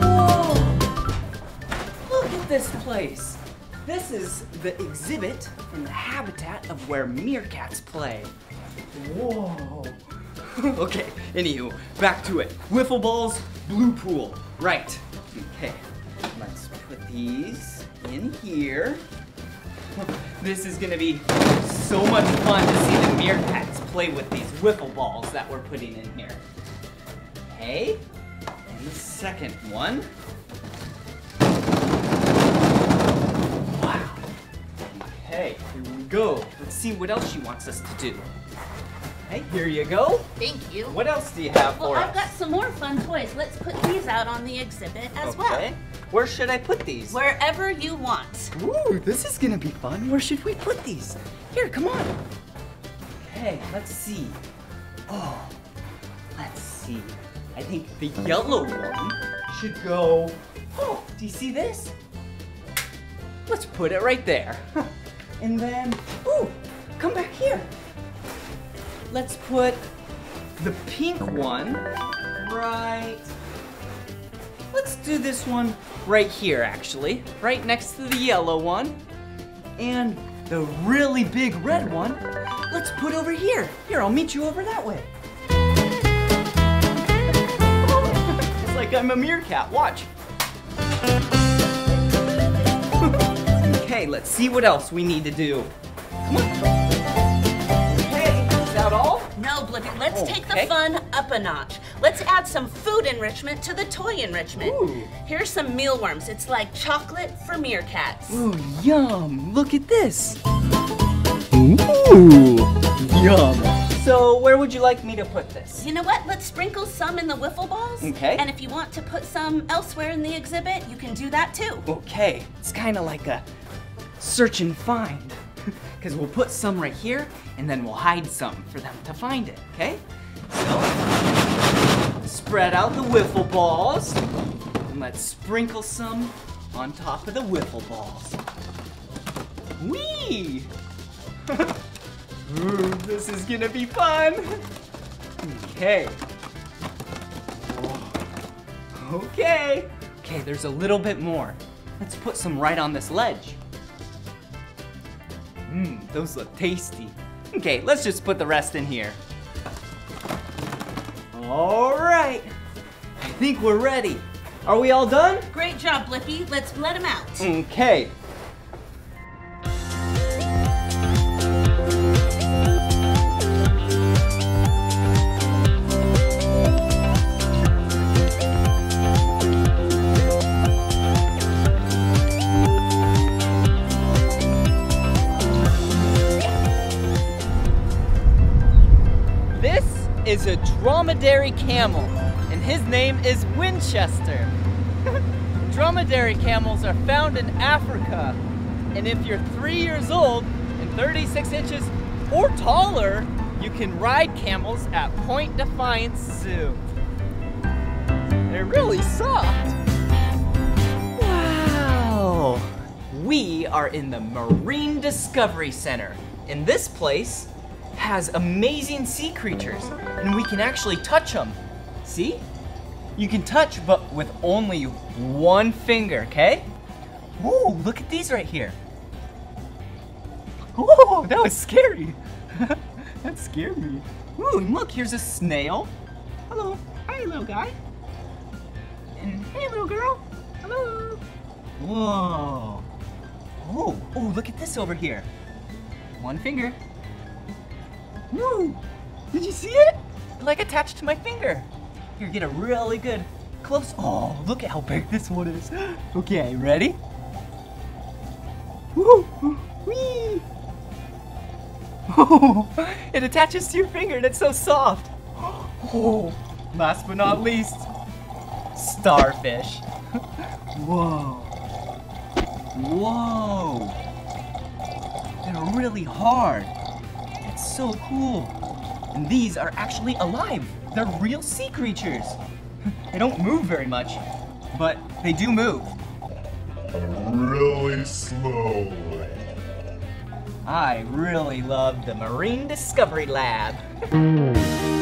Whoa! Look at this place. This is the exhibit from the habitat of where meerkats play. Whoa. okay, anywho, back to it. Wiffle balls, blue pool. Right. Okay, let's put these in here. This is gonna be so much fun to see the meerkats play with these wiffle balls that we're putting in here. Okay, and the second one. Wow. Okay, here we go. Let's see what else she wants us to do. Hey, here you go. Thank you. What else do you have Well, for I've us? got some more fun toys. Let's put these out on the exhibit as well. Okay. Where should I put these? Wherever you want. Ooh, this is gonna be fun. Where should we put these? Here, come on. Okay, let's see. Oh, let's see. I think the yellow one should go. Oh, do you see this? Let's put it right there. and then, ooh, come back here. Let's put the pink one right. Let's do this one right here, actually. Right next to the yellow one. And the really big red one, let's put over here. Here, I'll meet you over that way. it's like I'm a meerkat. Watch. okay, let's see what else we need to do. That all? No, Blippi, let's oh, take the Okay. fun up a notch. Let's add some food enrichment to the toy enrichment. Here's some mealworms. It's like chocolate for meerkats. Ooh, yum. Look at this. Ooh, yum. So, where would you like me to put this? You know what? Let's sprinkle some in the wiffle balls. Okay. And if you want to put some elsewhere in the exhibit, you can do that too. Okay, it's kind of like a search and find. Because we'll put some right here, and then we'll hide some for them to find it, okay? So, spread out the wiffle balls, and let's sprinkle some on top of the wiffle balls. Whee! Ooh, this is gonna be fun! Okay. Okay. Okay, there's a little bit more. Let's put some right on this ledge. Mmm, those look tasty. Okay, let's just put the rest in here. All right. I think we're ready. Are we all done? Great job, Blippi. Let's let him out. Okay. Dromedary camel, and his name is Winchester. dromedary camels are found in Africa, and if you're three years old and 36 inches or taller, you can ride camels at Point Defiance Zoo. They're really soft. Wow! We are in the Marine Discovery Center, In this place has amazing sea creatures, and we can actually touch them. See? You can touch, but with only one finger, okay? Ooh, look at these right here. Whoa, that was scary. that scared me. Ooh, and look, here's a snail. Hello. Hi, little guy. And hey, little girl. Hello. Whoa. Oh, oh, look at this over here. One finger. Woo! Did you see it? Like attached to my finger. Here, get a really good close. Oh, look at how big this one is. Okay, ready? Woo! Whee! Oh, it attaches to your finger and it's so soft. Oh, last but not least, starfish. Whoa. Whoa. They're really hard. It's so cool. And these are actually alive. They're real sea creatures. They don't move very much, but they do move. Really slowly. I really love the Marine Discovery Lab.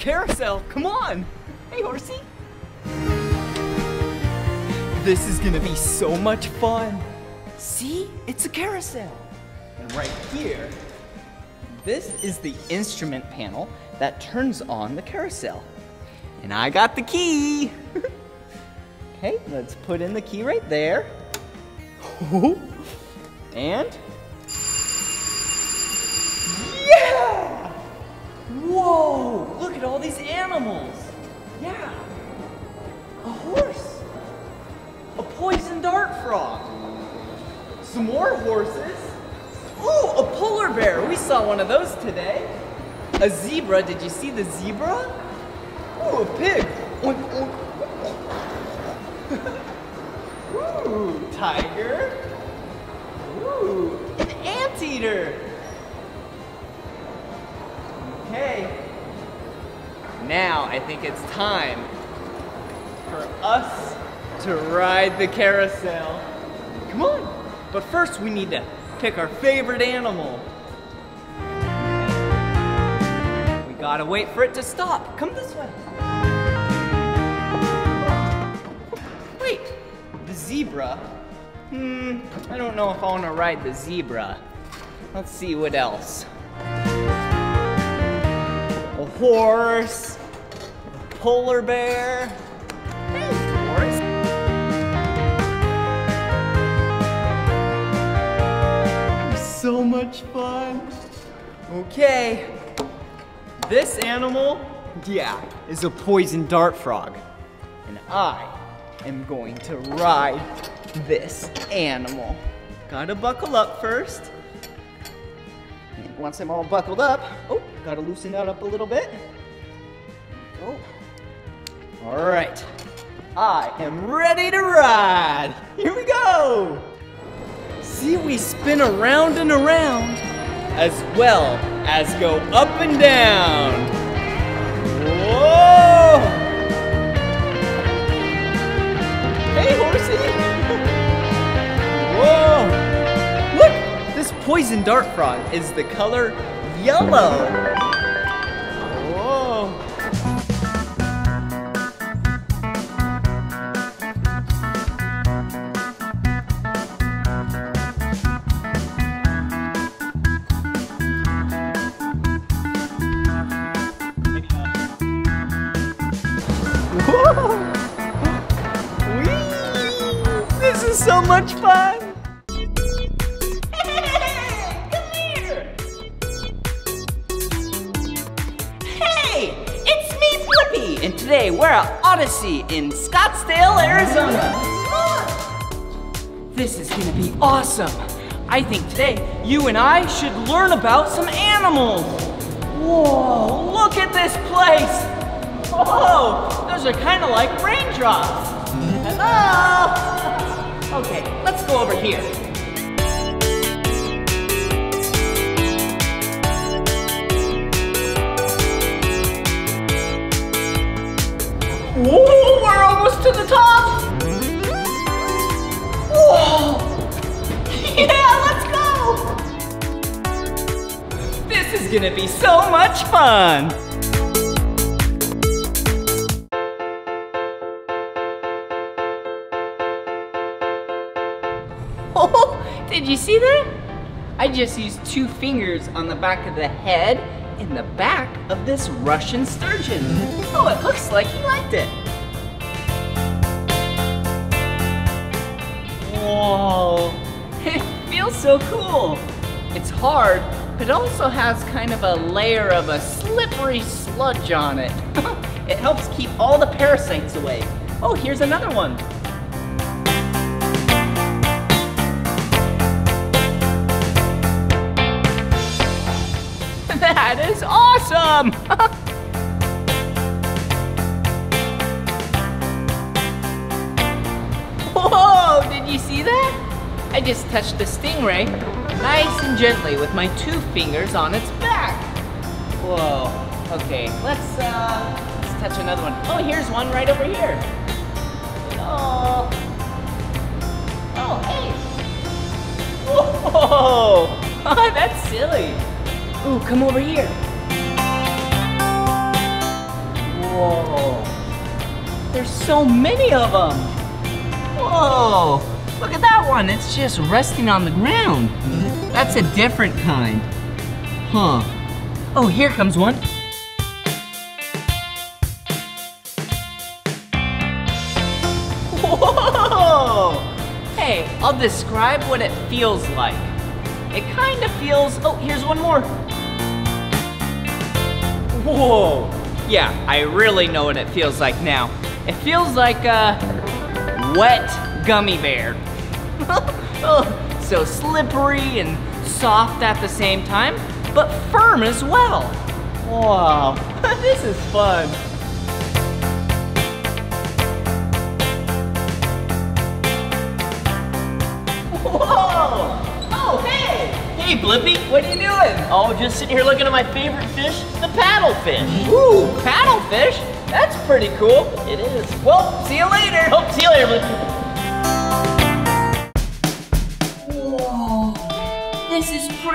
carousel. Come on. Hey, horsey. This is gonna be so much fun. See? It's a carousel. And right here, this is the instrument panel that turns on the carousel. And I got the key. okay, let's put in the key right there. and yeah! Whoa! Look at all these animals. Yeah. A horse. A poison dart frog. Some more horses. Ooh, a polar bear. We saw one of those today. A zebra. Did you see the zebra? Ooh, a pig. Ooh, tiger. Ooh, an anteater. Okay. Now I think it's time for us to ride the carousel. Come on. But first we need to pick our favorite animal. We gotta wait for it to stop. Come this way. Wait, the zebra? Hmm, I don't know if I wanna ride the zebra. Let's see what else. A horse, a polar bear. Hey, horse. So much fun. Okay, this animal, yeah, is a poison dart frog. And I am going to ride this animal. Gotta buckle up first. And once I'm all buckled up, oh, gotta loosen that up a little bit. Oh. All right. I am ready to ride. Here we go. See, we spin around and around, as well as go up and down. Poison dart frog is the color yellow. Oh. Whoa! Whoa! Whee! This is so much fun! In Scottsdale, Arizona. This is gonna be awesome. I think today you and I should learn about some animals. Whoa, look at this place. Oh, those are kind of like raindrops. Hello? Okay, let's go over here. Whoa, to the top. Whoa. Yeah, let's go. This is gonna be so much fun. Oh, did you see that? I just used two fingers on the back of the head in the back of this Russian sturgeon. Oh, it looks like he liked it. Whoa, it feels so cool. It's hard, but it also has kind of a layer of a slippery sludge on it. it helps keep all the parasites away. Oh, here's another one. That is awesome! Just touched the stingray nice and gently with my two fingers on its back. Whoa, okay, let's, uh, let's touch another one. Oh, here's one right over here. Oh, oh, hey. Whoa, that's silly. Ooh, come over here. Whoa. There's so many of them. Whoa. Look at that one. It's just resting on the ground. That's a different kind. Huh. Oh, here comes one. Whoa! Hey, I'll describe what it feels like. It kind of feels, oh, here's one more. Whoa. Yeah, I really know what it feels like now. It feels like a wet gummy bear. Oh, so slippery and soft at the same time, but firm as well. Wow, this is fun. Whoa! Oh, hey! Hey, Blippi, what are you doing? Oh, just sitting here looking at my favorite fish, the paddlefish. Ooh, paddlefish? That's pretty cool. It is. Well, see you later. Hope Oh, see you later, Blippi.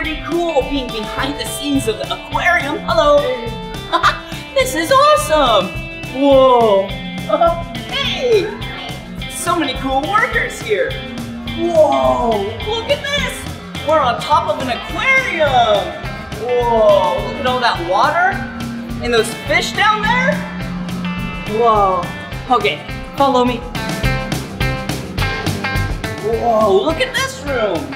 Pretty cool being behind the scenes of the aquarium. Hello. this is awesome. Whoa. hey, so many cool workers here. Whoa, look at this. We're on top of an aquarium. Whoa, look at all that water and those fish down there. Whoa. Okay, follow me. Whoa, look at this room.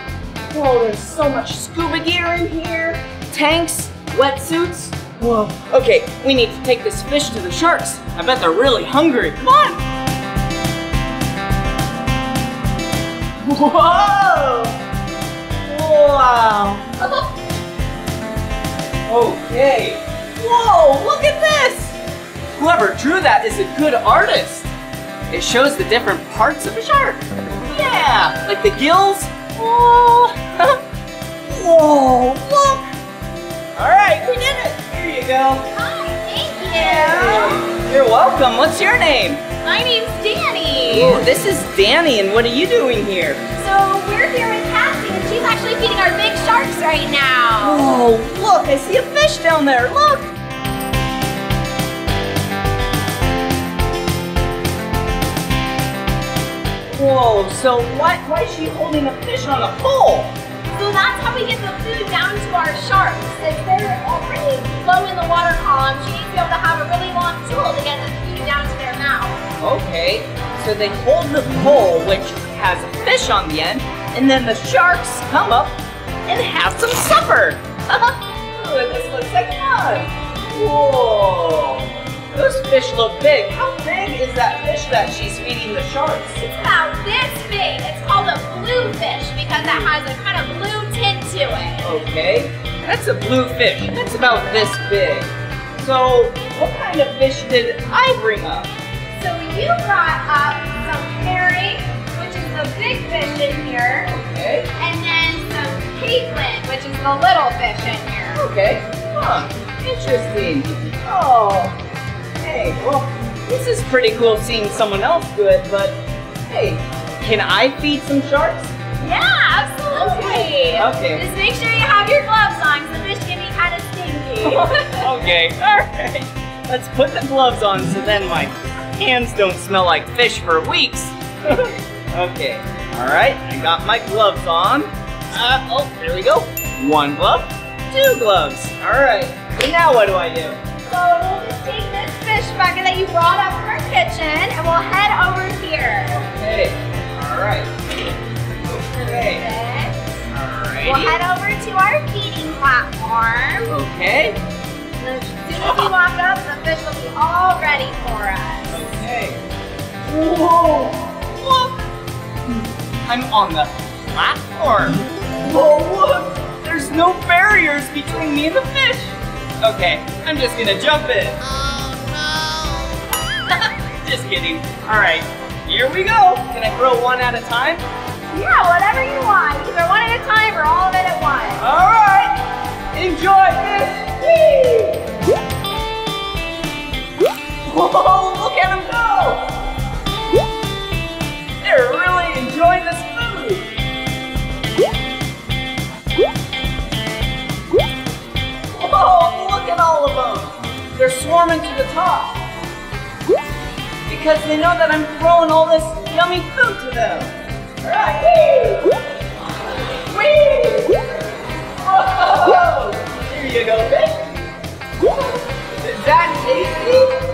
Whoa, there's so much scuba gear in here. Tanks, wetsuits. Whoa. Okay, we need to take this fish to the sharks. I bet they're really hungry. Come on. Whoa! Wow. okay. Whoa, look at this! Whoever drew that is a good artist. It shows the different parts of a shark. Yeah, like the gills. Whoa, Whoa look! All right, we did it. Here you go. Hi, thank you. You're welcome. What's your name? My name's Danny. Ooh, this is Danny, and what are you doing here? So we're here with Cassie, and she's actually feeding our big sharks right now. Oh, look, I see a fish down there. Look. Whoa, so why, why is she holding a fish on a pole? So that's how we get the food down to our sharks. If they're already low in the water column, she needs to be able to have a really long tool to get the food down to their mouth. Okay, so they hold the pole, which has a fish on the end, and then the sharks come up and have some supper. Ooh, this looks like fun. Whoa, those fish look big. How big is that fish that she's feeding the sharks? It's about this big. It's called a bluefish because it has a kind of blue tint to it. Okay, that's a blue fish. That's about this big. So, what kind of fish did I bring up? So you brought up some herring, which is the big fish in here. Okay. And then some capelin, which is the little fish in here. Okay. Huh. Interesting. Oh. Hey, well, this is pretty cool seeing someone else do it, but hey, can I feed some sharks? Yeah, absolutely. Okay. Just make sure you have your gloves on, 'cause the fish can be kind of stinky. okay, alright. Let's put the gloves on so then my hands don't smell like fish for weeks. okay, alright, I got my gloves on. Uh, oh, there we go. One glove, two gloves. Alright, so now what do I do? So we'll just take this fish bucket that you brought up from our kitchen and we'll head over here. Okay, alright. Okay. We'll head over to our feeding platform. Okay. As soon as we walk up, the fish will be all ready for us. Okay. Whoa! Look! I'm on the platform. Whoa, look! There's no barriers between me and the fish. Okay, I'm just gonna jump in. Oh no! just kidding. Alright, here we go. Can I throw one at a time? Yeah, whatever you want. Either one at a time or all of it at once. Alright! Enjoy this! Whoa, look at them go! They're really enjoying this food. Whoa, look at all of them! They're swarming to the top. Because they know that I'm throwing all this yummy food to them. Alright, whee! Whee! Whoa! Here you go, fish. Is that tasty?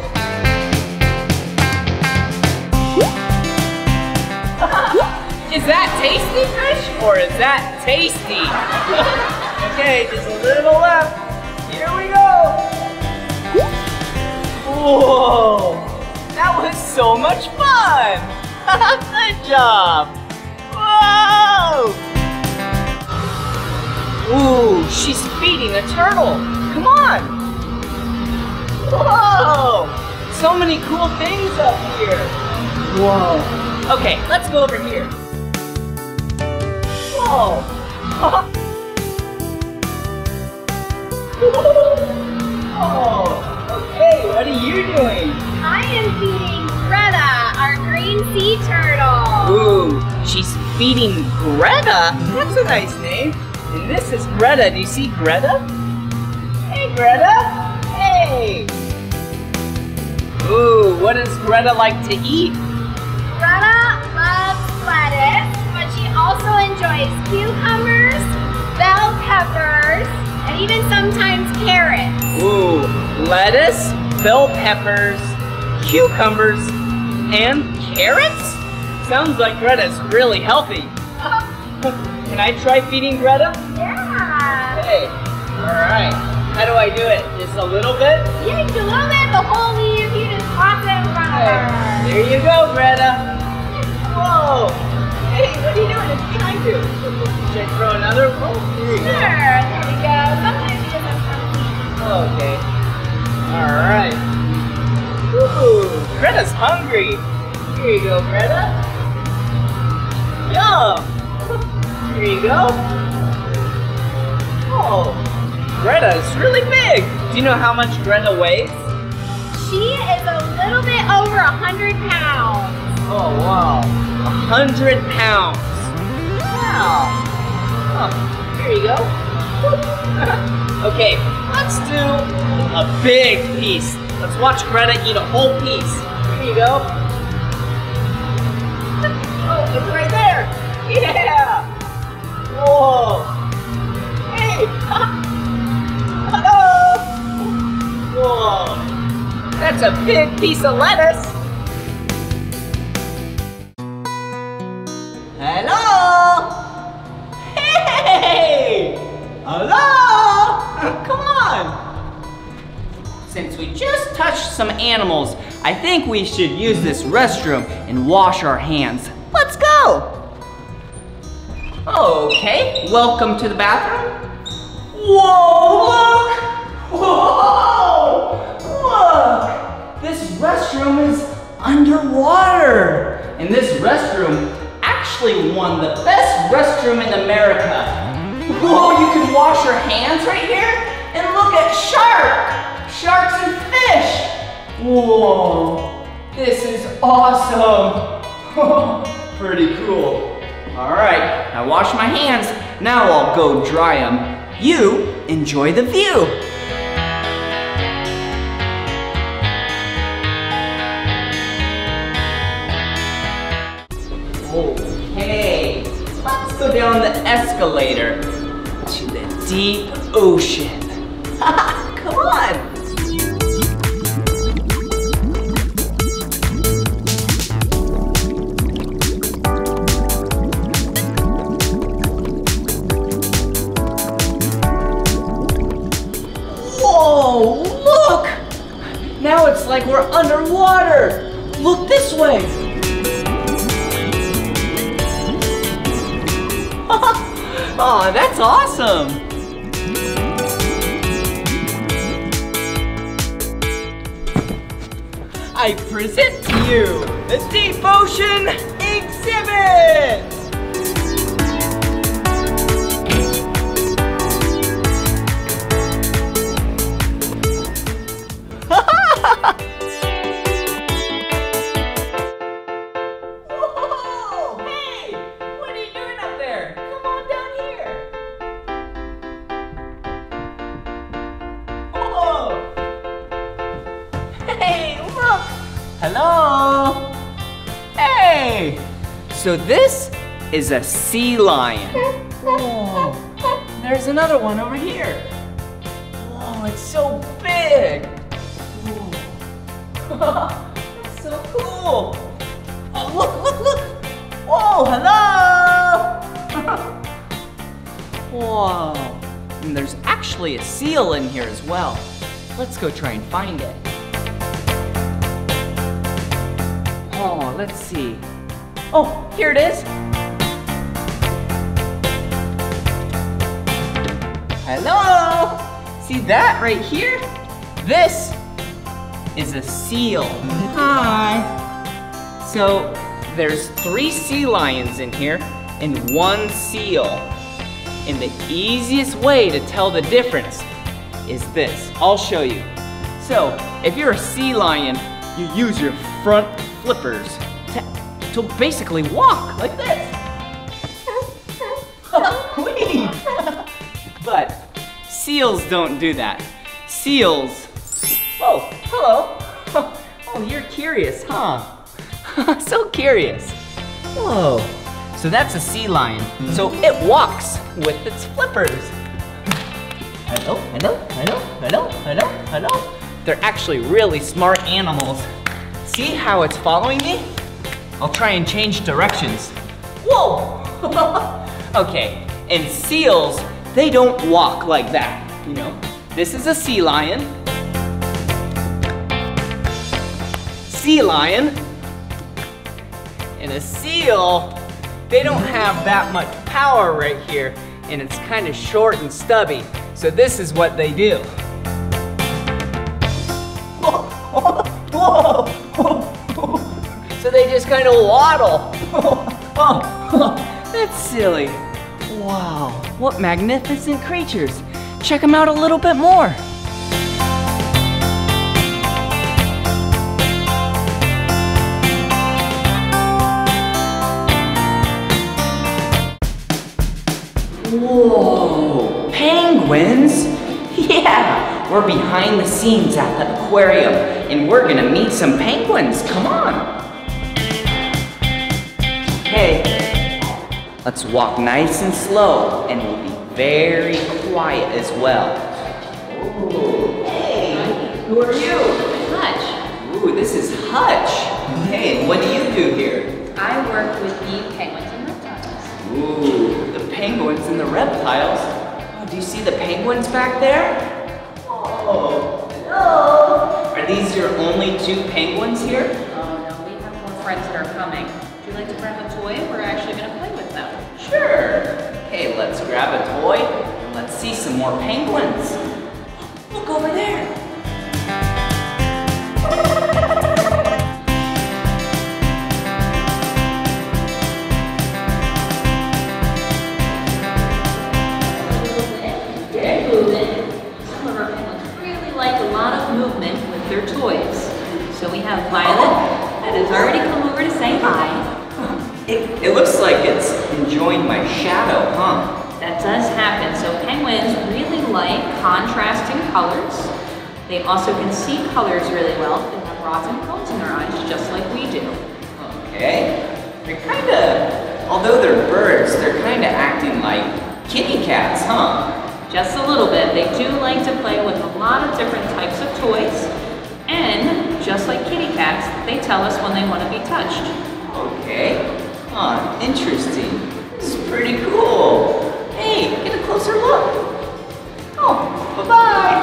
is that tasty fish or is that tasty? okay, just a little left. Here we go. Whoa! That was so much fun! Good job! Whoa! Ooh, she's feeding a turtle. Come on! Whoa! So many cool things up here. Whoa. Okay, let's go over here. Whoa! oh, okay, what are you doing? I am feeding Greta, our green sea turtle. Ooh, she's feeding Greta? That's a nice name. And this is Greta. Do you see Greta? Hey, Greta. Hey. Ooh, what does Greta like to eat? Greta loves lettuce, but she also enjoys cucumbers, bell peppers, and even sometimes carrots. Ooh, lettuce, bell peppers, cucumbers, and carrots? Sounds like Greta's really healthy. Can I try feeding Greta? Yeah. Hey, alright. How do I do it? Just a little bit? Yeah, you can love it. The whole leaf, you just toss it in front of her. There you go, Greta. Whoa. Hey, what are you doing? It's behind you. Should I throw another? Oh, here you Sure, go. there we go. Sometimes she just Okay. Alright. Ooh, Greta's hungry. Here you go, Greta. Yum. Here you go. Oh, Greta is really big. Do you know how much Greta weighs? She is a little bit over a hundred pounds. Oh, wow. A hundred pounds. Wow. Huh. Here you go. okay, let's do a big piece. Let's watch Greta eat a whole piece. Here you go. Oh, it's right there. Yeah. Whoa. Hey. Hello. Whoa. That's a big piece of lettuce. Hello. Hey. Hello. Come on. Since we just touched some animals, I think we should use this restroom and wash our hands. Let's go! Okay, welcome to the bathroom. Whoa, look! Whoa! Look! This restroom is underwater! And this restroom actually won the best restroom in America. Whoa, you can wash your hands right here? And look at shark! Sharks and fish! Whoa! This is awesome! Pretty cool. All right, I washed my hands. Now I'll go dry them. you enjoy the view. Okay, let's go down the escalator to the deep ocean. we're underwater. Look this way. Aw, oh, that's awesome. I present to you the Deep Ocean is a sea lion. Whoa! There's another one over here. Whoa, it's so big! That's so cool! Oh, look, look, look! Whoa, hello! Whoa. And there's actually a seal in here as well. Let's go try and find it. Oh, let's see. Oh, here it is. Hello! See that right here? This is a seal. Hi. So there's three sea lions in here and one seal. And the easiest way to tell the difference is this. I'll show you. So if you're a sea lion, you use your front flippers to, to basically walk like this. Seals don't do that. Seals. Oh, hello. Oh, you're curious, huh? so curious. Whoa. So that's a sea lion. So it walks with its flippers. Hello, hello, hello, hello, hello, hello. They're actually really smart animals. See how it's following me? I'll try and change directions. Whoa! okay, and seals, they don't walk like that, you know? This is a sea lion. Sea lion. And a seal, they don't have that much power right here, and it's kind of short and stubby. So this is what they do. So they just kind of waddle. That's silly. Wow, what magnificent creatures. Check them out a little bit more. Whoa, penguins? Yeah, we're behind the scenes at the aquarium and we're gonna meet some penguins. Come on. Okay, let's walk nice and slow and we'll be very quiet as well. Ooh, hey, who are you? Hutch. Ooh, this is Hutch. Hey, what do you do here? I work with the penguins and reptiles. Ooh, the penguins and the reptiles. Oh, do you see the penguins back there? Oh, hello. Are these your only two penguins here? Oh no, we have more friends that are coming. Would you like to grab a toy? We're actually with them. Sure. Okay, let's grab a toy and let's see some more penguins. Look over there. Very moving. Some of our penguins really like a lot of movement with their toys. So we have Violet that has already come over to say hi. It, it looks like it's enjoying my shadow, huh? That does happen. So penguins really like contrasting colors. They also can see colors really well. They have rods and cones in their eyes, just like we do. Okay. They're kind of, although they're birds, they're kind of acting like kitty cats, huh? Just a little bit. They do like to play with a lot of different types of toys. And just like kitty cats, they tell us when they want to be touched. Okay. Huh, interesting. This is pretty cool. Hey, get a closer look. Oh, bye-bye.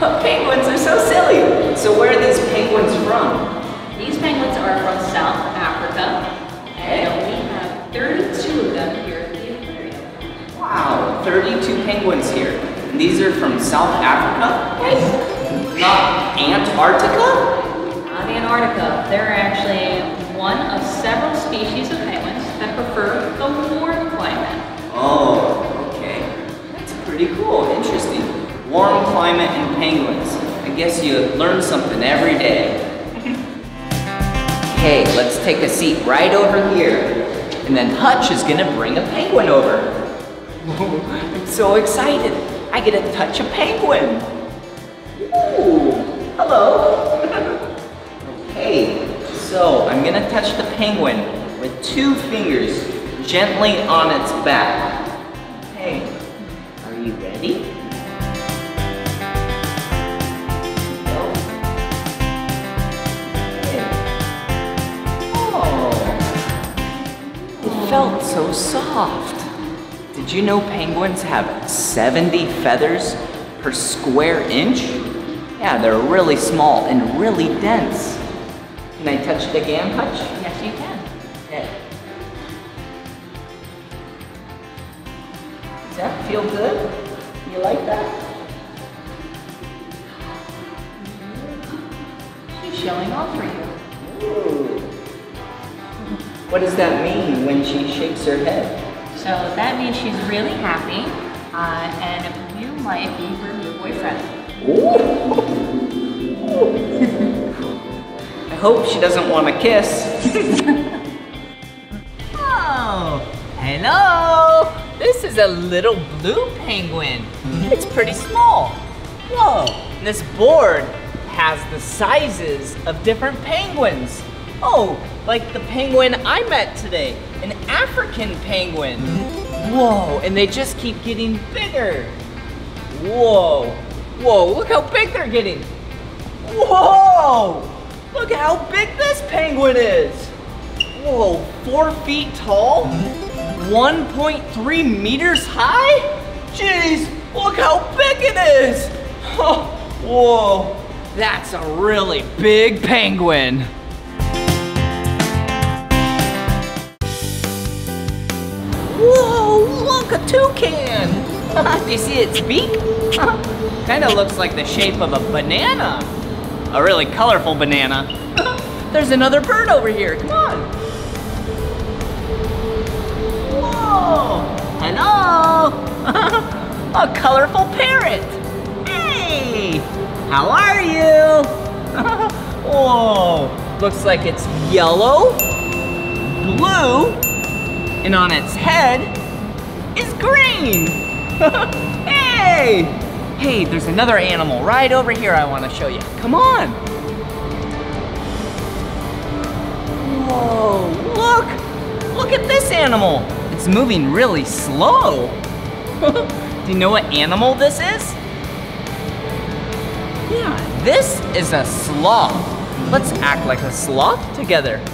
penguins are so silly. So where are these penguins from? These penguins are from South Africa. And we have 32 of them here at the aquarium. Wow, 32 penguins here. And these are from South Africa? Yes. Not Antarctica? Learn something every day. Okay, let's take a seat right over here. And then Hutch is gonna bring a penguin over. I'm so excited. I get to touch a penguin. Ooh, hello. okay, so I'm gonna touch the penguin with two fingers gently on its back. Soft. Did you know penguins have 70 feathers per square inch? Yeah, they're really small and really dense. Can I touch it again, Hutch? Yes, you can. Okay. Does that feel good? What does that mean when she shakes her head? So that means she's really happy, uh, and you might be her new boyfriend. I hope she doesn't want to kiss. oh, hello. This is a little blue penguin. It's pretty small. Whoa, this board has the sizes of different penguins. Oh, like the penguin I met today, an African penguin. Whoa, and they just keep getting bigger. Whoa, whoa, look how big they're getting. Whoa, look how big this penguin is. Whoa, four feet tall, 1.3 meters high? Jeez, look how big it is. Oh, Whoa, that's a really big penguin. Whoa, look, a toucan! Do you see its beak? kind of looks like the shape of a banana. A really colorful banana. There's another bird over here, come on. Whoa, hello. a colorful parrot. Hey, how are you? Whoa, looks like it's yellow, blue, and on its head is green. hey! Hey, there's another animal right over here I want to show you. Come on. Whoa, look! Look at this animal. It's moving really slow. Do you know what animal this is? Yeah, this is a sloth. Let's act like a sloth together.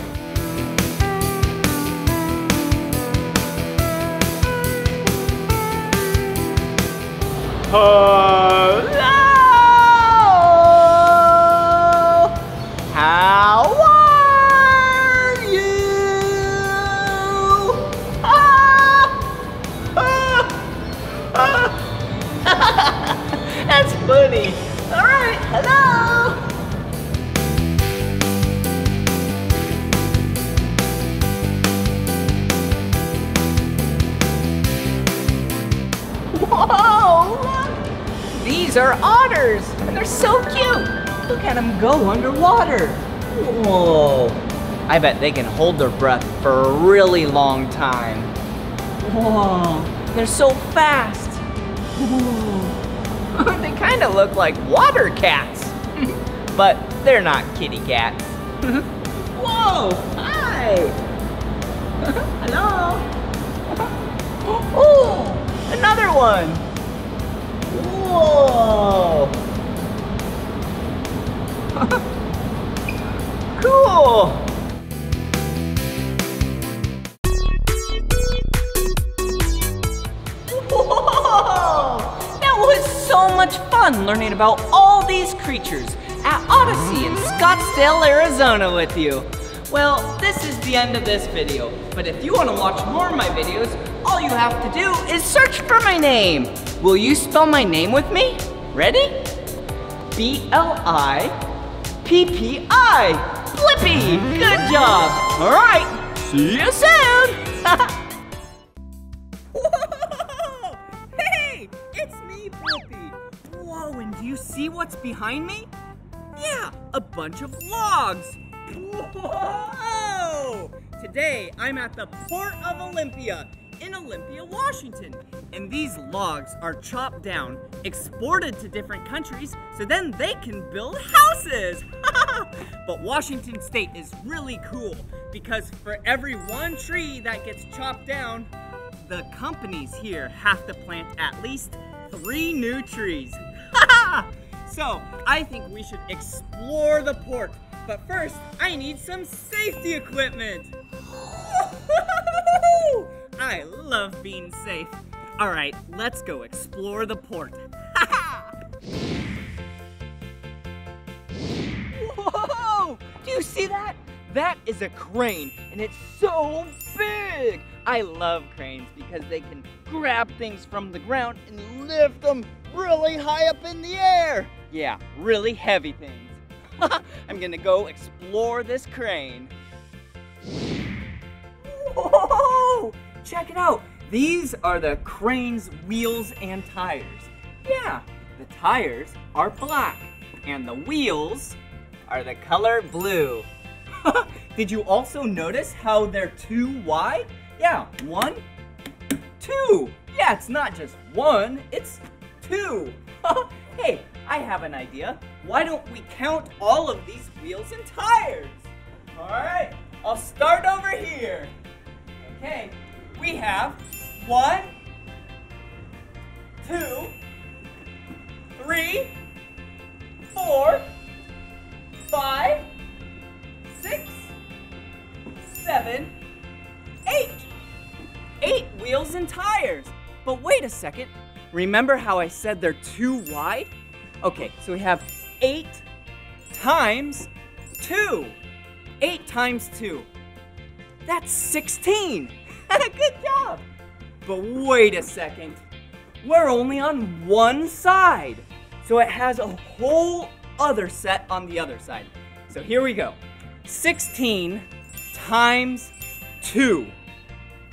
Hello! How are you? Ah! Ah! Ah! That's funny. All right, hello. These are otters, and they're so cute. Look at them go underwater. Whoa. I bet they can hold their breath for a really long time. Whoa, they're so fast. They kind of look like water cats, but they're not kitty cats. Whoa, hi. Hello. Oh, another one. Whoa. cool. Whoa! That was so much fun learning about all these creatures at OdySea in Scottsdale, Arizona with you. Well, this is the end of this video, but if you want to watch more of my videos, all you have to do is search for my name. Will you spell my name with me? Ready? B-L-I P-P-I. Blippi! Good job! All right, see you soon! Hey, it's me, Blippi. Whoa, and do you see what's behind me? Yeah, a bunch of logs. Whoa! Today, I'm at the Port of Olympia in Olympia, Washington. And these logs are chopped down, exported to different countries, so then they can build houses. but Washington State is really cool because for every one tree that gets chopped down, the companies here have to plant at least three new trees. so I think we should explore the port. But first, I need some safety equipment. I love being safe. All right, let's go explore the port. Whoa! Do you see that? That is a crane, and it's so big! I love cranes because they can grab things from the ground and lift them really high up in the air. Yeah, really heavy things. I'm gonna go explore this crane. Check it out. These are the crane's wheels and tires. Yeah, the tires are black, and the wheels are the color blue. Did you also notice how they're two wide? Yeah, one, two. Yeah, it's not just one, it's two. hey, I have an idea. Why don't we count all of these wheels and tires? All right, I'll start over here. Okay, we have one, two, three, four, five, six, seven, eight. Eight wheels and tires. But wait a second. Remember how I said they're too wide? Okay, so we have eight times two. Eight times two. That's 16. Good job. But wait a second. We're only on one side. So it has a whole other set on the other side. So here we go. 16 times 2.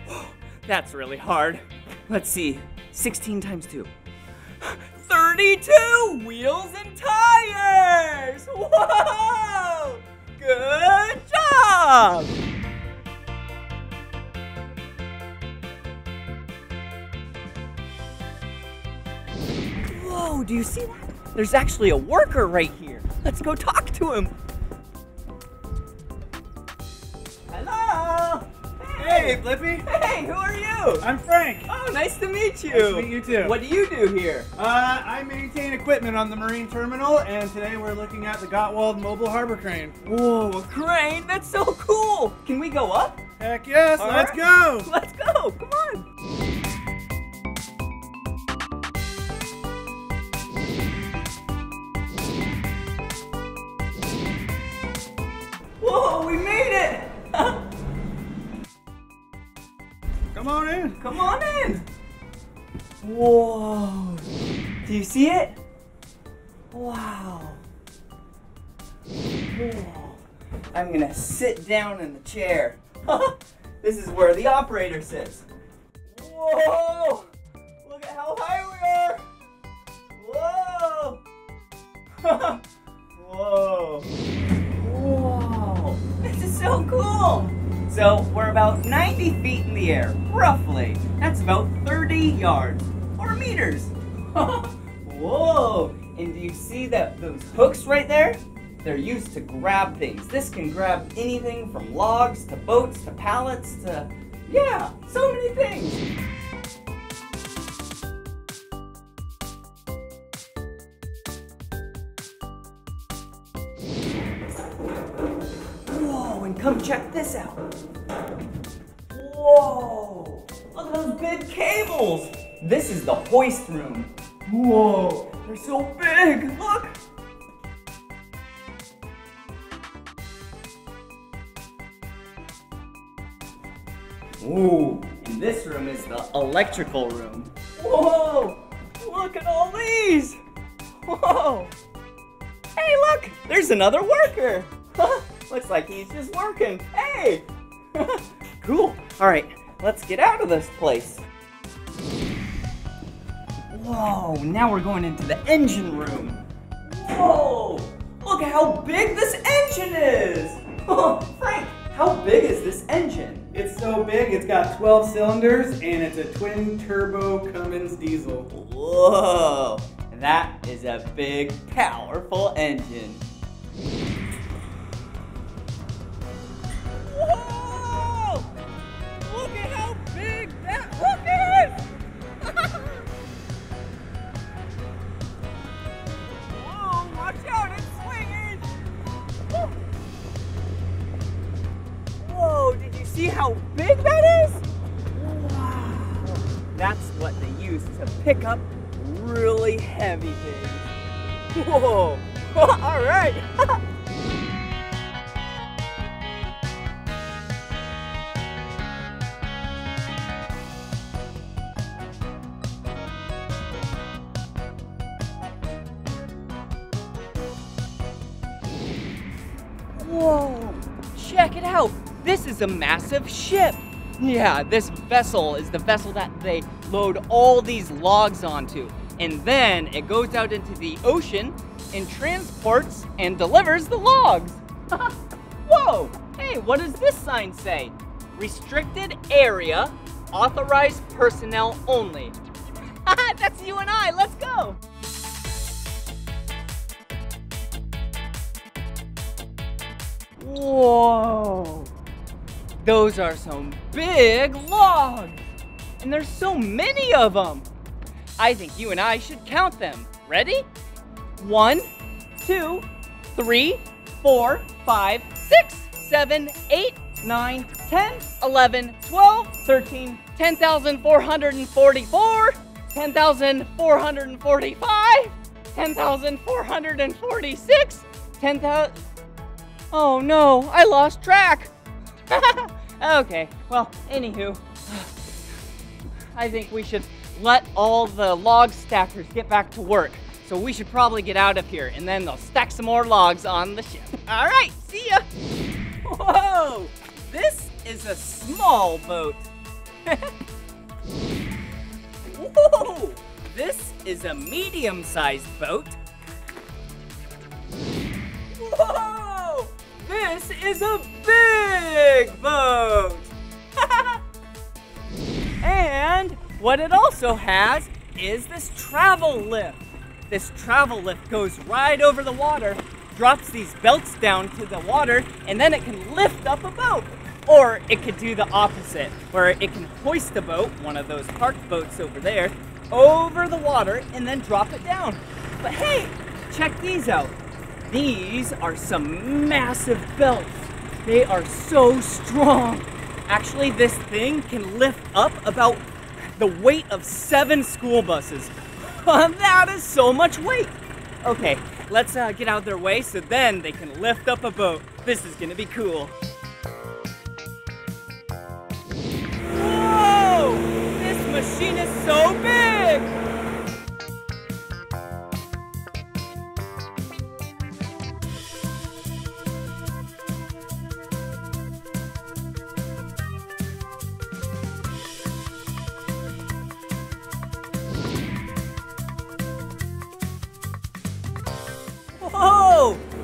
That's really hard. Let's see. 16 times 2. 32 wheels and tires! Whoa! Good job! Whoa, do you see that? There's actually a worker right here. Let's go talk to him. Hello! Hey, Blippi. Hey, who are you? I'm Frank. Oh, nice to meet you. Nice to meet you too. What do you do here? Uh, I maintain equipment on the marine terminal, and today we're looking at the Gottwald Mobile Harbor Crane. Whoa, a crane? That's so cool. Can we go up? Heck yes, All let's right. go. Let's go. Come on. Whoa, we made it! Come on in. Come on in. Whoa. Do you see it? Wow. Whoa. I'm gonna sit down in the chair. this is where the operator sits. Whoa! Look at how high we are! Whoa! Whoa! So cool! So we're about 90 feet in the air, roughly. That's about 30 yards or meters. Whoa! And do you see that those hooks right there? They're used to grab things. This can grab anything from logs to boats to pallets to yeah, so many things. Come check this out. Whoa! Look at those big cables! This is the hoist room. Whoa, they're so big! Look! Ooh, and this room is the electrical room. Whoa! Look at all these! Whoa! Hey, look! There's another worker! Looks like he's just working. Hey! cool. Alright, let's get out of this place. Whoa, now we're going into the engine room. Whoa! Look at how big this engine is! Frank, how big is this engine? It's so big, it's got 12 cylinders and it's a twin turbo Cummins diesel. Whoa! That is a big, powerful engine. Whoa! Look at how big that! Whoa, oh, watch out, it's swinging! Whoa, did you see how big that is? Wow. That's what they use to pick up really heavy things. Whoa! All right. This is a massive ship! Yeah, this vessel is the vessel that they load all these logs onto. And then it goes out into the ocean and transports and delivers the logs. Whoa! Hey, what does this sign say? Restricted area, authorized personnel only. That's you and I, let's go! Whoa! Those are some big logs! And there's so many of them! I think you and I should count them. Ready? One, two, three, four, five, six, seven, eight, nine, ten, eleven, twelve, thirteen, ten thousand four hundred and forty-four, ten thousand four hundred and forty-five, ten thousand four hundred and forty-six, ten thousand. Oh no, I lost track. okay, well, anywho, I think we should let all the log stackers get back to work. So we should probably get out of here and then they'll stack some more logs on the ship. All right, see ya. Whoa, this is a small boat. Whoa, this is a medium-sized boat. Whoa, this is a big boat. and what it also has is this travel lift. This travel lift goes right over the water, drops these belts down to the water, and then it can lift up a boat. Or it could do the opposite, where it can hoist a boat, one of those parked boats over there, over the water and then drop it down. But hey, check these out. These are some massive belts. They are so strong. Actually, this thing can lift up about the weight of seven school buses. that is so much weight. Okay, let's uh, get out of their way so then they can lift up a boat. This is gonna be cool. Whoa! This machine is so big!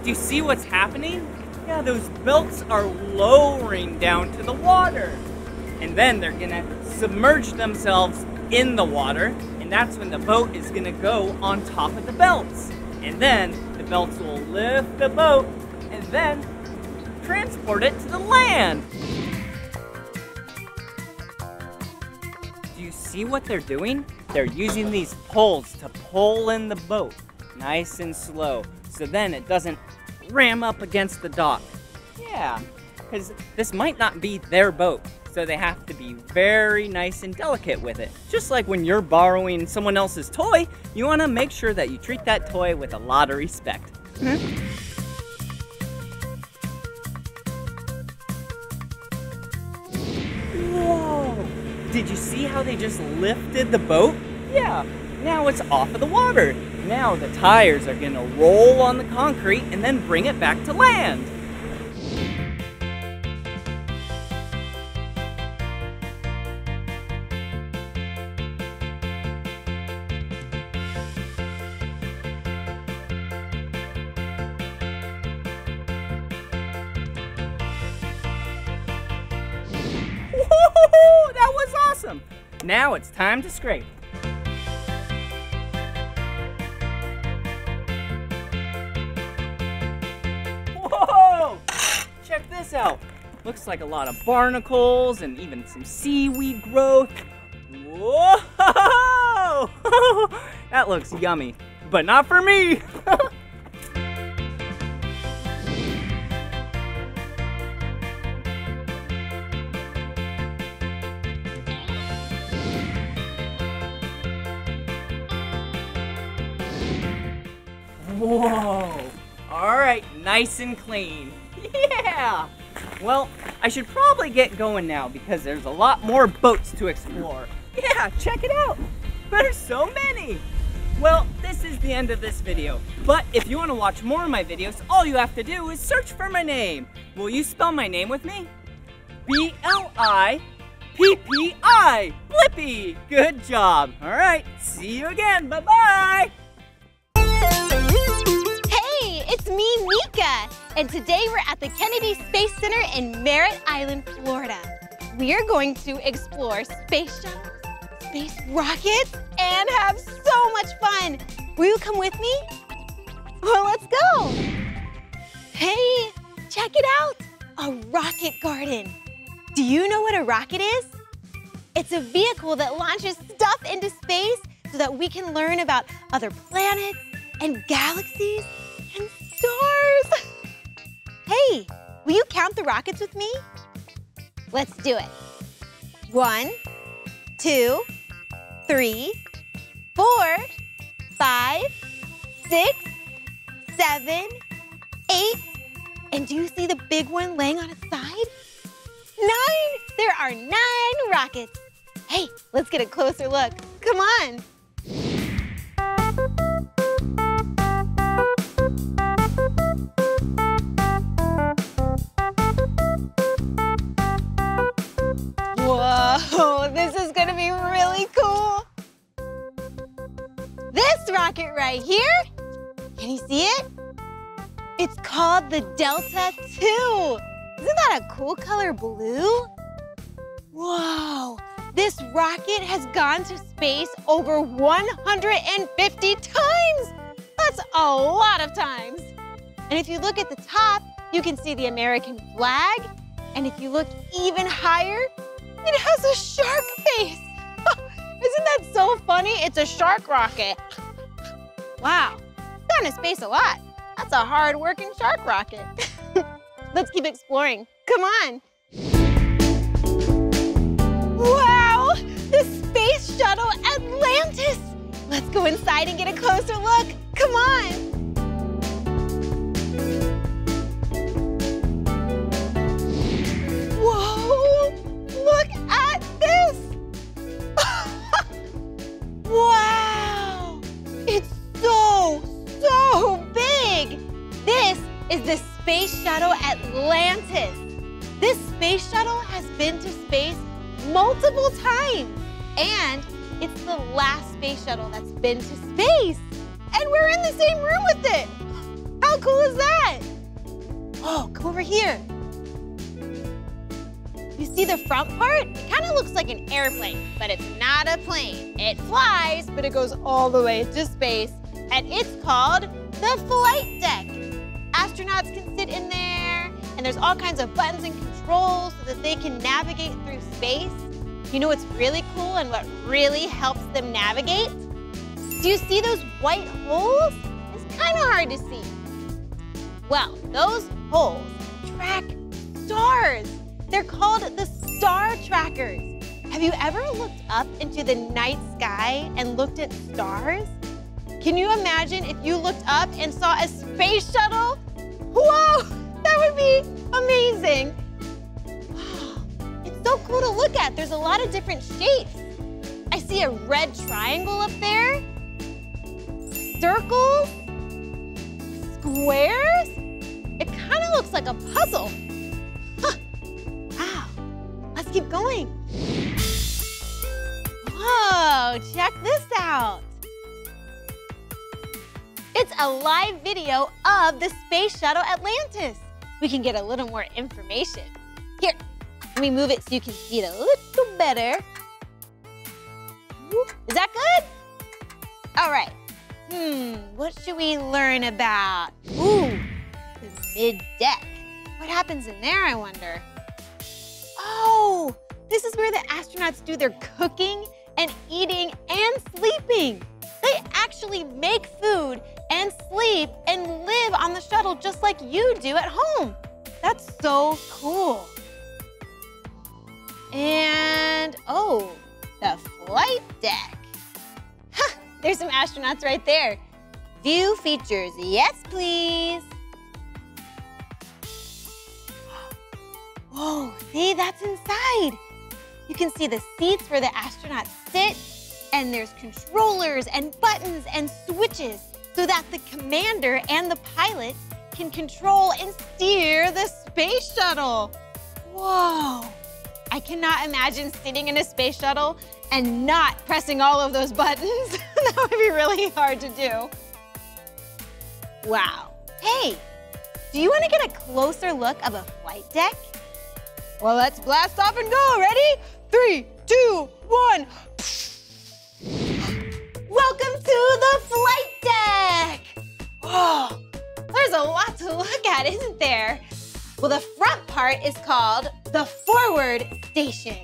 Do you see what's happening? Yeah, those belts are lowering down to the water. And then they're gonna submerge themselves in the water, and that's when the boat is gonna go on top of the belts. And then the belts will lift the boat and then transport it to the land. Do you see what they're doing? They're using these poles to pull in the boat nice and slow so then it doesn't ram up against the dock. Yeah, because this might not be their boat, so they have to be very nice and delicate with it. Just like when you're borrowing someone else's toy, you want to make sure that you treat that toy with a lot of respect. Hmm? Whoa! Did you see how they just lifted the boat? Yeah, now it's off of the water. Now the tires are gonna roll on the concrete and then bring it back to land. That was awesome! Now it's time to scrape. Looks like a lot of barnacles and even some seaweed growth. Whoa! that looks yummy, but not for me. Whoa! All right, nice and clean. Yeah! Well, I should probably get going now because there's a lot more boats to explore. Yeah, check it out. There's so many. Well, this is the end of this video. But if you want to watch more of my videos, all you have to do is search for my name. Will you spell my name with me? B-L-I-P-P-I. Blippi. Good job. All right, see you again. Bye-bye. Hey, it's me, Meekah, and today we're at the Kennedy Space Center in Merritt Island, Florida. We are going to explore space shuttles, space rockets, and have so much fun. Will you come with me? Well, let's go. Hey, check it out, a rocket garden. Do you know what a rocket is? It's a vehicle that launches stuff into space so that we can learn about other planets and galaxies and stars. Hey, will you count the rockets with me? Let's do it. One, two, three, four, five, six, seven, eight, and do you see the big one laying on its side? Nine! There are nine rockets. Hey, let's get a closer look. Come on. This rocket right here, can you see it? It's called the Delta II. Isn't that a cool color blue? Whoa, this rocket has gone to space over 150 times. That's a lot of times. And if you look at the top, you can see the American flag. And if you look even higher, it has a shark face. Isn't that so funny? It's a shark rocket. Wow, gone to space a lot. That's a hard-working shark rocket. Let's keep exploring. Come on. Wow, the space shuttle Atlantis. Let's go inside and get a closer look. Come on. Is the Space Shuttle Atlantis. This space shuttle has been to space multiple times. And it's the last space shuttle that's been to space. And we're in the same room with it. How cool is that? Oh, come over here. You see the front part? It kind of looks like an airplane, but it's not a plane. It flies, but it goes all the way to space, and it's called the flight deck. Astronauts can sit in there, and there's all kinds of buttons and controls so that they can navigate through space. You know what's really cool and what really helps them navigate? Do you see those white holes? It's kind of hard to see. Well, those holes track stars. They're called the star trackers. Have you ever looked up into the night sky and looked at stars? Can you imagine if you looked up and saw a space shuttle? Whoa, that would be amazing. It's so cool to look at. There's a lot of different shapes. I see a red triangle up there, circles, squares. It kind of looks like a puzzle. Huh. Wow, let's keep going. Whoa, check this out. It's a live video of the Space Shuttle Atlantis. We can get a little more information. Here, let me move it so you can see it a little better. Is that good? All right. Hmm, what should we learn about? Ooh, the mid-deck. What happens in there, I wonder? Oh, this is where the astronauts do their cooking and eating and sleeping. They actually make food and sleep and live on the shuttle just like you do at home. That's so cool. And, oh, the flight deck. Huh, there's some astronauts right there. View features, yes please. Whoa, see, that's inside. You can see the seats where the astronauts sit, and there's controllers and buttons and switches so that the commander and the pilot can control and steer the space shuttle. Whoa. I cannot imagine sitting in a space shuttle and not pressing all of those buttons. that would be really hard to do. Wow. Hey, do you want to get a closer look of a flight deck? Well, let's blast off and go. Ready? Three, two, one. Welcome to the flight deck. Whoa, there's a lot to look at, isn't there? Well, the front part is called the forward station.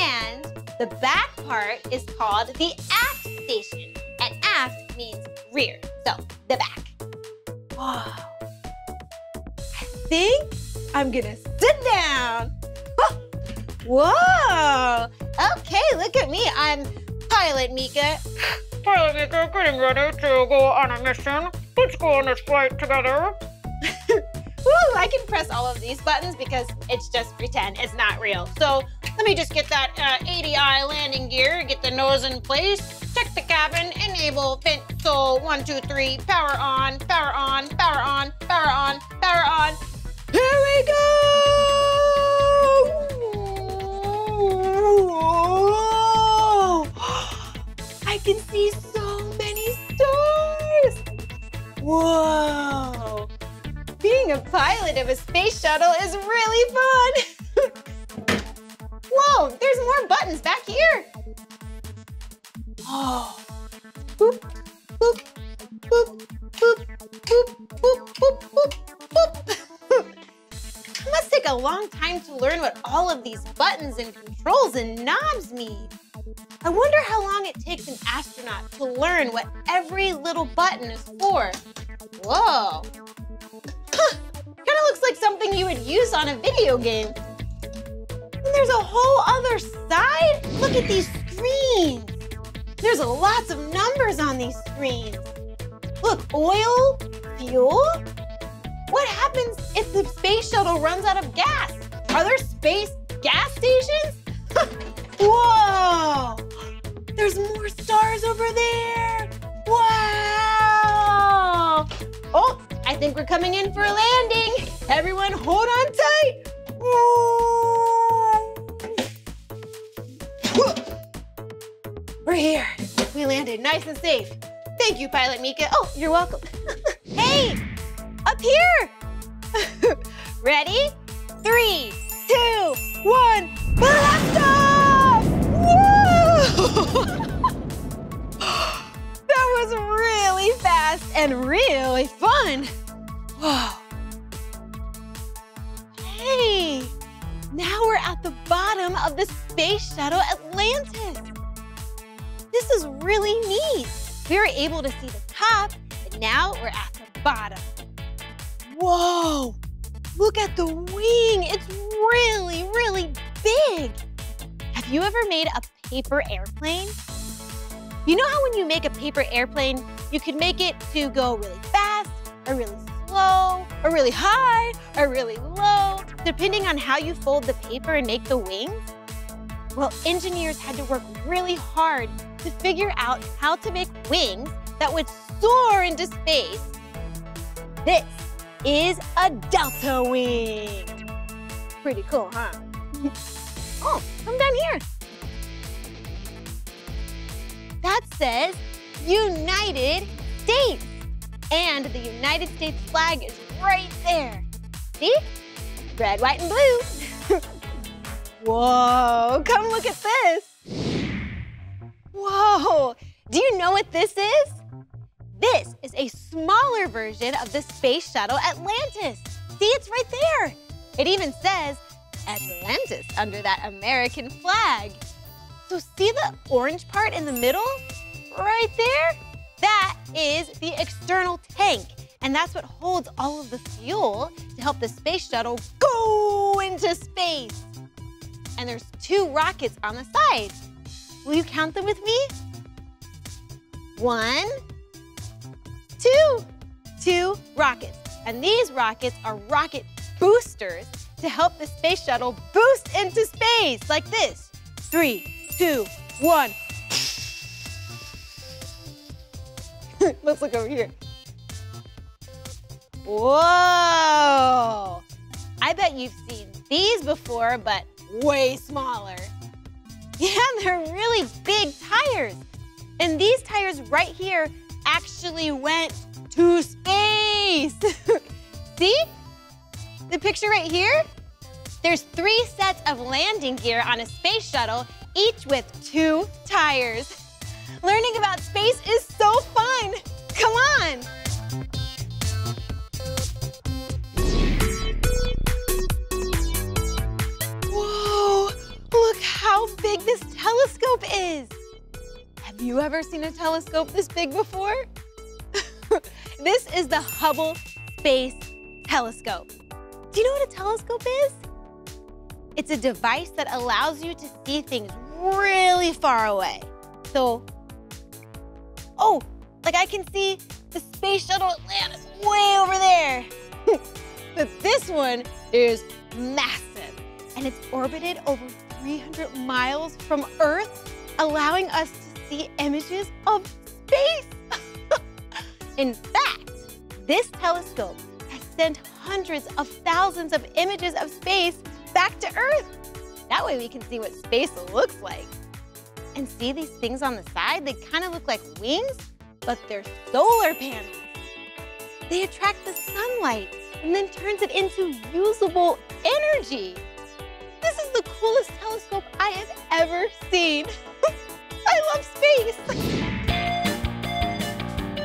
And the back part is called the aft station. And aft means rear, so the back. Whoa. I think I'm gonna sit down. Huh. Whoa. Okay, look at me. I'm Pilot Meekah. Pilot Meekah, getting ready to go on a mission. Let's go on this flight together. Woo, I can press all of these buttons because it's just pretend, it's not real. So let me just get that uh, ADI landing gear, get the nose in place, check the cabin, enable fin. So one, two, three, power on, power on, power on, power on, power on. Here we go! I can see so many stars! Whoa! Being a pilot of a space shuttle is really fun! Whoa, there's more buttons back here! Oh. Boop, boop, boop, boop, boop, boop, boop, boop, boop. It must take a long time to learn what all of these buttons and controls and knobs mean. I wonder how long it takes an astronaut to learn what every little button is for. Whoa. Huh, kind of looks like something you would use on a video game. And there's a whole other side. Look at these screens. There's lots of numbers on these screens. Look, oil, fuel. What happens if the space shuttle runs out of gas? Are there space gas stations? Whoa! There's more stars over there. Wow! Oh, I think we're coming in for a landing. Everyone hold on tight. We're here. We landed nice and safe. Thank you, Pilot Meekah. Oh, you're welcome. hey, up here. Ready? Three, two, one, blast was really fast and really fun. Whoa. Hey, now we're at the bottom of the Space Shuttle Atlantis. This is really neat. We were able to see the top, and now we're at the bottom. Whoa, look at the wing. It's really, really big. Have you ever made a paper airplane? You know how when you make a paper airplane, you can make it to go really fast or really slow or really high or really low, depending on how you fold the paper and make the wings? Well, engineers had to work really hard to figure out how to make wings that would soar into space. This is a delta wing. Pretty cool, huh? oh, come down here. That says United States. And the United States flag is right there. See? Red, white, and blue. Whoa, come look at this. Whoa, do you know what this is? This is a smaller version of the Space Shuttle Atlantis. See, it's right there. It even says Atlantis under that American flag. So see the orange part in the middle? Right there? That is the external tank. And that's what holds all of the fuel to help the space shuttle go into space. And there's two rockets on the sides. Will you count them with me? One, two, two rockets. And these rockets are rocket boosters to help the space shuttle boost into space like this. Three, two, one. Let's look over here. Whoa! I bet you've seen these before, but way smaller. Yeah, they're really big tires. And these tires right here actually went to space. See? The picture right here? There's three sets of landing gear on a space shuttle, each with two tires. Learning about space is so fun. Come on. Whoa, look how big this telescope is. Have you ever seen a telescope this big before? this is the Hubble Space Telescope. Do you know what a telescope is? It's a device that allows you to see things really far away. So, oh, like I can see the Space Shuttle Atlantis way over there. but this one is massive and it's orbited over 300 miles from Earth, allowing us to see images of space. In fact, this telescope has sent hundreds of thousands of images of space back to Earth. That way we can see what space looks like. And see these things on the side? They kind of look like wings, but they're solar panels. They attract the sunlight and then turns it into usable energy. This is the coolest telescope I have ever seen. I love space.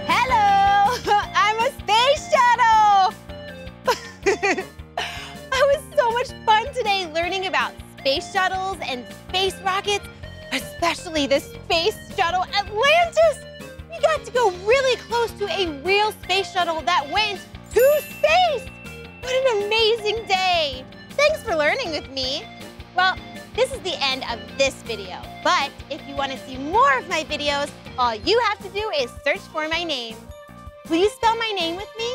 Hello, I'm a space shuttle. It was so much fun today learning about space shuttles and space rockets, especially the space shuttle Atlantis. We got to go really close to a real space shuttle that went to space. What an amazing day. Thanks for learning with me. Well, this is the end of this video, but if you want to see more of my videos, all you have to do is search for my name. You spell my name with me?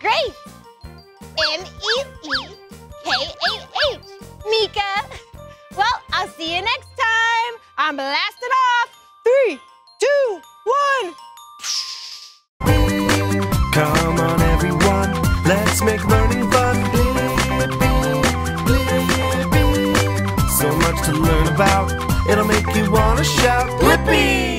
Great! K-A-H, Meekah. Well, I'll see you next time. I'm blasted off. Three, two, one. Come on, everyone. Let's make learning fun. Blippi, blippi. So much to learn about. It'll make you want to shout, Blippi!